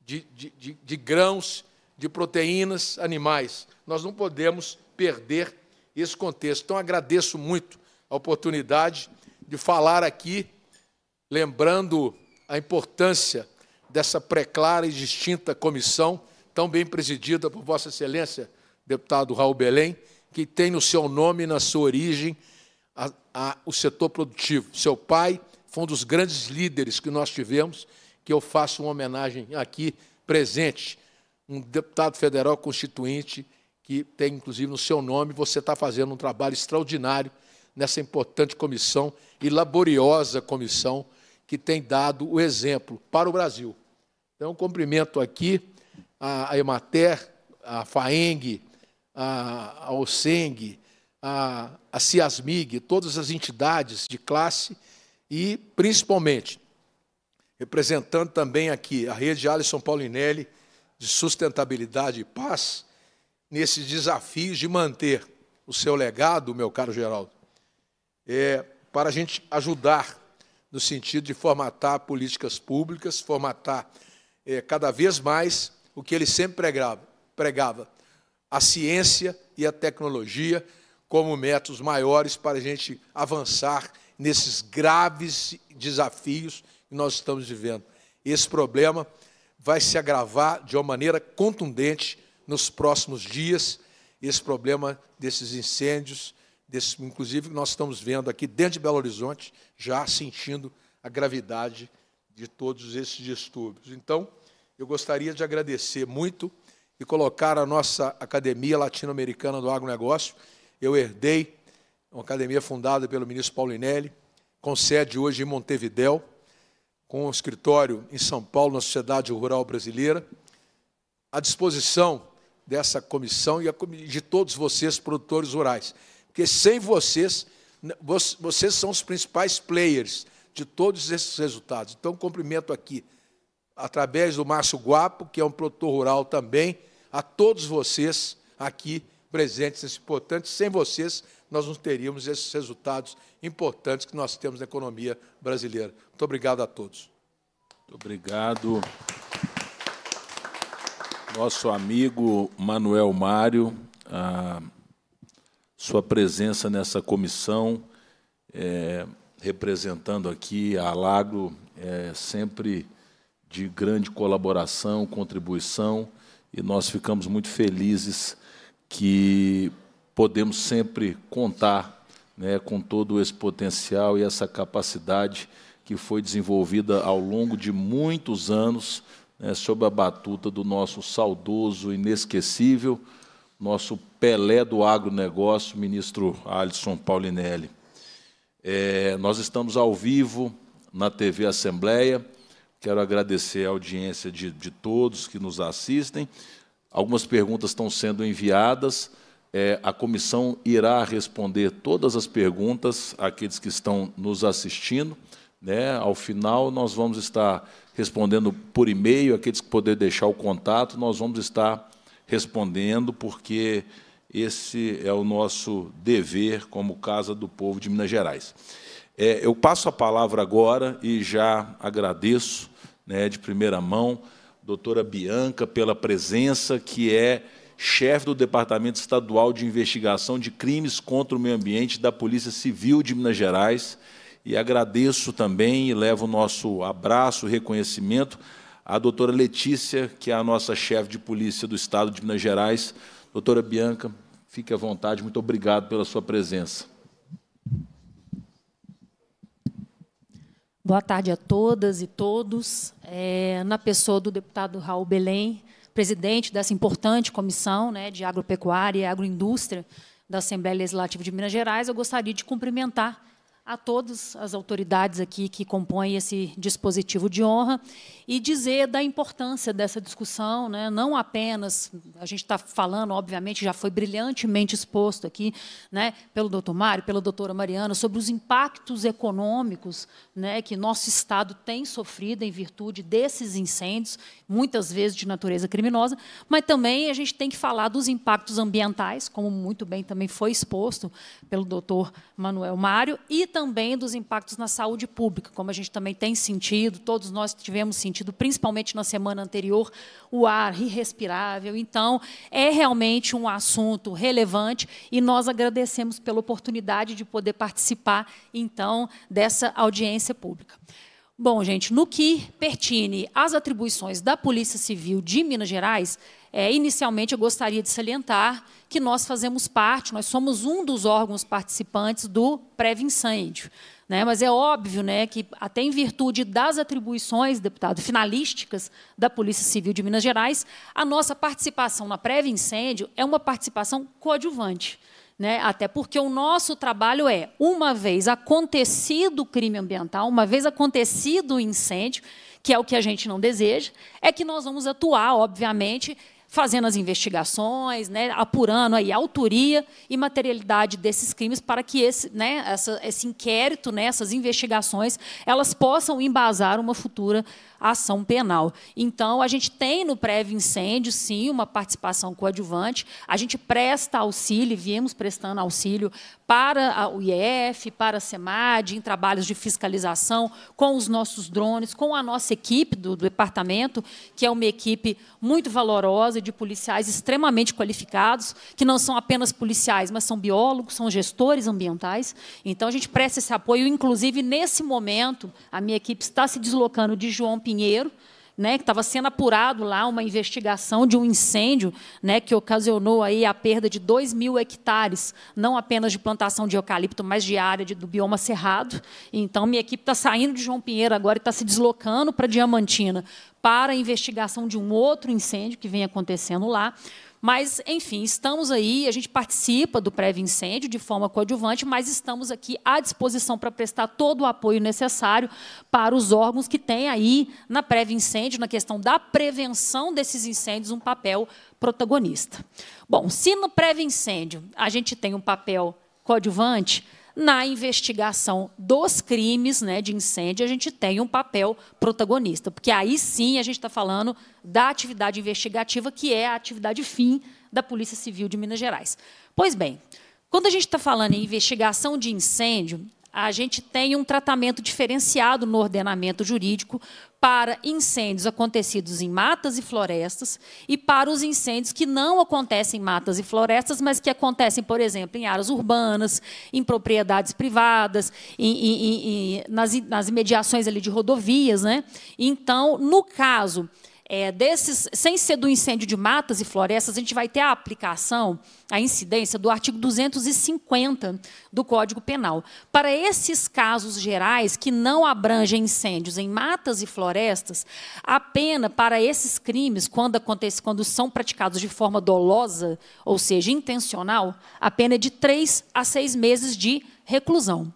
de, de, de, de grãos, de proteínas animais. Nós não podemos perder esse contexto. Então, agradeço muito a oportunidade de falar aqui, lembrando a importância dessa preclara e distinta comissão tão bem presidida por Vossa Excelência, deputado Raul Belém, que tem no seu nome e na sua origem a, o setor produtivo. Seu pai foi um dos grandes líderes que nós tivemos, que eu faço uma homenagem aqui presente, um deputado federal constituinte que tem, inclusive, no seu nome, você está fazendo um trabalho extraordinário nessa importante comissão e laboriosa comissão que tem dado o exemplo para o Brasil. Então, cumprimento aqui a Emater, a FAENG, a, a OSENG, a, a CIASMIG, todas as entidades de classe e, principalmente, representando também aqui a rede Alisson Paulinelli de sustentabilidade e paz, nesses desafios de manter o seu legado, meu caro Geraldo, é, para a gente ajudar no sentido de formatar políticas públicas, formatar é, cada vez mais o que ele sempre pregava, pregava a ciência e a tecnologia como métodos maiores para a gente avançar nesses graves desafios que nós estamos vivendo. Esse problema vai se agravar de uma maneira contundente nos próximos dias. Esse problema desses incêndios, desse, inclusive nós estamos vendo aqui dentro de Belo Horizonte, já sentindo a gravidade de todos esses distúrbios. Então, eu gostaria de agradecer muito e colocar a nossa Academia Latino-Americana do Agronegócio. Eu herdei uma academia fundada pelo ministro Paulinelli, com sede hoje em Montevidéu, com um escritório em São Paulo, na Sociedade Rural Brasileira, à disposição dessa comissão e de todos vocês, produtores rurais. Porque sem vocês, vocês são os principais players de todos esses resultados. Então, cumprimento aqui, através do Márcio Guapo, que é um produtor rural também, a todos vocês aqui presentes nesse importante. Sem vocês, nós não teríamos esses resultados importantes que nós temos na economia brasileira. Muito obrigado a todos. Muito obrigado. Nosso amigo Manuel Mário, sua presença nessa comissão, é, representando aqui a Alagro, é sempre de grande colaboração, contribuição, e nós ficamos muito felizes que podemos sempre contar né, com todo esse potencial e essa capacidade que foi desenvolvida ao longo de muitos anos né, sob a batuta do nosso saudoso, inesquecível, nosso Pelé do agronegócio, ministro Alisson Paulinelli. É, nós estamos ao vivo na TV Assembleia. Quero agradecer a audiência de, de todos que nos assistem. Algumas perguntas estão sendo enviadas. É, a comissão irá responder todas as perguntas àqueles que estão nos assistindo. Né? Ao final, nós vamos estar respondendo por e-mail, aqueles que poderem deixar o contato, nós vamos estar respondendo, porque esse é o nosso dever como Casa do Povo de Minas Gerais. É, eu passo a palavra agora e já agradeço né, de primeira mão doutora Bianca pela presença, que é chefe do Departamento Estadual de Investigação de Crimes contra o Meio Ambiente da Polícia Civil de Minas Gerais. E agradeço também e levo o nosso abraço, reconhecimento à doutora Letícia, que é a nossa chefe de polícia do Estado de Minas Gerais. Doutora Bianca, fique à vontade, muito obrigado pela sua presença. Boa tarde a todas e todos. É, na pessoa do deputado Raul Belém, presidente dessa importante comissão né, de agropecuária e agroindústria da Assembleia Legislativa de Minas Gerais, eu gostaria de cumprimentar a todas as autoridades aqui que compõem esse dispositivo de honra e dizer da importância dessa discussão, né? não apenas, a gente está falando, obviamente, já foi brilhantemente exposto aqui né, pelo doutor Mário, pela doutora Mariana, sobre os impactos econômicos né, que nosso Estado tem sofrido em virtude desses incêndios, muitas vezes de natureza criminosa, mas também a gente tem que falar dos impactos ambientais, como muito bem também foi exposto pelo doutor Manuel Mário, e também dos impactos na saúde pública, como a gente também tem sentido, todos nós tivemos sentido principalmente na semana anterior, o ar irrespirável. Então, é realmente um assunto relevante e nós agradecemos pela oportunidade de poder participar, então, dessa audiência pública. Bom, gente, no que pertine às atribuições da Polícia Civil de Minas Gerais, é, inicialmente eu gostaria de salientar que nós fazemos parte, nós somos um dos órgãos participantes do Pré-Incêndio. Né? Mas é óbvio né, que, até em virtude das atribuições, deputado, finalísticas da Polícia Civil de Minas Gerais, a nossa participação na prévia incêndio é uma participação coadjuvante. Né? Até porque o nosso trabalho é, uma vez acontecido o crime ambiental, uma vez acontecido o incêndio, que é o que a gente não deseja, é que nós vamos atuar, obviamente, fazendo as investigações, né, apurando aí a autoria e materialidade desses crimes para que esse, né, essa, esse inquérito, né, essas investigações, elas possam embasar uma futura ação penal. Então, a gente tem no prévio incêndio, sim, uma participação coadjuvante. A gente presta auxílio, viemos prestando auxílio para o IEF, para a SEMAD, em trabalhos de fiscalização, com os nossos drones, com a nossa equipe do, do departamento, que é uma equipe muito valorosa, de policiais extremamente qualificados, que não são apenas policiais, mas são biólogos, são gestores ambientais. Então, a gente presta esse apoio, inclusive, nesse momento, a minha equipe está se deslocando de João Pinheiro Pinheiro, né, que estava sendo apurado lá uma investigação de um incêndio né, que ocasionou aí a perda de 2 mil hectares, não apenas de plantação de eucalipto, mas de área de, do bioma cerrado. Então, minha equipe está saindo de João Pinheiro agora e está se deslocando para Diamantina para a investigação de um outro incêndio que vem acontecendo lá. Mas, enfim, estamos aí, a gente participa do prévio incêndio de forma coadjuvante, mas estamos aqui à disposição para prestar todo o apoio necessário para os órgãos que têm aí na prévio incêndio, na questão da prevenção desses incêndios, um papel protagonista. Bom, se no prévio incêndio a gente tem um papel coadjuvante, na investigação dos crimes né, de incêndio, a gente tem um papel protagonista, porque aí sim a gente está falando da atividade investigativa, que é a atividade fim da Polícia Civil de Minas Gerais. Pois bem, quando a gente está falando em investigação de incêndio, a gente tem um tratamento diferenciado no ordenamento jurídico para incêndios acontecidos em matas e florestas e para os incêndios que não acontecem em matas e florestas, mas que acontecem, por exemplo, em áreas urbanas, em propriedades privadas, em, em, em, nas, nas imediações ali de rodovias. Né? Então, no caso é, desses, sem ser do incêndio de matas e florestas, a gente vai ter a aplicação, a incidência do artigo 250 do Código Penal. Para esses casos gerais que não abrangem incêndios em matas e florestas, a pena para esses crimes, quando acontece, quando são praticados de forma dolosa, ou seja, intencional, a pena é de três a seis meses de reclusão.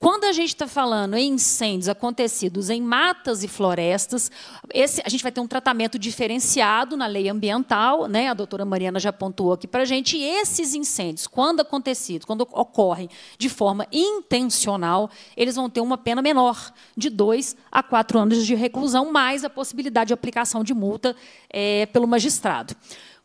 Quando a gente está falando em incêndios acontecidos em matas e florestas, esse, a gente vai ter um tratamento diferenciado na lei ambiental, né? a doutora Mariana já pontuou aqui para a gente, e esses incêndios, quando acontecidos, quando ocorrem de forma intencional, eles vão ter uma pena menor, de dois a quatro anos de reclusão, mais a possibilidade de aplicação de multa é, pelo magistrado.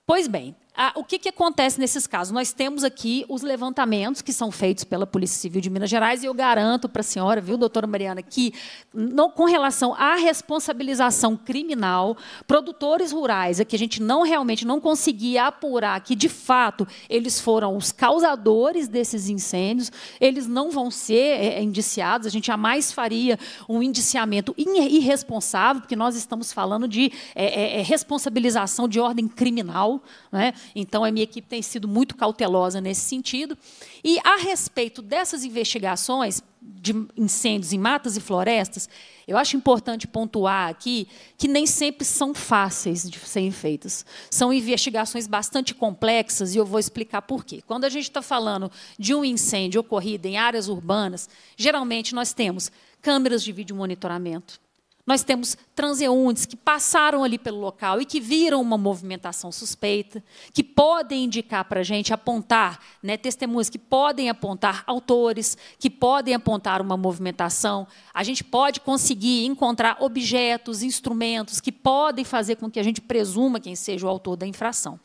Pois bem, ah, o que, que, acontece nesses casos? Nós temos aqui os levantamentos que são feitos pela Polícia Civil de Minas Gerais, e eu garanto para a senhora, viu, doutora Mariana, que não, com relação à responsabilização criminal, produtores rurais, é que a gente não realmente não conseguia apurar que, de fato, eles foram os causadores desses incêndios, eles não vão ser é, indiciados, a gente jamais faria um indiciamento irresponsável, porque nós estamos falando de é, é, é responsabilização de ordem criminal, né? Então, a minha equipe tem sido muito cautelosa nesse sentido. E, a respeito dessas investigações de incêndios em matas e florestas, eu acho importante pontuar aqui que nem sempre são fáceis de serem feitas. São investigações bastante complexas e eu vou explicar por quê. Quando a gente está falando de um incêndio ocorrido em áreas urbanas, geralmente nós temos câmeras de vídeo monitoramento, nós temos transeuntes que passaram ali pelo local e que viram uma movimentação suspeita, que podem indicar para a gente, apontar, né, testemunhas que podem apontar autores, que podem apontar uma movimentação. A gente pode conseguir encontrar objetos, instrumentos que podem fazer com que a gente presuma quem seja o autor da infração.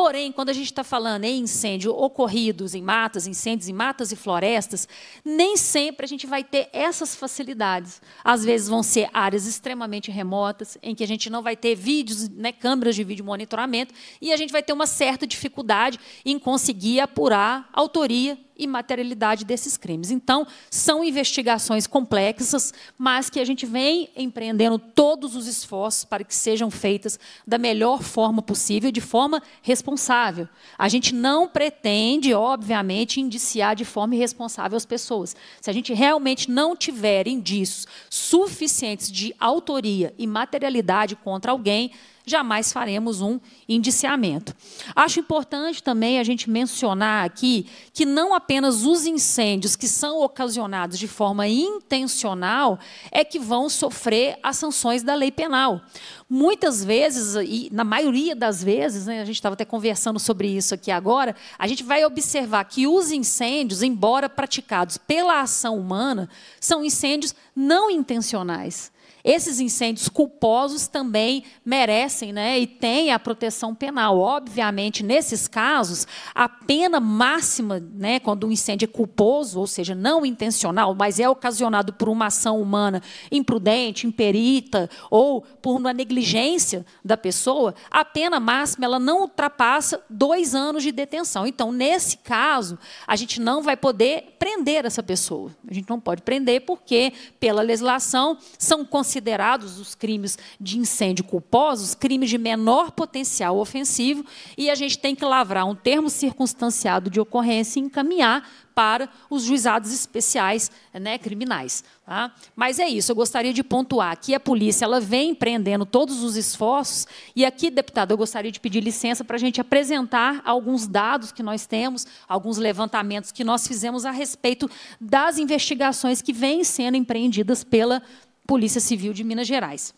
Porém, quando a gente está falando em incêndio ocorridos em matas, incêndios em matas e florestas, nem sempre a gente vai ter essas facilidades. Às vezes vão ser áreas extremamente remotas, em que a gente não vai ter vídeos, né, câmeras de vídeo monitoramento, e a gente vai ter uma certa dificuldade em conseguir apurar autoria e materialidade desses crimes. Então, são investigações complexas, mas que a gente vem empreendendo todos os esforços para que sejam feitas da melhor forma possível, de forma responsável. A gente não pretende, obviamente, indiciar de forma irresponsável as pessoas. Se a gente realmente não tiver indícios suficientes de autoria e materialidade contra alguém, jamais faremos um indiciamento. Acho importante também a gente mencionar aqui que não apenas os incêndios que são ocasionados de forma intencional é que vão sofrer as sanções da lei penal. Muitas vezes, e na maioria das vezes, né, a gente estava até conversando sobre isso aqui agora, a gente vai observar que os incêndios, embora praticados pela ação humana, são incêndios não intencionais. Esses incêndios culposos também merecem né, e têm a proteção penal. Obviamente, nesses casos, a pena máxima, né, quando o um incêndio é culposo, ou seja, não intencional, mas é ocasionado por uma ação humana imprudente, imperita, ou por uma negligência da pessoa, a pena máxima ela não ultrapassa dois anos de detenção. Então, nesse caso, a gente não vai poder prender essa pessoa. A gente não pode prender porque, pela legislação, são considerados considerados os crimes de incêndio culposos crimes de menor potencial ofensivo e a gente tem que lavrar um termo circunstanciado de ocorrência e encaminhar para os juizados especiais né, criminais. Tá? Mas é isso, eu gostaria de pontuar que a polícia ela vem empreendendo todos os esforços, e aqui, deputado, eu gostaria de pedir licença para a gente apresentar alguns dados que nós temos, alguns levantamentos que nós fizemos a respeito das investigações que vêm sendo empreendidas pela Polícia Civil de Minas Gerais.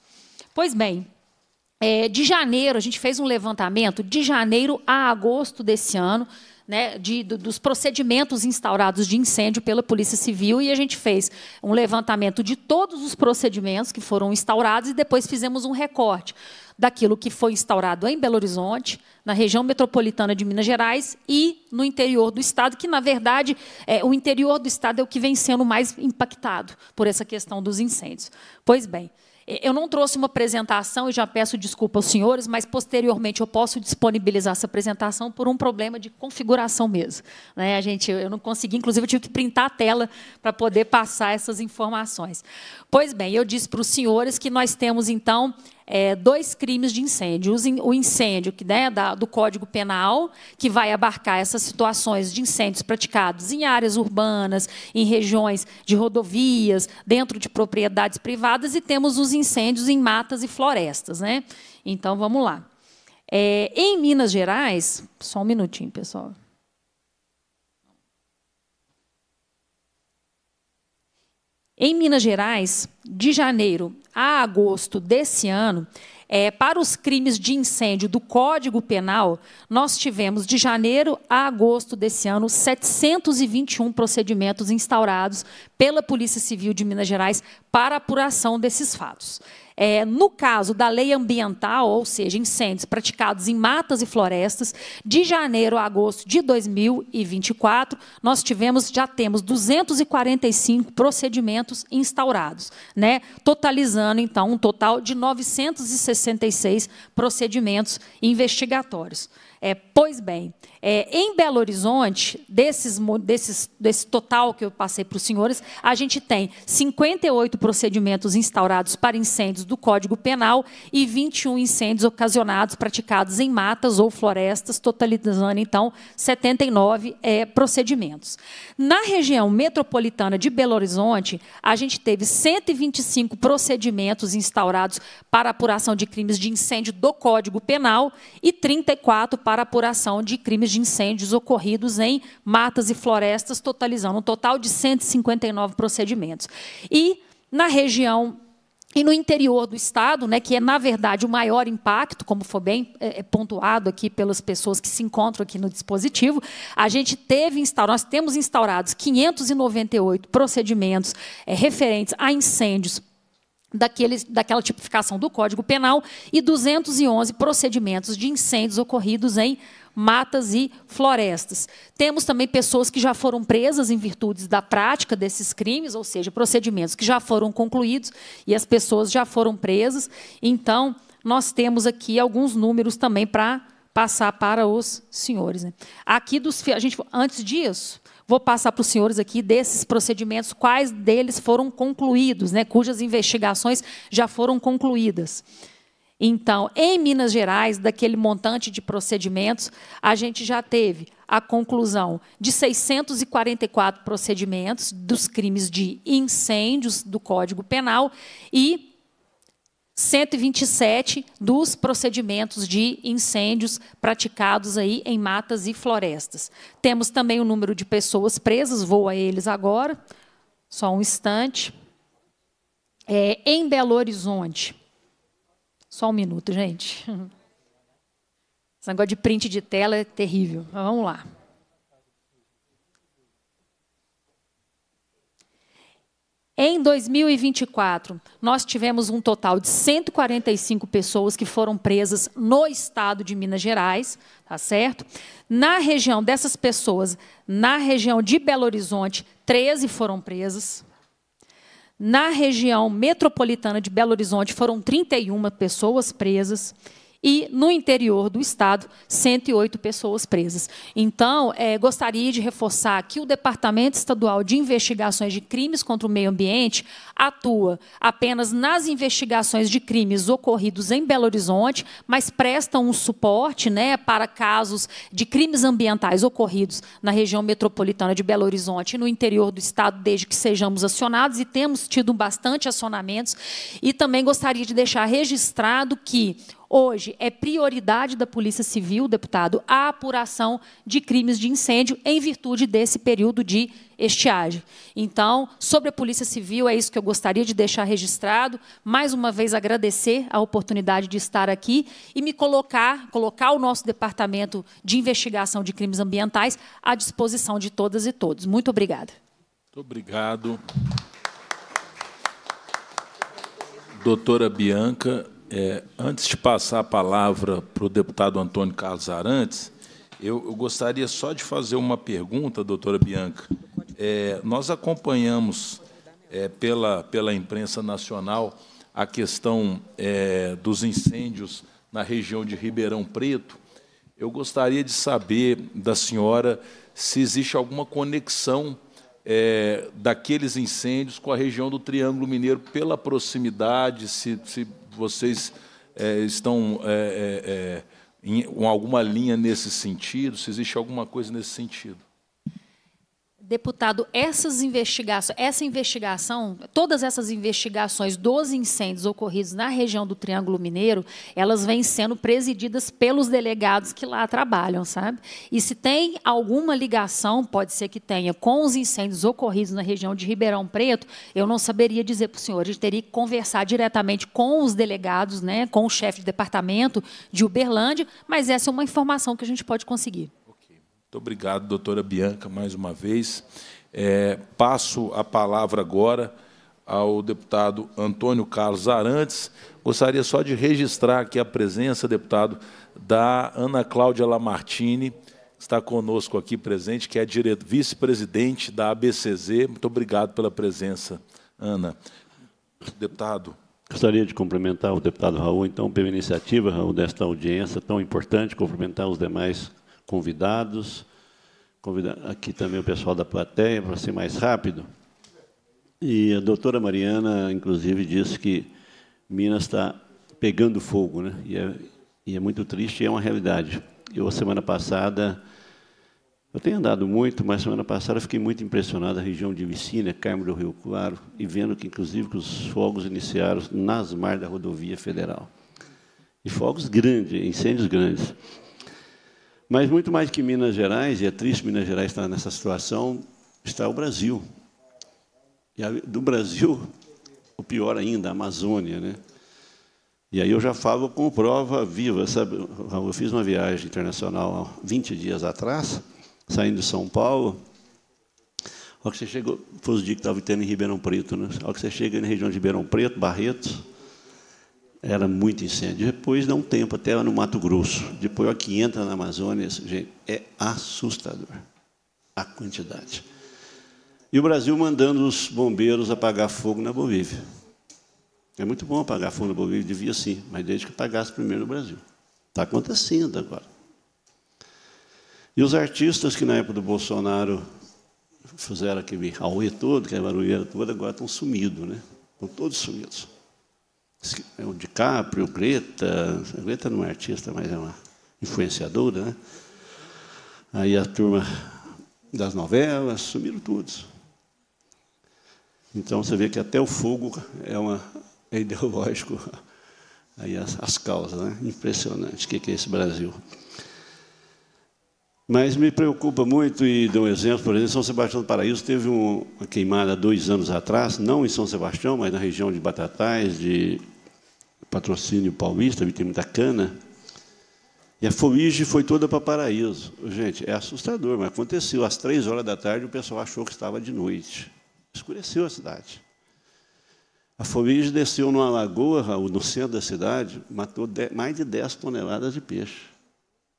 Pois bem, é, de janeiro, a gente fez um levantamento, de janeiro a agosto desse ano, né, de, dos procedimentos instaurados de incêndio pela Polícia Civil e a gente fez um levantamento de todos os procedimentos que foram instaurados e depois fizemos um recorte daquilo que foi instaurado em Belo Horizonte, na região metropolitana de Minas Gerais e no interior do estado, que na verdade é, o interior do estado é o que vem sendo mais impactado por essa questão dos incêndios. Pois bem, eu não trouxe uma apresentação e já peço desculpa aos senhores, mas posteriormente eu posso disponibilizar essa apresentação por um problema de configuração mesmo. Né? A gente, eu não consegui, inclusive eu tive que printar a tela para poder passar essas informações. Pois bem, eu disse para os senhores que nós temos então é, dois crimes de incêndio. O incêndio que, né, da, do Código Penal, que vai abarcar essas situações de incêndios praticados em áreas urbanas, em regiões de rodovias, dentro de propriedades privadas, e temos os incêndios em matas e florestas. Né? Então, vamos lá. É, em Minas Gerais, só um minutinho, pessoal. Em Minas Gerais, de janeiro a agosto desse ano, é, para os crimes de incêndio do Código Penal, nós tivemos de janeiro a agosto desse ano 721 procedimentos instaurados pela Polícia Civil de Minas Gerais para apuração desses fatos. É, no caso da lei ambiental, ou seja, incêndios praticados em matas e florestas, de janeiro a agosto de 2024, nós tivemos, já temos 245 procedimentos instaurados, né? totalizando, então, um total de 966 procedimentos investigatórios. É, pois bem, é, em Belo Horizonte, desses, desses, desse total que eu passei para os senhores, a gente tem 58 procedimentos instaurados para incêndios do Código Penal e 21 incêndios ocasionados praticados em matas ou florestas, totalizando, então, 79 é, procedimentos. Na região metropolitana de Belo Horizonte, a gente teve 125 procedimentos instaurados para apuração de crimes de incêndio do Código Penal e 34 para apuração de crimes de incêndios ocorridos em matas e florestas, totalizando um total de 159 procedimentos. E na região e no interior do estado, né, que é na verdade o maior impacto, como foi bem é, é pontuado aqui pelas pessoas que se encontram aqui no dispositivo, a gente teve instaurado, nós temos instaurados 598 procedimentos é, referentes a incêndios daquele, daquela tipificação do Código Penal e 211 procedimentos de incêndios ocorridos em matas e florestas. Temos também pessoas que já foram presas em virtude da prática desses crimes, ou seja, procedimentos que já foram concluídos e as pessoas já foram presas. Então, nós temos aqui alguns números também para passar para os senhores. Né? Aqui dos a gente antes disso, Vou passar para os senhores aqui desses procedimentos, quais deles foram concluídos, né, cujas investigações já foram concluídas. Então, em Minas Gerais, daquele montante de procedimentos, a gente já teve a conclusão de 644 procedimentos dos crimes de incêndios do Código Penal e 127 dos procedimentos de incêndios praticados aí em matas e florestas. Temos também o número de pessoas presas, vou a eles agora, só um instante. É, em Belo Horizonte, só um minuto, gente. Esse negócio de print de tela é terrível. Mas vamos lá. Em 2024, nós tivemos um total de 145 pessoas que foram presas no estado de Minas Gerais, tá certo? Na região dessas pessoas, na região de Belo Horizonte, 13 foram presas. Na região metropolitana de Belo Horizonte, foram 31 pessoas presas. E no interior do estado 108 pessoas presas. Então, é, gostaria de reforçar que o Departamento Estadual de Investigações de Crimes contra o Meio Ambiente atua apenas nas investigações de crimes ocorridos em Belo Horizonte, mas presta um suporte né, para casos de crimes ambientais ocorridos na região metropolitana de Belo Horizonte e no interior do estado, desde que sejamos acionados, e temos tido bastante acionamentos. E também gostaria de deixar registrado que Hoje é prioridade da Polícia Civil, deputado, a apuração de crimes de incêndio em virtude desse período de estiagem. Então, sobre a Polícia Civil, é isso que eu gostaria de deixar registrado. Mais uma vez, agradecer a oportunidade de estar aqui e me colocar, colocar o nosso Departamento de Investigação de Crimes Ambientais à disposição de todas e todos. Muito obrigada. Muito obrigado. Doutora Bianca, é, antes de passar a palavra para o deputado Antônio Carlos Arantes, eu, eu, gostaria só de fazer uma pergunta, doutora Bianca. É, nós acompanhamos é, pela, pela imprensa nacional a questão é, dos incêndios na região de Ribeirão Preto. Eu gostaria de saber da senhora se existe alguma conexão é, daqueles incêndios com a região do Triângulo Mineiro pela proximidade, se, se vocês é, estão é, é, é, em, alguma linha nesse sentido, se existe alguma coisa nesse sentido. Deputado, essas investigações, essa investigação, todas essas investigações dos incêndios ocorridos na região do Triângulo Mineiro, elas vêm sendo presididas pelos delegados que lá trabalham, sabe? E se tem alguma ligação, pode ser que tenha, com os incêndios ocorridos na região de Ribeirão Preto, eu não saberia dizer para o senhor. A gente teria que conversar diretamente com os delegados, né, com o chefe de departamento de Uberlândia, mas essa é uma informação que a gente pode conseguir. Muito obrigado, doutora Bianca, mais uma vez. É, passo a palavra agora ao deputado Antônio Carlos Arantes. Gostaria só de registrar aqui a presença, deputado, da Ana Cláudia Lamartine, está conosco aqui presente, que é vice-presidente da ABCZ. Muito obrigado pela presença, Ana. Deputado. Gostaria de cumprimentar o deputado Raul, então, pela iniciativa, Raul, desta audiência tão importante, cumprimentar os demais convidados, convidar aqui também o pessoal da plateia para ser mais rápido. E a doutora Mariana, inclusive, disse que Minas está pegando fogo, né? E é, e é muito triste, e é uma realidade. Eu, semana passada, eu tenho andado muito, mas semana passada fiquei muito impressionado a região de Vicínia, Carmo do Rio Claro, e vendo que, inclusive, que os fogos iniciaram nas margens da rodovia federal. E fogos grandes, incêndios grandes. Mas muito mais que Minas Gerais, e é triste Minas Gerais estar nessa situação, está o Brasil. E do Brasil, o pior ainda, a Amazônia. Né? E aí eu já falo com prova viva. Sabe? Eu fiz uma viagem internacional há 20 dias atrás, saindo de São Paulo. Olha que você chegou, foi os dias que estava tendo em Ribeirão Preto, né? Olha que você chega na região de Ribeirão Preto, Barretos, era muito incêndio. Depois dá um tempo até no Mato Grosso. Depois aqui entra na Amazônia, gente, é assustador a quantidade. E o Brasil mandando os bombeiros apagar fogo na Bolívia. É muito bom apagar fogo na Bolívia, devia sim, mas desde que pagasse primeiro no Brasil. Está acontecendo agora. E os artistas que na época do Bolsonaro fizeram aquele auê todo, aquela barulheira toda, agora estão sumidos, né? Estão todos sumidos. É o DiCaprio, Greta. Greta não é artista, mas é uma influenciadora, né? Aí a turma das novelas sumiram todos. Então você vê que até o fogo é, uma, é ideológico. Aí as, as causas, né? Impressionante. O que é esse Brasil? Mas me preocupa muito, e dou um exemplo, por exemplo, São Sebastião do Paraíso teve uma queimada dois anos atrás, não em São Sebastião, mas na região de Batatais, de patrocínio paulista, tem muita cana. E a fuligem foi toda para Paraíso. Gente, é assustador, mas aconteceu. Às três horas da tarde, o pessoal achou que estava de noite. Escureceu a cidade. A fuligem desceu numa lagoa, no centro da cidade, matou mais de 10 toneladas de peixe.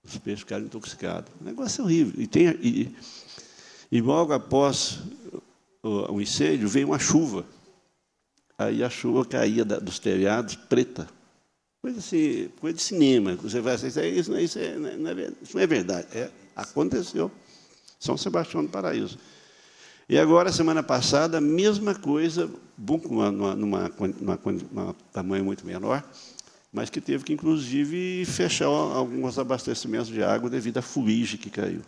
Os peixes ficaram intoxicados. O negócio é horrível. E, tem, e, e logo após o incêndio, veio uma chuva. Aí a chuva caía dos telhados preta. Coisa, assim, coisa de cinema. Você vai isso, isso, isso, é, não é, isso não é verdade. É, aconteceu. São Sebastião do Paraíso. E agora, semana passada, a mesma coisa, numa, numa, numa, numa tamanho muito menor, mas que teve que, inclusive, fechar alguns abastecimentos de água devido à fuligem que caiu.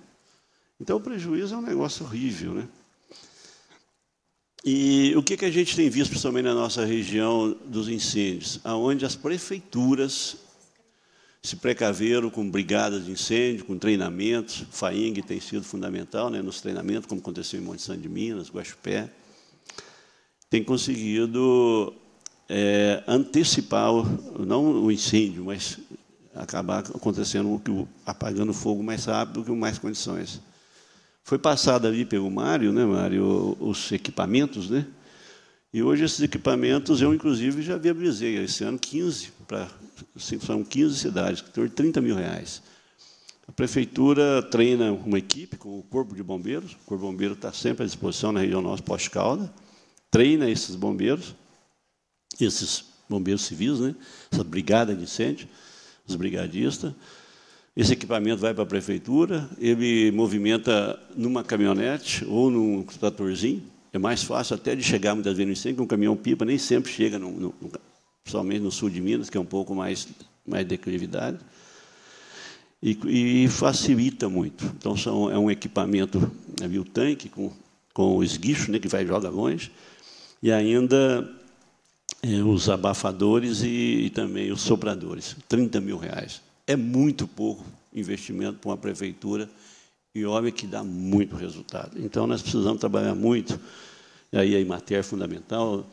Então, o prejuízo é um negócio horrível. Né? E o que, que a gente tem visto, principalmente na nossa região dos incêndios? Onde as prefeituras se precaveram com brigadas de incêndio, com treinamentos. FAING tem sido fundamental né, nos treinamentos, como aconteceu em Monte Santo de Minas, Guaxupé. Tem conseguido é, antecipar, não o incêndio, mas acabar acontecendo apagando fogo mais rápido com mais condições. Foi passado ali pelo Mário, né, Mário, os equipamentos, né? E hoje esses equipamentos, eu inclusive já viabilizei esse ano 15, para, são 15 cidades, que tem 30 mil reais. A prefeitura treina uma equipe com o Corpo de Bombeiros, o Corpo de Bombeiro está sempre à disposição na região nossa, pós-calda, treina esses bombeiros, esses bombeiros civis, né? essa brigada de incêndio, os brigadistas, esse equipamento vai para a prefeitura, ele movimenta numa caminhonete ou num tratorzinho. É mais fácil até de chegar muitas vezes no incêndio, que um caminhão-pipa nem sempre chega, no, no, principalmente no sul de Minas, que é um pouco mais, mais declividade. E, e facilita muito. Então, são, é um equipamento, havia o tanque com, com o esguicho, né, que vai joga longe, e ainda é, os abafadores e, e também os sopradores, 30 mil reais é muito pouco investimento para uma prefeitura e olha que dá muito resultado. Então, nós precisamos trabalhar muito, e aí a Imater é fundamental,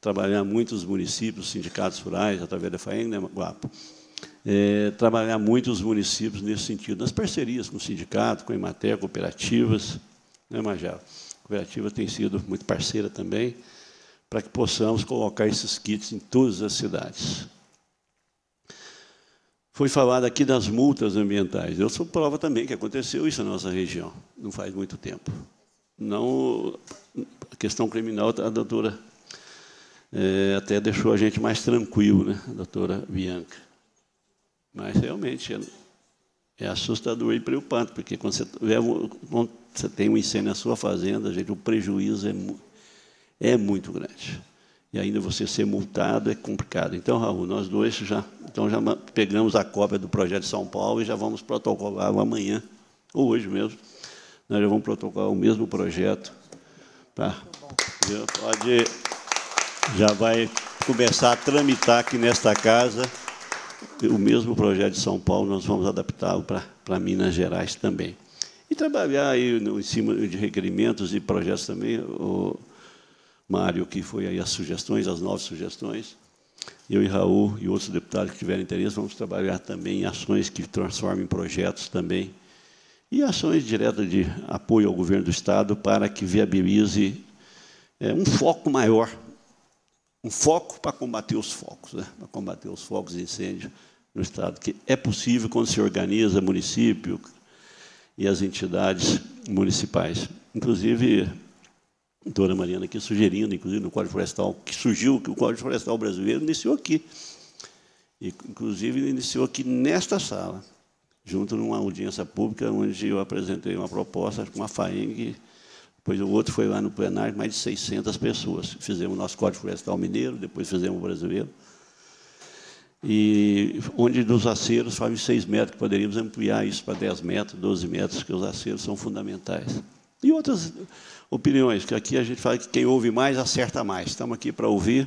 trabalhar muito os municípios, os sindicatos rurais, através da FAENG, né, Guapo? É, trabalhar muito os municípios nesse sentido, nas parcerias com o sindicato, com a Imater, cooperativas, né, Major? A cooperativa tem sido muito parceira também, para que possamos colocar esses kits em todas as cidades. Foi falado aqui das multas ambientais. Eu sou prova também que aconteceu isso na nossa região, não faz muito tempo. Não, a questão criminal, a doutora é, até deixou a gente mais tranquilo, né, a doutora Bianca. Mas realmente é, é assustador e preocupante, porque quando você, quando você tem um incêndio na sua fazenda, gente, o prejuízo é, é muito grande e ainda você ser multado é complicado. Então, Raul, nós dois já, então já pegamos a cópia do projeto de São Paulo e já vamos protocolar amanhã, ou hoje mesmo, nós já vamos protocolar o mesmo projeto. Tá? Pode, já vai começar a tramitar aqui nesta casa o mesmo projeto de São Paulo, nós vamos adaptá-lo para, Minas Gerais também. E trabalhar aí no, em cima de requerimentos e projetos também, o, Mário, que foi aí as sugestões, as nove sugestões. Eu e Raul e outros deputados que tiverem interesse, vamos trabalhar também em ações que transformem em projetos também. E ações diretas de apoio ao governo do Estado para que viabilize é, um foco maior, um foco para combater os focos, né? para combater os focos de incêndio no Estado, que é possível quando se organiza município e as entidades municipais. Inclusive, doutora Mariana aqui sugerindo, inclusive no Código Florestal, que surgiu, que o Código Florestal brasileiro iniciou aqui. E, inclusive, iniciou aqui nesta sala, junto numa audiência pública, onde eu apresentei uma proposta com a FAENG, depois o outro foi lá no plenário, mais de 600 pessoas. Fizemos o nosso Código Florestal Mineiro, depois fizemos o brasileiro. E onde dos aceros fazem 6 metros, poderíamos ampliar isso para 10 metros, 12 metros, que os aceros são fundamentais. E outras opiniões, que aqui a gente fala que quem ouve mais acerta mais. Estamos aqui para ouvir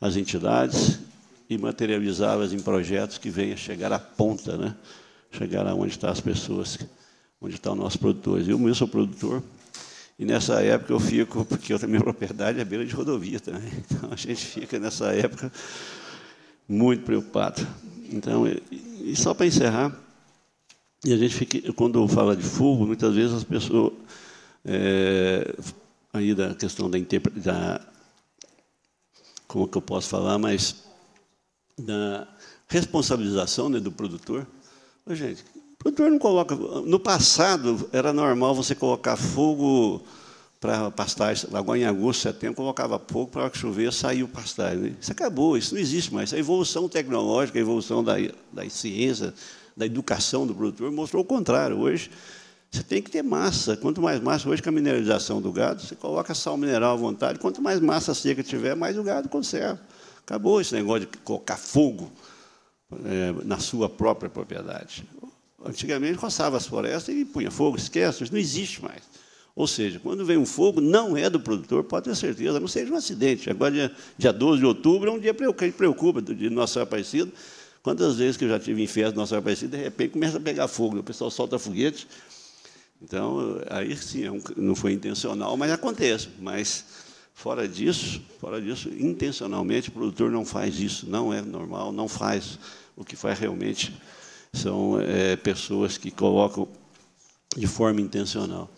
as entidades e materializá-las em projetos que venham chegar à ponta, né? chegar aonde estão as pessoas, onde estão os nossos produtores. Eu mesmo sou produtor, e nessa época eu fico, porque a minha propriedade é beira de rodovia também, [LAUGHS] então a gente fica nessa época muito preocupado. Então, e só para encerrar, e a gente fica, quando fala de fogo, muitas vezes as pessoas é, aí da questão da, da como que eu posso falar, mas da responsabilização né, do produtor. Gente, o produtor não coloca. No passado era normal você colocar fogo para pastagem. Agora, em agosto, setembro, colocava pouco para chover, saiu pastagem. Né? Isso acabou, isso não existe mais. A evolução tecnológica, a evolução da, da ciência, da educação do produtor mostrou o contrário. Hoje, você tem que ter massa. Quanto mais massa, hoje com a mineralização do gado, você coloca sal mineral à vontade. Quanto mais massa seca tiver, mais o gado conserva. Acabou esse negócio de colocar fogo é, na sua própria propriedade. Antigamente roçava as florestas e punha fogo, esquece, isso não existe mais. Ou seja, quando vem um fogo, não é do produtor, pode ter certeza, não seja um acidente. Agora, dia, dia 12 de outubro, é um dia que preocupa, dia Nossa Senhora Aparecida. Quantas vezes que eu já tive em festa Nossa Senhora Aparecida, de repente começa a pegar fogo, o pessoal solta foguete. Então, aí sim, é não foi intencional, mas acontece. Mas, fora disso, fora disso, intencionalmente, o produtor não faz isso, não é normal, não faz. O que faz realmente são é, pessoas que colocam de forma intencional.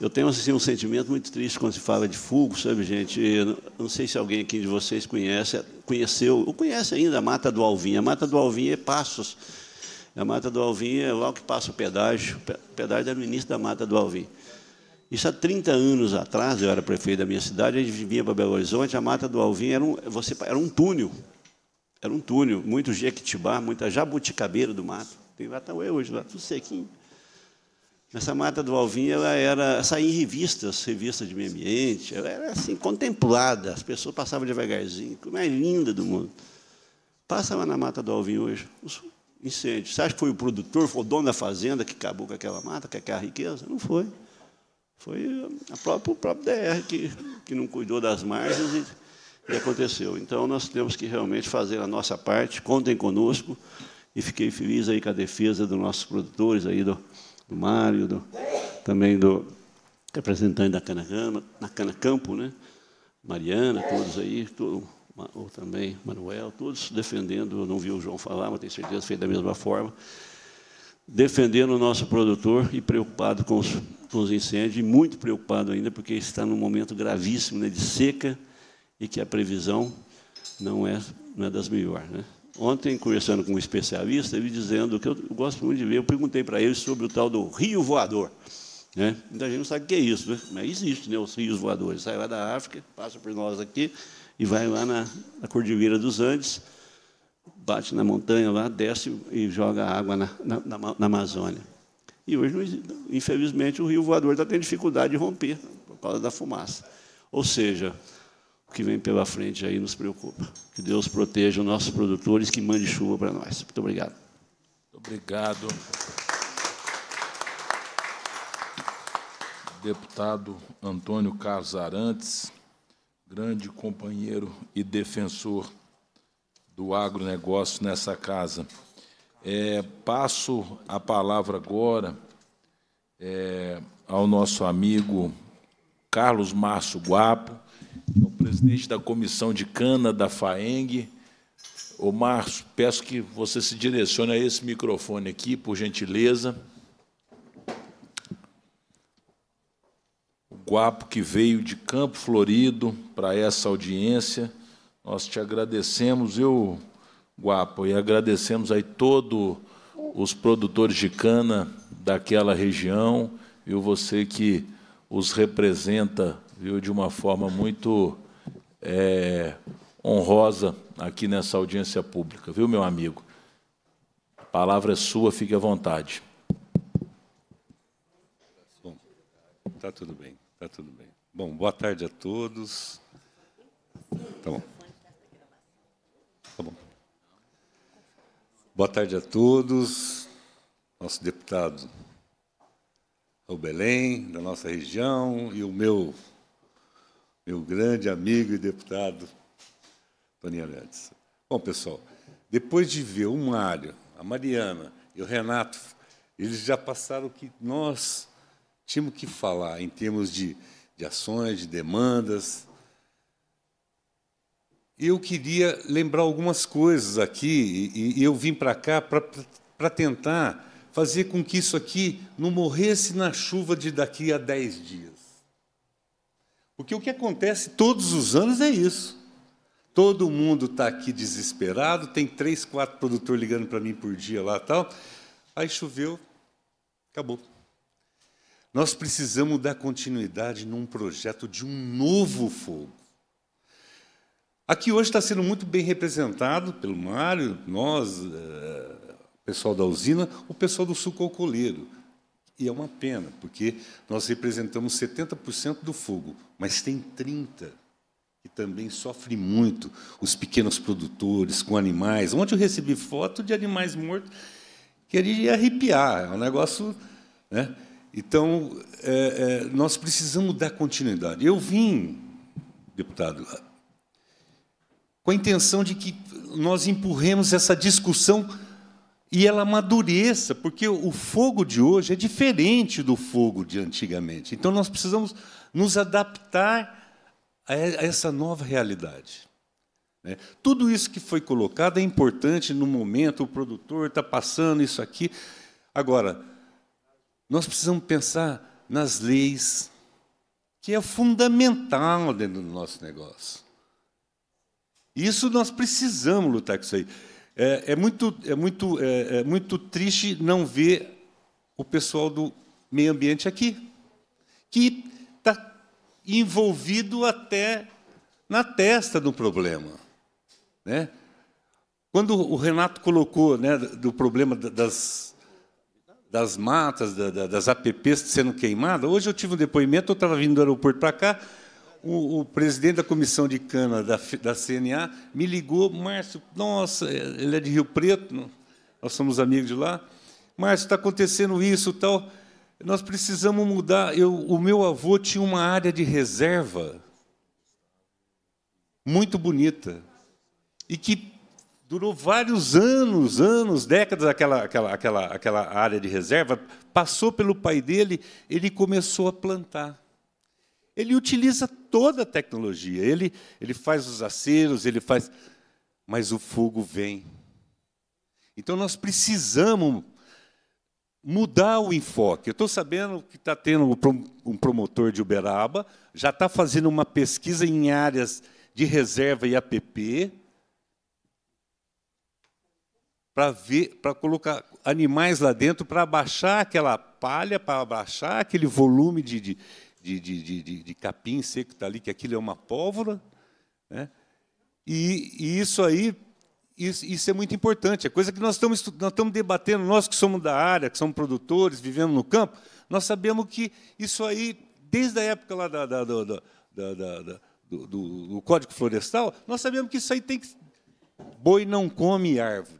Eu tenho assim, um sentimento muito triste quando se fala de fogo, sabe, gente? Eu não sei se alguém aqui de vocês conhece, conheceu, ou conhece ainda a Mata do Alvim. A Mata do Alvim é Passos. A Mata do Alvim é logo que passa o pedágio. O pedágio era no início da Mata do Alvim. Isso há 30 anos atrás, eu era prefeito da minha cidade, a gente vinha para Belo Horizonte, a Mata do Alvim era um, você, era um túnel. Era um túnel, muito jequitibá, muita jabuticabeira do mato. Tem lá até hoje, lá tudo sequinho. Essa mata do Alvim ela era saía em revistas, revistas de meio ambiente, ela era assim contemplada, as pessoas passavam devagarzinho, como é linda do mundo. Passa lá na mata do Alvim hoje, os incêndios. Você acha que foi o produtor, foi o dono da fazenda que acabou com aquela mata, com aquela riqueza? Não foi. Foi própria, o próprio DR que, que não cuidou das margens e, e aconteceu. Então nós temos que realmente fazer a nossa parte, contem conosco, e fiquei feliz aí com a defesa dos nossos produtores aí do do Mário, do, também do representante da Canacama, na Canacampo, né? Mariana, todos aí, todo, ou também Manuel, todos defendendo, não vi o João falar, mas tenho certeza que da mesma forma, defendendo o nosso produtor e preocupado com os, com os incêndios, e muito preocupado ainda, porque está num momento gravíssimo né, de seca e que a previsão não é, não é das melhores. Né? Ontem, conversando com um especialista, ele dizendo que eu gosto muito de ver, eu perguntei para ele sobre o tal do rio voador. Né? Muita gente não sabe o que é isso, né? mas existe né, os rios voadores. Sai lá da África, passa por nós aqui e vai lá na, na Cordilheira dos Andes, bate na montanha lá, desce e joga água na, na, na Amazônia. E hoje, infelizmente, o rio voador está tendo dificuldade de romper por causa da fumaça. Ou seja, o que vem pela frente aí nos preocupa. Que Deus proteja os nossos produtores, que mande chuva para nós. Muito obrigado. Obrigado. Deputado Antônio Carlos Arantes, grande companheiro e defensor do agronegócio nessa casa. É, passo a palavra agora é, ao nosso amigo Carlos Márcio Guapo, é o presidente da comissão de cana da FAENG. Ô, Márcio, peço que você se direcione a esse microfone aqui, por gentileza. Guapo que veio de Campo Florido para essa audiência. Nós te agradecemos, eu, Guapo, e agradecemos aí todos os produtores de cana daquela região, e você que os representa viu, de uma forma muito é, honrosa aqui nessa audiência pública, viu, meu amigo? A palavra é sua, fique à vontade. Bom, tá tudo bem, tá tudo bem. Bom, boa tarde a todos. Tá bom. Tá bom. Boa tarde a todos. Nosso deputado o Belém, da nossa região, e o meu meu grande amigo e deputado Toninho Arantes. Bom, pessoal, depois de ver o Mário, a Mariana e o Renato, eles já passaram o que nós tínhamos que falar em termos de, de ações, de demandas. Eu queria lembrar algumas coisas aqui, e, e eu vim para cá para tentar fazer com que isso aqui não morresse na chuva de daqui a dez dias. Porque o que acontece todos os anos é isso. Todo mundo está aqui desesperado, tem três, quatro produtores ligando para mim por dia lá tal. Aí choveu, acabou. Nós precisamos dar continuidade num projeto de um novo fogo. Aqui hoje está sendo muito bem representado pelo Mário, nós, eh, o pessoal da usina, o pessoal do sucocoleiro. E é uma pena, porque nós representamos 70% do fogo, mas tem 30% que também sofre muito, os pequenos produtores com animais. Ontem eu recebi foto de animais mortos, queria arrepiar, é um negócio... Né? Então, é, é, nós precisamos dar continuidade. Eu vim, deputado, com a intenção de que nós empurremos essa discussão e ela amadureça, porque o fogo de hoje é diferente do fogo de antigamente. Então, nós precisamos nos adaptar a essa nova realidade. Né? Tudo isso que foi colocado é importante no momento, o produtor está passando isso aqui. Agora, nós precisamos pensar nas leis, que é fundamental dentro do nosso negócio. Isso nós precisamos lutar com isso aí. É, é muito, é, muito, é, é muito triste não ver o pessoal do meio ambiente aqui, que está envolvido até na testa do problema. Né? Quando o Renato colocou né, do problema das, das matas, das APPs sendo queimadas, hoje eu tive um depoimento, eu estava vindo do aeroporto para cá, o, o, presidente da comissão de cana da, da CNA me ligou, Márcio, nossa, ele é de Rio Preto, nós somos amigos de lá. Márcio, está acontecendo isso, tal. Nós precisamos mudar. Eu, o meu avô tinha uma área de reserva muito bonita e que durou vários anos, anos, décadas aquela, aquela, aquela, aquela área de reserva. Passou pelo pai dele, ele começou a plantar ele utiliza toda a tecnologia. Ele, ele faz os aceros, ele faz. Mas o fogo vem. Então nós precisamos mudar o enfoque. Eu estou sabendo que está tendo um promotor de Uberaba, já está fazendo uma pesquisa em áreas de reserva e APP para ver, para colocar animais lá dentro para abaixar aquela palha, para abaixar aquele volume de, de, de, de, de, de capim seco que está ali, que aquilo é uma pólvora. Né? E, e, isso aí, isso, isso, é muito importante. É coisa que nós estamos, nós estamos debatendo, nós que somos da área, que somos produtores, vivendo no campo, nós sabemos que isso aí, desde a época lá da, da, da, da do, do, do, Código Florestal, nós sabemos que isso aí tem que. Boi não come árvore.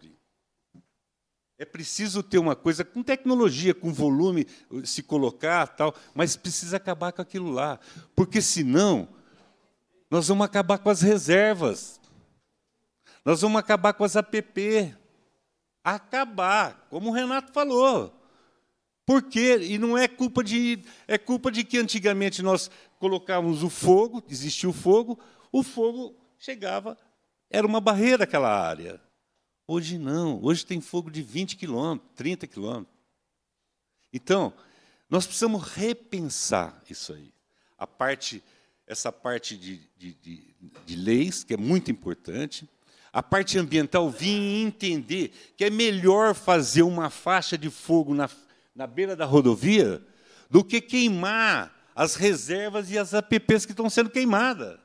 É preciso ter uma coisa com tecnologia, com volume, se colocar, tal, mas precisa acabar com aquilo lá, porque senão nós vamos acabar com as reservas. Nós vamos acabar com as APP. Acabar, como o Renato falou. Por quê? E não é culpa de é culpa de que antigamente nós colocávamos o fogo, existia o fogo, o fogo chegava, era uma barreira aquela área. Hoje não. Hoje tem fogo de 20 quilômetros, 30 quilômetros. Então, nós precisamos repensar isso aí. A parte, essa parte de, de, de, de leis, que é muito importante. A parte ambiental, vir entender que é melhor fazer uma faixa de fogo na, na beira da rodovia do que queimar as reservas e as APPs que estão sendo queimadas.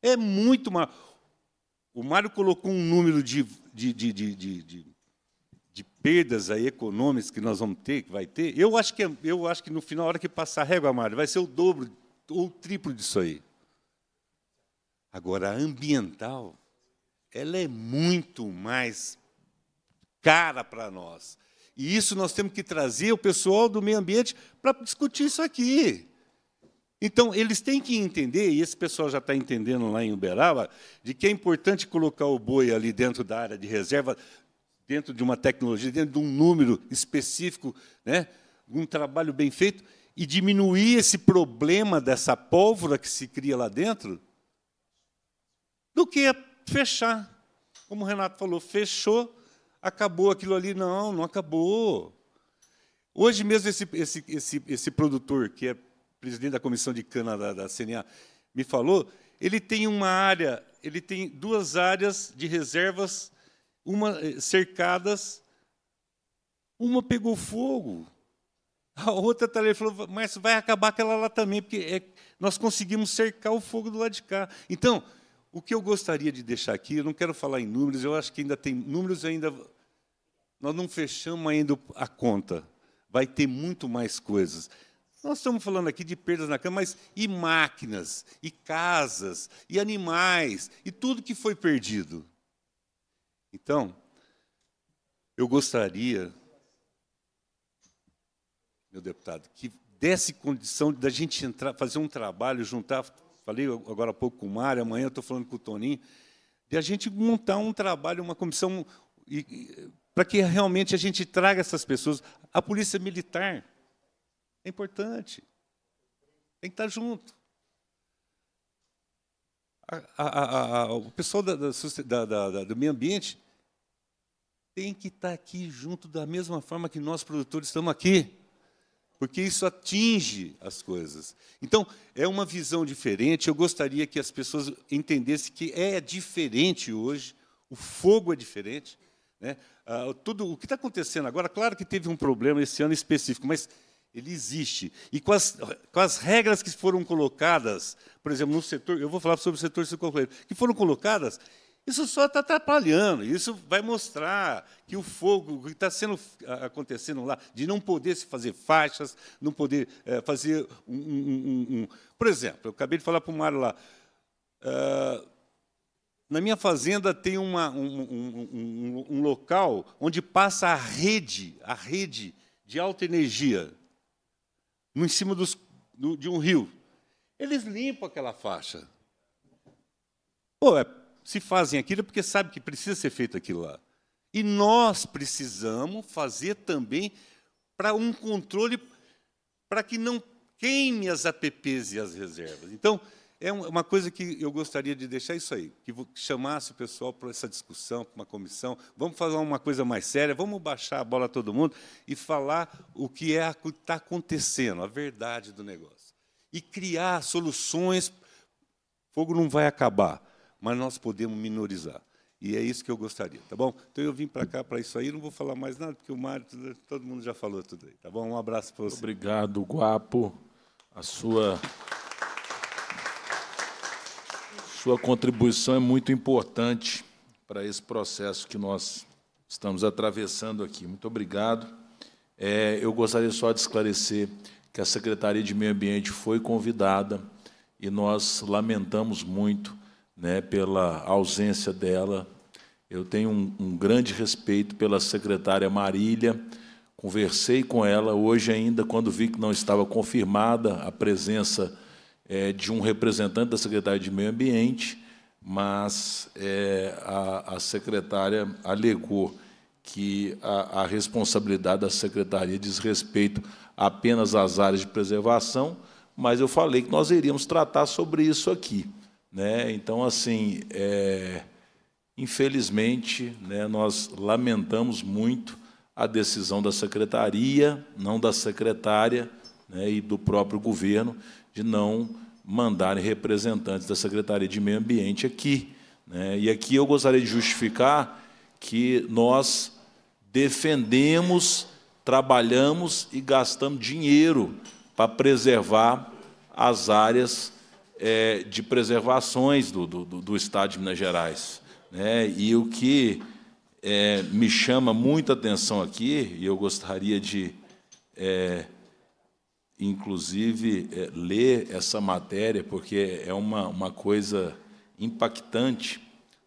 É muito mal. O Mário colocou um número de, de, de, de, de, de perdas aí econômicas que nós vamos ter, que vai ter. Eu acho que, eu acho que no final, na hora que passar a régua, Mário, vai ser o dobro ou o triplo disso aí. Agora, a ambiental, ela é muito mais cara para nós. E isso nós temos que trazer o pessoal do meio ambiente para discutir isso aqui. Então, eles têm que entender, e esse pessoal já está entendendo lá em Uberaba, de que é importante colocar o boi ali dentro da área de reserva, dentro de uma tecnologia, dentro de um número específico, né, um trabalho bem feito, e diminuir esse problema dessa pólvora que se cria lá dentro, do que fechar. Como o Renato falou, fechou, acabou aquilo ali. Não, não acabou. Hoje mesmo, esse, esse, esse, esse produtor, que é presidente da comissão de cana da, da CNA, me falou, ele tem uma área, ele tem duas áreas de reservas, uma eh, cercadas, uma pegou fogo. A outra tarefa falou, mas vai acabar aquela lá também, porque é, nós conseguimos cercar o fogo do lado de cá. Então, o que eu gostaria de deixar aqui, eu não quero falar em números, eu acho que ainda tem números ainda. Nós não fechamos ainda a conta. Vai ter muito mais coisas. Nós estamos falando aqui de perdas na cama, mas e máquinas, e casas, e animais, e tudo que foi perdido. Então, eu gostaria, meu deputado, que desse condição da gente entrar, fazer um trabalho, juntar, falei agora há pouco com o Mário, amanhã estou falando com o Toninho, de a gente montar um trabalho, uma comissão, para que realmente a gente traga essas pessoas. A Polícia Militar é importante. Tem que estar junto. A, a, a, o pessoal da, da, da, do meio ambiente tem que estar aqui junto da mesma forma que nós, produtores, estamos aqui. Porque isso atinge as coisas. Então, é uma visão diferente. Eu gostaria que as pessoas entendessem que é diferente hoje, o fogo é diferente. Né? Ah, tudo o que está acontecendo agora, claro que teve um problema esse ano específico, mas ele existe. E com as, com as regras que foram colocadas, por exemplo, no setor, eu vou falar sobre o setor sucrocoleiro, que foram colocadas, isso só está atrapalhando. Isso vai mostrar que o fogo que está sendo acontecendo lá, de não poder se fazer faixas, não poder é, fazer um, um, um, Por exemplo, eu acabei de falar para o Mário lá. Uh, na minha fazenda tem uma, um, local onde passa a rede, a rede de alta energia em cima dos, do, de um rio. Eles limpam aquela faixa. Pô, é, se fazem aquilo é porque sabem que precisa ser feito aquilo lá. E nós precisamos fazer também para um controle para que não queime as APPs e as reservas. Então, é uma coisa que eu gostaria de deixar isso aí, que chamasse o pessoal para essa discussão, para uma comissão. Vamos fazer uma coisa mais séria, vamos baixar a bola a todo mundo e falar o que é está acontecendo, a verdade do negócio. E criar soluções. Fogo não vai acabar, mas nós podemos minorizar. E é isso que eu gostaria, tá bom? Então eu vim para cá para isso aí, não vou falar mais nada, porque o Mário, todo mundo já falou tudo aí, tá bom? Um abraço para você. Obrigado, Guapo. A sua sua contribuição é muito importante para esse processo que nós estamos atravessando aqui. Muito obrigado. É, eu gostaria só de esclarecer que a Secretaria de Meio Ambiente foi convidada e nós lamentamos muito né, pela ausência dela. Eu tenho um, um grande respeito pela secretária Marília, conversei com ela hoje ainda, quando vi que não estava confirmada a presença é, de um representante da Secretaria de Meio Ambiente, mas é, a, a, secretária alegou que a, a, responsabilidade da secretaria diz respeito apenas às áreas de preservação, mas eu falei que nós iríamos tratar sobre isso aqui. Né? Então, assim, é, infelizmente, né, nós lamentamos muito a decisão da secretaria, não da secretária né, e do próprio governo, de não mandarem representantes da Secretaria de Meio Ambiente aqui. Né? E aqui eu gostaria de justificar que nós defendemos, trabalhamos e gastamos dinheiro para preservar as áreas é, de preservações do, do, do, Estado de Minas Gerais. Né? E o que é, me chama muita atenção aqui, e eu gostaria de é, inclusive, é, ler essa matéria, porque é uma, uma coisa impactante.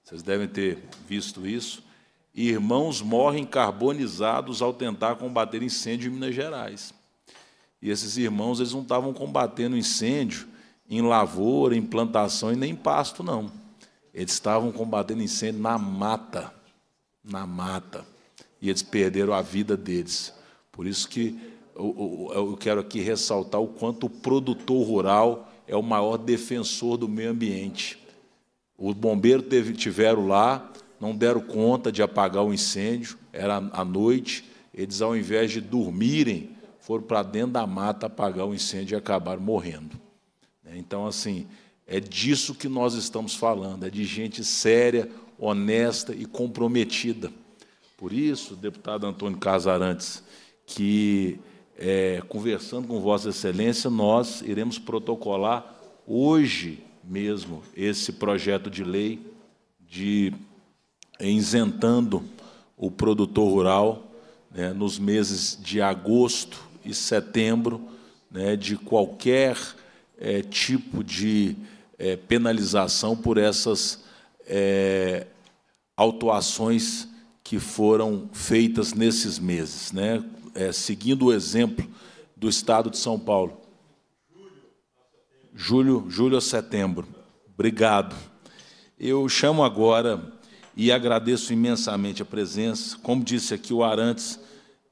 Vocês devem ter visto isso. Irmãos morrem carbonizados ao tentar combater incêndio em Minas Gerais. E esses irmãos eles não estavam combatendo incêndio em lavoura, em plantação e nem em pasto, não. Eles estavam combatendo incêndio na mata, na mata. E eles perderam a vida deles. Por isso que eu quero aqui ressaltar o quanto o produtor rural é o maior defensor do meio ambiente. Os bombeiros tiveram lá, não deram conta de apagar o incêndio, era à noite, eles, ao invés de dormirem, foram para dentro da mata apagar o incêndio e acabaram morrendo. Então, assim, é disso que nós estamos falando, é de gente séria, honesta e comprometida. Por isso, deputado Antônio Casarantes, que é, conversando com Vossa Excelência, nós iremos protocolar hoje mesmo esse projeto de lei de isentando o produtor rural né, nos meses de agosto e setembro né, de qualquer é, tipo de é, penalização por essas é, autuações que foram feitas nesses meses, né, é, seguindo o exemplo do Estado de São Paulo. Julho, julho a setembro. Obrigado. Eu chamo agora e agradeço imensamente a presença. Como disse aqui o Arantes,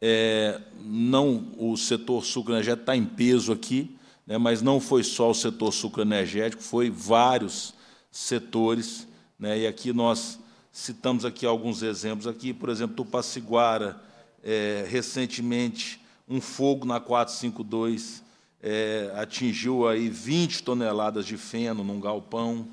é, não o setor sucroenergético está em peso aqui, né, mas não foi só o setor sucroenergético, foi vários setores. Né, e aqui nós citamos aqui alguns exemplos. Aqui, por exemplo, Tupaciguara, é, recentemente, um fogo na 452 é, atingiu aí 20 toneladas de feno num galpão.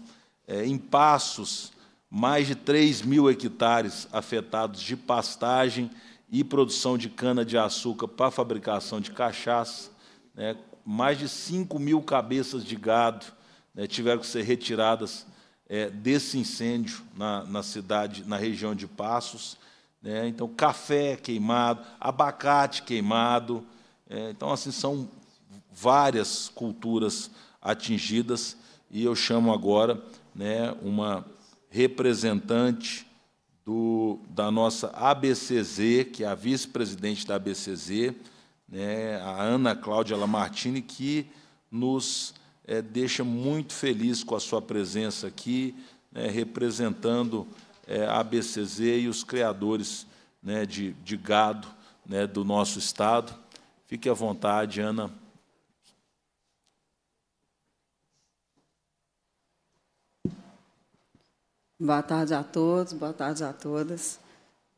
É, em Passos, mais de 3 mil hectares afetados de pastagem e produção de cana-de-açúcar para fabricação de cachaça. Né, mais de 5 mil cabeças de gado né, tiveram que ser retiradas é, desse incêndio na, na, cidade, na região de Passos. Né, então, café queimado, abacate queimado. É, então, assim, são várias culturas atingidas, e eu chamo agora né, uma representante do, da nossa ABCZ, que é a vice-presidente da ABCZ, né, a Ana Cláudia Lamartine, que nos é, deixa muito feliz com a sua presença aqui, né, representando é, ABCZ e os criadores né, de, de gado né, do nosso Estado. Fique à vontade, Ana. Boa tarde a todos, boa tarde a todas.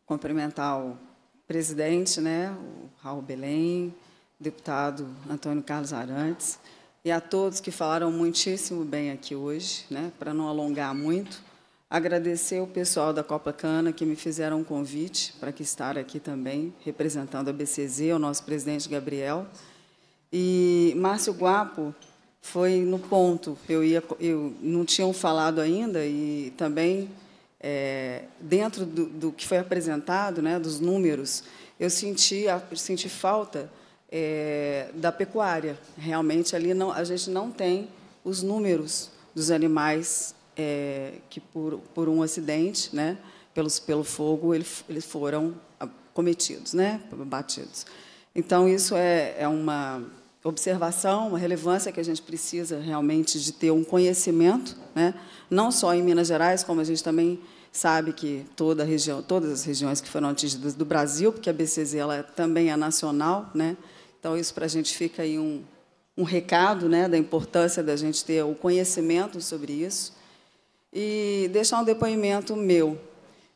Cumprimentar o presidente, né, o Raul Belém, deputado Antônio Carlos Arantes, e a todos que falaram muitíssimo bem aqui hoje, né, para não alongar muito. Agradecer o pessoal da Copa Cana que me fizeram um convite para que estar aqui também, representando a BCZ, o nosso presidente Gabriel. E Márcio Guapo, foi no ponto. Eu ia, eu não tinham falado ainda e também é, dentro do, do, que foi apresentado, né, dos números, eu senti, senti falta é, da pecuária. Realmente ali não, a gente não tem os números dos animais é, que por, por um acidente, né, pelos, pelo fogo, eles, eles foram cometidos, né, batidos. Então isso é, é uma observação, uma relevância que a gente precisa realmente de ter um conhecimento, né? não só em Minas Gerais, como a gente também sabe que toda região, todas as regiões que foram atingidas do Brasil, porque a BCZ ela também é nacional, né? Então isso para a gente fica aí um, um recado, né, da importância da gente ter o conhecimento sobre isso e deixar um depoimento meu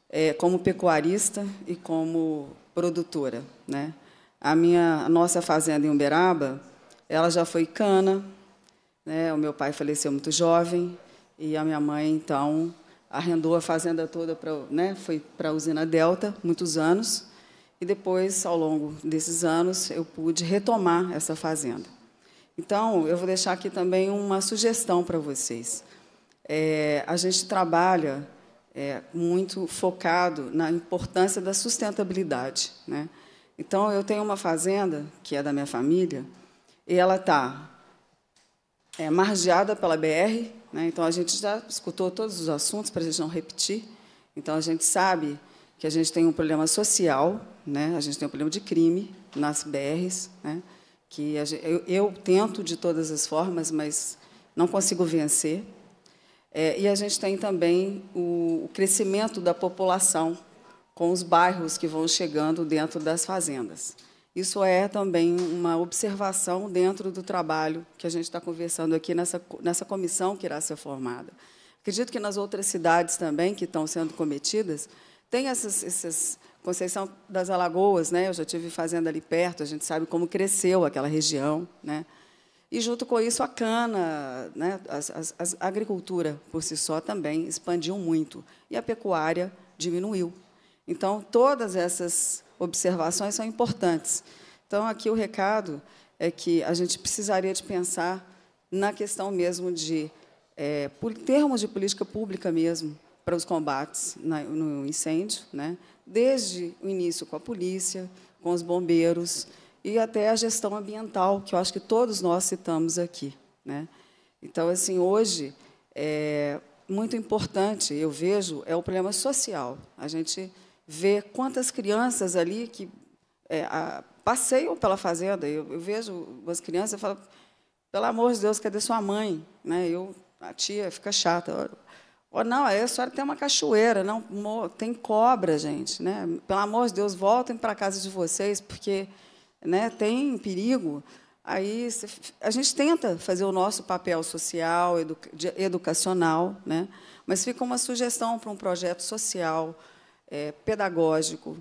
é, como pecuarista e como produtora, né? A minha a nossa fazenda em Uberaba, ela já foi cana, né? O meu pai faleceu muito jovem e a minha mãe então arrendou a fazenda toda para, né? Foi para a usina Delta muitos anos e depois, ao longo desses anos, eu pude retomar essa fazenda. Então, eu vou deixar aqui também uma sugestão para vocês. É, a gente trabalha é, muito focado na importância da sustentabilidade, né? Então, eu tenho uma fazenda que é da minha família e ela está é, margeada pela BR. Né? Então, a gente já escutou todos os assuntos, para a gente não repetir. Então, a gente sabe que a gente tem um problema social, né? a gente tem um problema de crime nas BRs, né? que gente, eu, eu, tento de todas as formas, mas não consigo vencer. É, e a gente tem também o, o crescimento da população com os bairros que vão chegando dentro das fazendas. Isso é também uma observação dentro do trabalho que a gente está conversando aqui nessa, nessa comissão que irá ser formada. Acredito que nas outras cidades também que estão sendo cometidas, tem essas, essas Conceição das Alagoas, né? Eu já tive fazenda ali perto, a gente sabe como cresceu aquela região, né? E junto com isso a cana, né? a agricultura por si só também expandiu muito e a pecuária diminuiu. Então todas essas observações são importantes. Então, aqui o recado é que a gente precisaria de pensar na questão mesmo de é, termos de política pública mesmo para os combates na, no incêndio, né? desde o início com a polícia, com os bombeiros e até a gestão ambiental, que eu acho que todos nós citamos aqui. Né? Então, assim, hoje, é muito importante, eu vejo, é o problema social. A gente vê quantas crianças ali que é, a, passeiam pela fazenda. Eu, eu vejo as crianças e falo, pelo amor de Deus, cadê sua mãe? Né? Eu, a tia fica chata. Oh, não, a senhora tem uma cachoeira, não, tem cobra, gente. Né? Pelo amor de Deus, voltem para a casa de vocês, porque né, tem perigo. Aí a gente tenta fazer o nosso papel social, educacional, né? mas fica uma sugestão para um projeto social, é, pedagógico,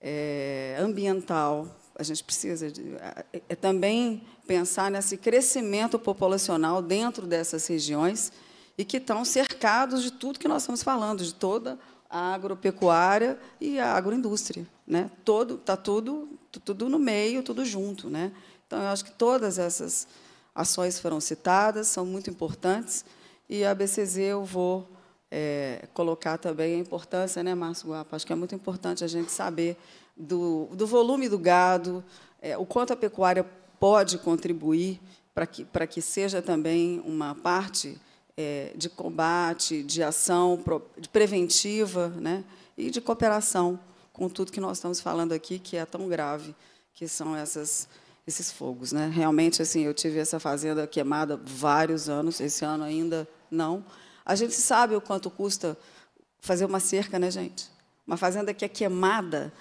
é, ambiental. A gente precisa de, é, é também pensar nesse crescimento populacional dentro dessas regiões e que estão cercados de tudo que nós estamos falando, de toda a agropecuária e a agroindústria, né? Todo está tudo tudo no meio, tudo junto, né? Então eu acho que todas essas ações foram citadas, são muito importantes e a BCZ eu vou é, colocar também a importância, né, Márcio Guapa? Acho que é muito importante a gente saber do, do volume do gado, é, o quanto a pecuária pode contribuir para que, para que seja também uma parte é, de combate, de ação de preventiva né, e de cooperação com tudo que nós estamos falando aqui, que é tão grave, que são essas, esses fogos. Né? Realmente, assim, eu tive essa fazenda queimada vários anos, esse ano ainda não. A gente sabe o quanto custa fazer uma cerca, né, gente? Uma fazenda que é queimada.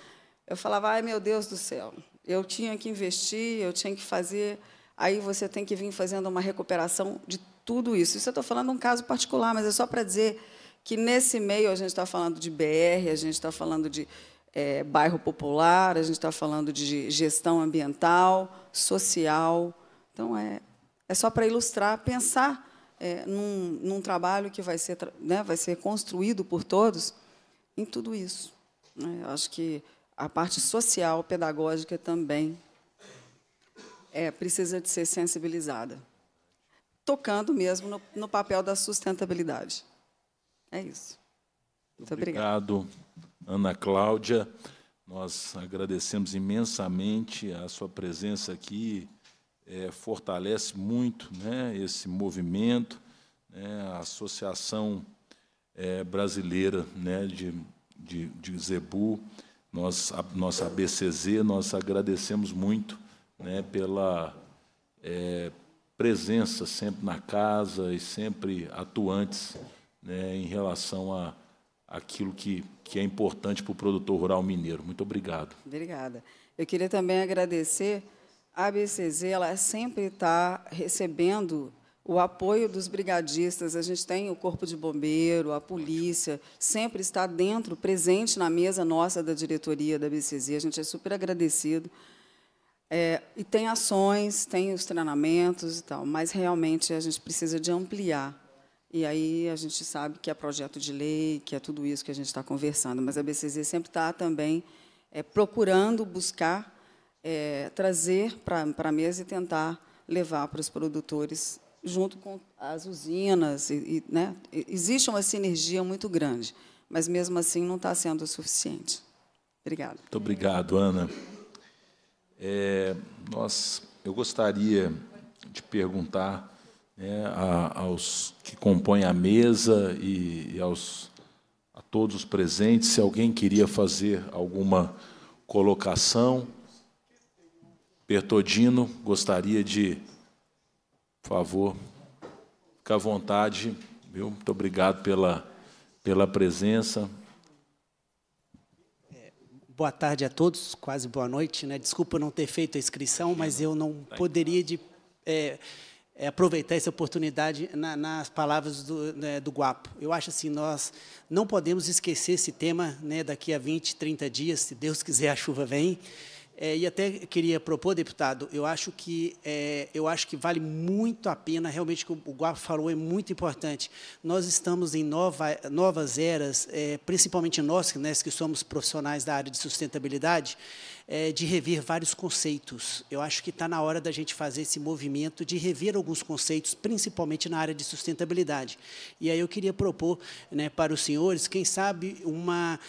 Eu falava, ai, meu Deus do céu, eu tinha que investir, eu tinha que fazer. Aí você tem que vir fazendo uma recuperação de tudo isso. Isso eu estou falando um caso particular, mas é só para dizer que nesse meio a gente está falando de BR, a gente está falando de é, bairro popular, a gente está falando de gestão ambiental, social. Então, é, é só para ilustrar, pensar é, num, num, trabalho que vai ser, né, vai ser construído por todos em tudo isso. Né? Acho que a parte social, pedagógica também é, precisa de ser sensibilizada tocando mesmo no, no papel da sustentabilidade. É isso. Muito obrigado. obrigado, Ana Cláudia. Nós agradecemos imensamente a sua presença aqui. É, fortalece muito né, esse movimento, né, a Associação é, Brasileira né, de, de, de Zebu, nós, a, nossa ABCZ, nós agradecemos muito né, pela é, presença sempre na casa e sempre atuantes né, em relação a aquilo que, que é importante para o produtor rural mineiro. Muito obrigado. Obrigada. Eu queria também agradecer a ABCZ, ela sempre está recebendo o apoio dos brigadistas. A gente tem o Corpo de Bombeiro, a polícia, sempre está dentro, presente na mesa nossa da diretoria da ABCZ. A gente é super agradecido. É, e tem ações, tem os treinamentos e tal, mas realmente a gente precisa de ampliar. E aí a gente sabe que é projeto de lei, que é tudo isso que a gente está conversando, mas a BCZ sempre está também é, procurando buscar é, trazer para a mesa e tentar levar para os produtores junto com as usinas. E, e, né, existe uma sinergia muito grande, mas mesmo assim não está sendo o suficiente. Obrigada. Muito obrigado, Ana. É, nós, eu gostaria de perguntar né, a, aos que compõem a mesa e, e aos, a todos os presentes se alguém queria fazer alguma colocação. Bertodino, gostaria de, por favor, ficar à vontade. Viu? Muito obrigado pela, pela presença. Boa tarde a todos, quase boa noite. Né? Desculpa não ter feito a inscrição, mas eu não poderia de, é, é, aproveitar essa oportunidade na, nas palavras do, né, do Guapo. Eu acho assim, nós não podemos esquecer esse tema né, daqui a 20, 30 dias, se Deus quiser a chuva vem, É, e até queria propor, deputado, eu acho que é, eu acho que vale muito a pena, realmente, o que o Guapo falou é muito importante. Nós estamos em nova, novas eras, é, principalmente nós, né, que somos profissionais da área de sustentabilidade, é, de rever vários conceitos. Eu acho que está na hora da gente fazer esse movimento de rever alguns conceitos, principalmente na área de sustentabilidade. E aí eu queria propor né, para os senhores, quem sabe, uma,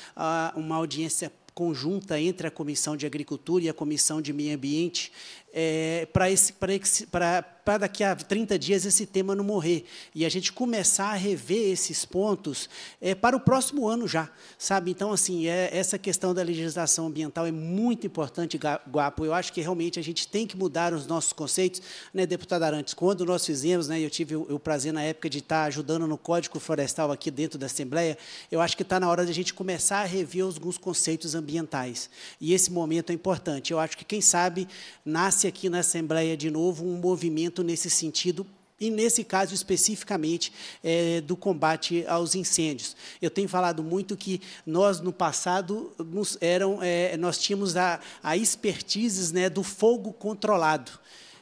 uma audiência conjunta entre a Comissão de Agricultura e a Comissão de Meio Ambiente, é, para daqui a 30 dias esse tema não morrer. E a gente começar a rever esses pontos é, para o próximo ano já. sabe? Então, assim, é, essa questão da legislação ambiental é muito importante, Guapo. Eu acho que realmente a gente tem que mudar os nossos conceitos. Né, deputado Arantes, quando nós fizemos, né, eu tive o, o prazer na época de estar ajudando no Código Florestal aqui dentro da Assembleia, eu acho que está na hora de a gente começar a rever alguns conceitos ambientais. E esse momento é importante. Eu acho que, quem sabe, nasce aqui na Assembleia de novo um movimento nesse sentido e nesse caso especificamente é, do combate aos incêndios. Eu tenho falado muito que nós no passado nos eram, é, nós tínhamos a, a expertise né, do fogo controlado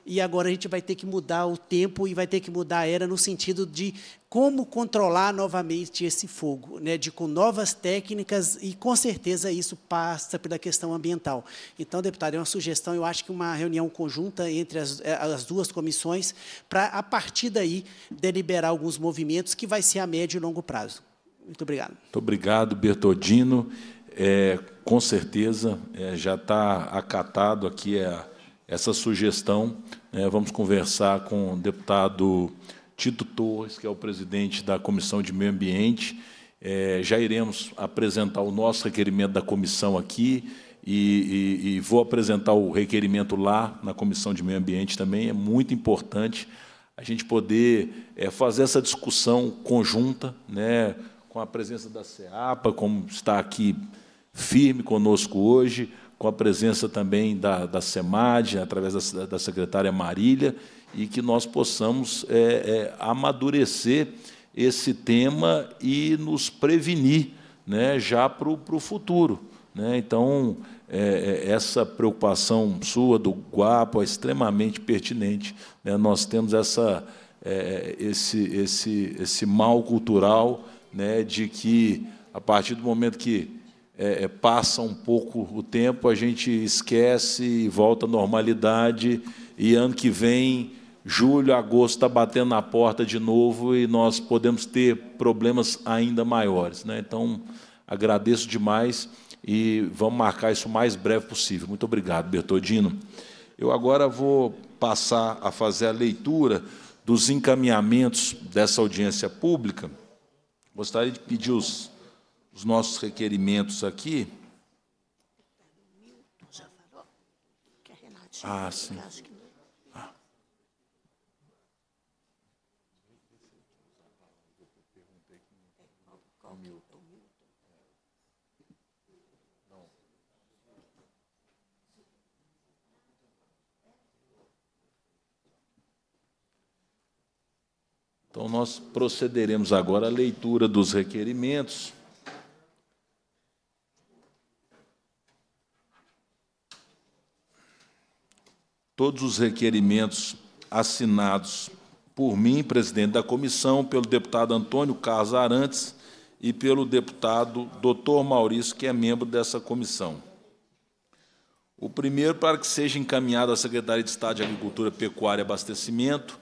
e agora a gente vai ter que mudar o tempo e vai ter que mudar a era no sentido de como controlar novamente esse fogo, né, de com novas técnicas e com certeza isso passa pela questão ambiental. Então, deputado, é uma sugestão, eu acho que uma reunião conjunta entre as, eh, as duas comissões para a partir daí deliberar alguns movimentos que vai ser a médio e longo prazo. Muito obrigado. Muito obrigado, Bertodino. É, com certeza é, já está acatado aqui a essa sugestão. Né, vamos conversar com o deputado Tito Torres, que é o presidente da Comissão de Meio Ambiente. É, já iremos apresentar o nosso requerimento da comissão aqui e, e, e, vou apresentar o requerimento lá na Comissão de Meio Ambiente também. É muito importante a gente poder é, fazer essa discussão conjunta, né, com a presença da CEAPA, como está aqui firme conosco hoje, com a presença também da, da SEMAD, através da, da secretária Marília, e que nós possamos é, é, amadurecer esse tema e nos prevenir né, já para o futuro. Né? Então, é, é, essa preocupação sua do Guapo é extremamente pertinente. Né? Nós temos essa, é, esse, esse, esse mal cultural né, de que, a partir do momento que é, é, passa um pouco o tempo, a gente esquece e volta à normalidade, e ano que vem, julho, agosto, está batendo na porta de novo e nós podemos ter problemas ainda maiores. Né? Então, agradeço demais e vamos marcar isso o mais breve possível. Muito obrigado, Bertodino. Eu agora vou passar a fazer a leitura dos encaminhamentos dessa audiência pública. Gostaria de pedir os os nossos requerimentos aqui. Ah, sim. Então, nós procederemos agora à leitura dos requerimentos. todos os requerimentos assinados por mim, presidente da comissão, pelo deputado Antônio Carlos Arantes e pelo deputado doutor Maurício, que é membro dessa comissão. O primeiro, para que seja encaminhado à Secretaria de Estado de Agricultura, Pecuária e Abastecimento,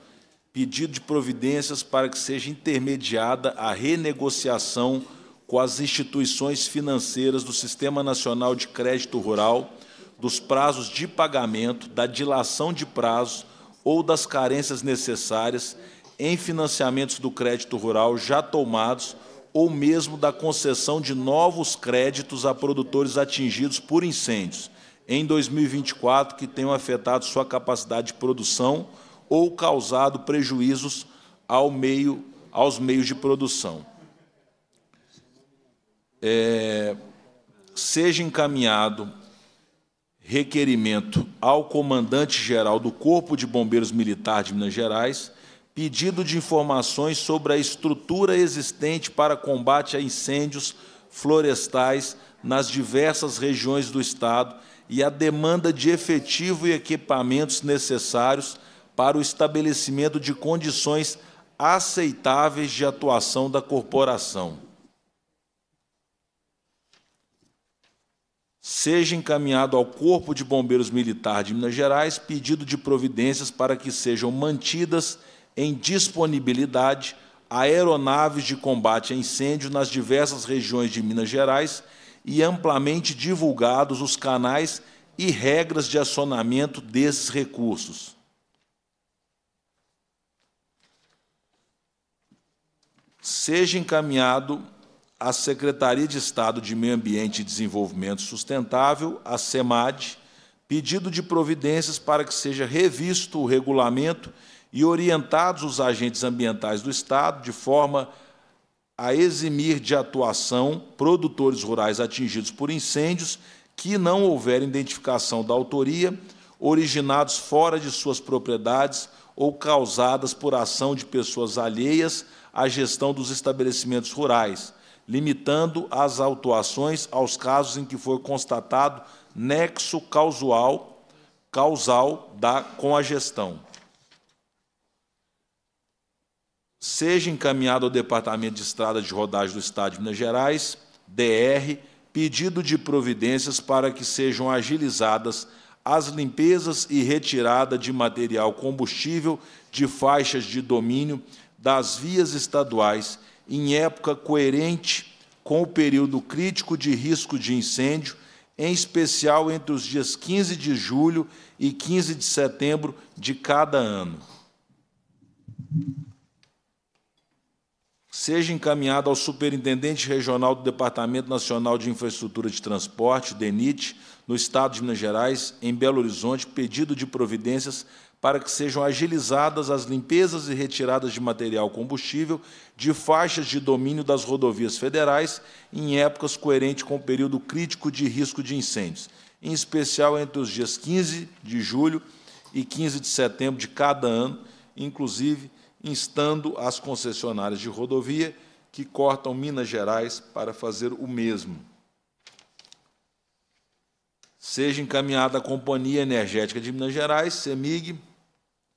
pedido de providências para que seja intermediada a renegociação com as instituições financeiras do Sistema Nacional de Crédito Rural dos prazos de pagamento, da dilação de prazos ou das carências necessárias em financiamentos do crédito rural já tomados ou mesmo da concessão de novos créditos a produtores atingidos por incêndios em 2024 que tenham afetado sua capacidade de produção ou causado prejuízos ao meio, aos meios de produção. É, seja encaminhado requerimento ao comandante-geral do Corpo de Bombeiros Militar de Minas Gerais, pedido de informações sobre a estrutura existente para combate a incêndios florestais nas diversas regiões do Estado, e a demanda de efetivo e equipamentos necessários para o estabelecimento de condições aceitáveis de atuação da corporação. Seja encaminhado ao Corpo de Bombeiros Militar de Minas Gerais pedido de providências para que sejam mantidas em disponibilidade aeronaves de combate a incêndio nas diversas regiões de Minas Gerais e amplamente divulgados os canais e regras de acionamento desses recursos. Seja encaminhado à Secretaria de Estado de Meio Ambiente e Desenvolvimento Sustentável, a SEMAD, pedido de providências para que seja revisto o regulamento e orientados os agentes ambientais do Estado de forma a eximir de atuação produtores rurais atingidos por incêndios que não houver identificação da autoria, originados fora de suas propriedades ou causadas por ação de pessoas alheias à gestão dos estabelecimentos rurais, limitando as autuações aos casos em que for constatado nexo causal, causal da, com a gestão. Seja encaminhado ao Departamento de Estrada de Rodagem do Estado de Minas Gerais, DR, pedido de providências para que sejam agilizadas as limpezas e retirada de material combustível de faixas de domínio das vias estaduais em época coerente com o período crítico de risco de incêndio, em especial entre os dias 15 de julho e 15 de setembro de cada ano. Seja encaminhado ao Superintendente Regional do Departamento Nacional de Infraestrutura de Transporte, DENIT, no Estado de Minas Gerais, em Belo Horizonte, pedido de providências para que sejam agilizadas as limpezas e retiradas de material combustível de faixas de domínio das rodovias federais em épocas coerentes com o período crítico de risco de incêndios, em especial entre os dias 15 de julho e 15 de setembro de cada ano, inclusive instando as concessionárias de rodovia que cortam Minas Gerais para fazer o mesmo. Seja encaminhada à Companhia Energética de Minas Gerais, CEMIG,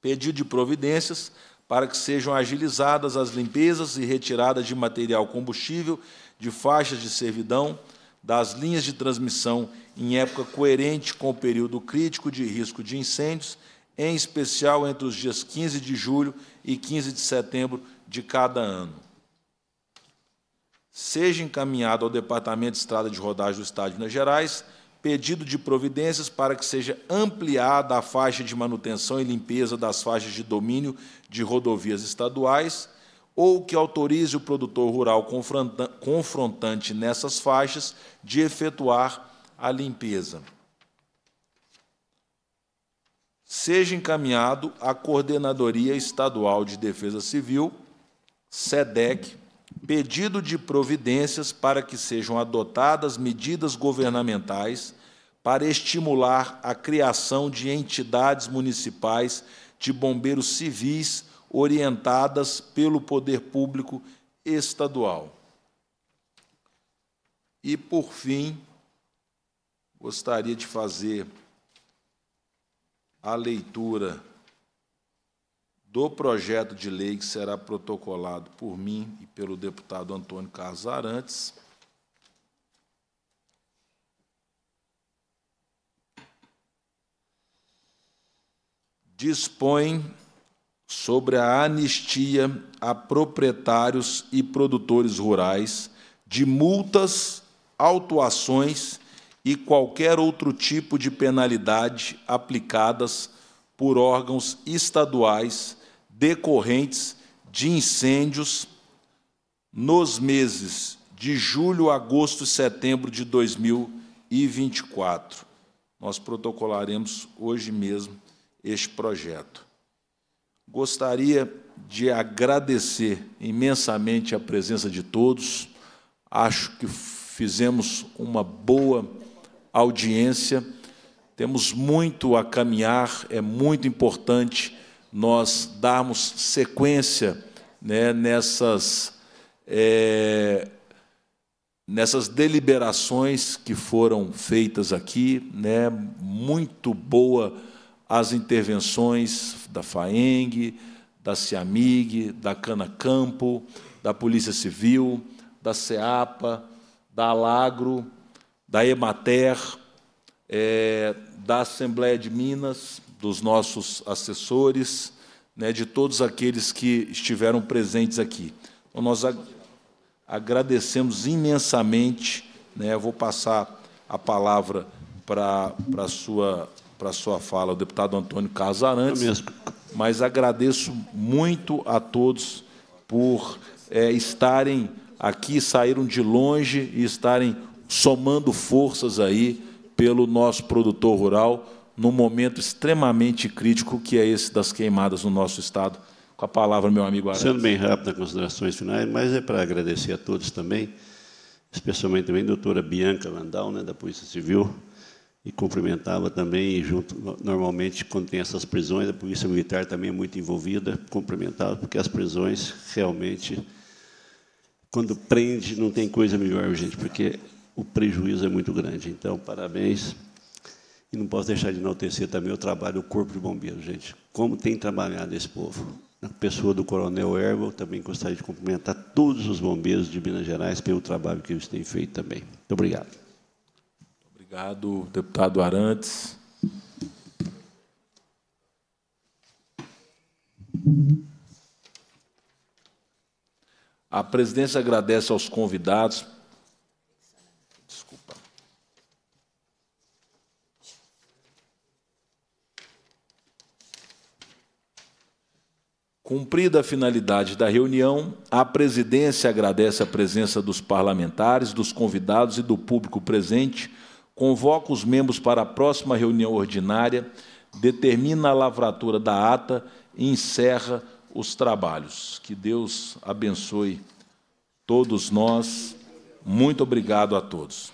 pedido de providências para que sejam agilizadas as limpezas e retiradas de material combustível de faixas de servidão das linhas de transmissão em época coerente com o período crítico de risco de incêndios, em especial entre os dias 15 de julho e 15 de setembro de cada ano. Seja encaminhado ao Departamento de Estrada de Rodagem do Estado de Minas Gerais pedido de providências para que seja ampliada a faixa de manutenção e limpeza das faixas de domínio de rodovias estaduais, ou que autorize o produtor rural confrontante nessas faixas de efetuar a limpeza. Seja encaminhado à Coordenadoria Estadual de Defesa Civil, SEDEC, pedido de providências para que sejam adotadas medidas governamentais para estimular a criação de entidades municipais de bombeiros civis orientadas pelo poder público estadual. E, por fim, gostaria de fazer a leitura do projeto de lei que será protocolado por mim e pelo deputado Antônio Carlos Arantes. Dispõe sobre a anistia a proprietários e produtores rurais de multas, autuações e qualquer outro tipo de penalidade aplicadas por órgãos estaduais decorrentes de incêndios nos meses de julho, agosto e setembro de 2024. Nós protocolaremos hoje mesmo este projeto. Gostaria de agradecer imensamente a presença de todos. Acho que fizemos uma boa audiência. Temos muito a caminhar, é muito importante nós darmos sequência né, nessas é, nessas deliberações que foram feitas aqui, né, muito boa as intervenções da FAENG, da CIAMIG, da Cana Campo, da Polícia Civil, da CEAPA, da Alagro, da Emater, é, da Assembleia de Minas, dos nossos assessores, né, de todos aqueles que estiveram presentes aqui. Então, nós agradecemos imensamente. Né, vou passar a palavra para a sua, para a sua fala, o deputado Antônio Carlos Arantes, mas agradeço muito a todos por é, estarem aqui, saíram de longe e estarem somando forças aí pelo nosso produtor rural, num momento extremamente crítico que é esse das queimadas no nosso Estado. Com a palavra, meu amigo Arantes. Sendo bem rápido considerações finais, mas é para agradecer a todos também, especialmente também a doutora Bianca Landau, né, da Polícia Civil, e cumprimentava também, junto, normalmente, quando tem essas prisões, a Polícia Militar também é muito envolvida, cumprimentava, porque as prisões realmente, quando prende, não tem coisa melhor, gente, porque o prejuízo é muito grande. Então, parabéns. E não posso deixar de enaltecer também o trabalho do Corpo de Bombeiros, gente. Como tem trabalhado esse povo. Na pessoa do Coronel Ergo, também gostaria de cumprimentar todos os bombeiros de Minas Gerais pelo trabalho que eles têm feito também. Muito obrigado. Obrigado, deputado Arantes. A presidência agradece aos convidados Cumprida a finalidade da reunião, a presidência agradece a presença dos parlamentares, dos convidados e do público presente, convoca os membros para a próxima reunião ordinária, determina a lavratura da ata e encerra os trabalhos. Que Deus abençoe todos nós. Muito obrigado a todos.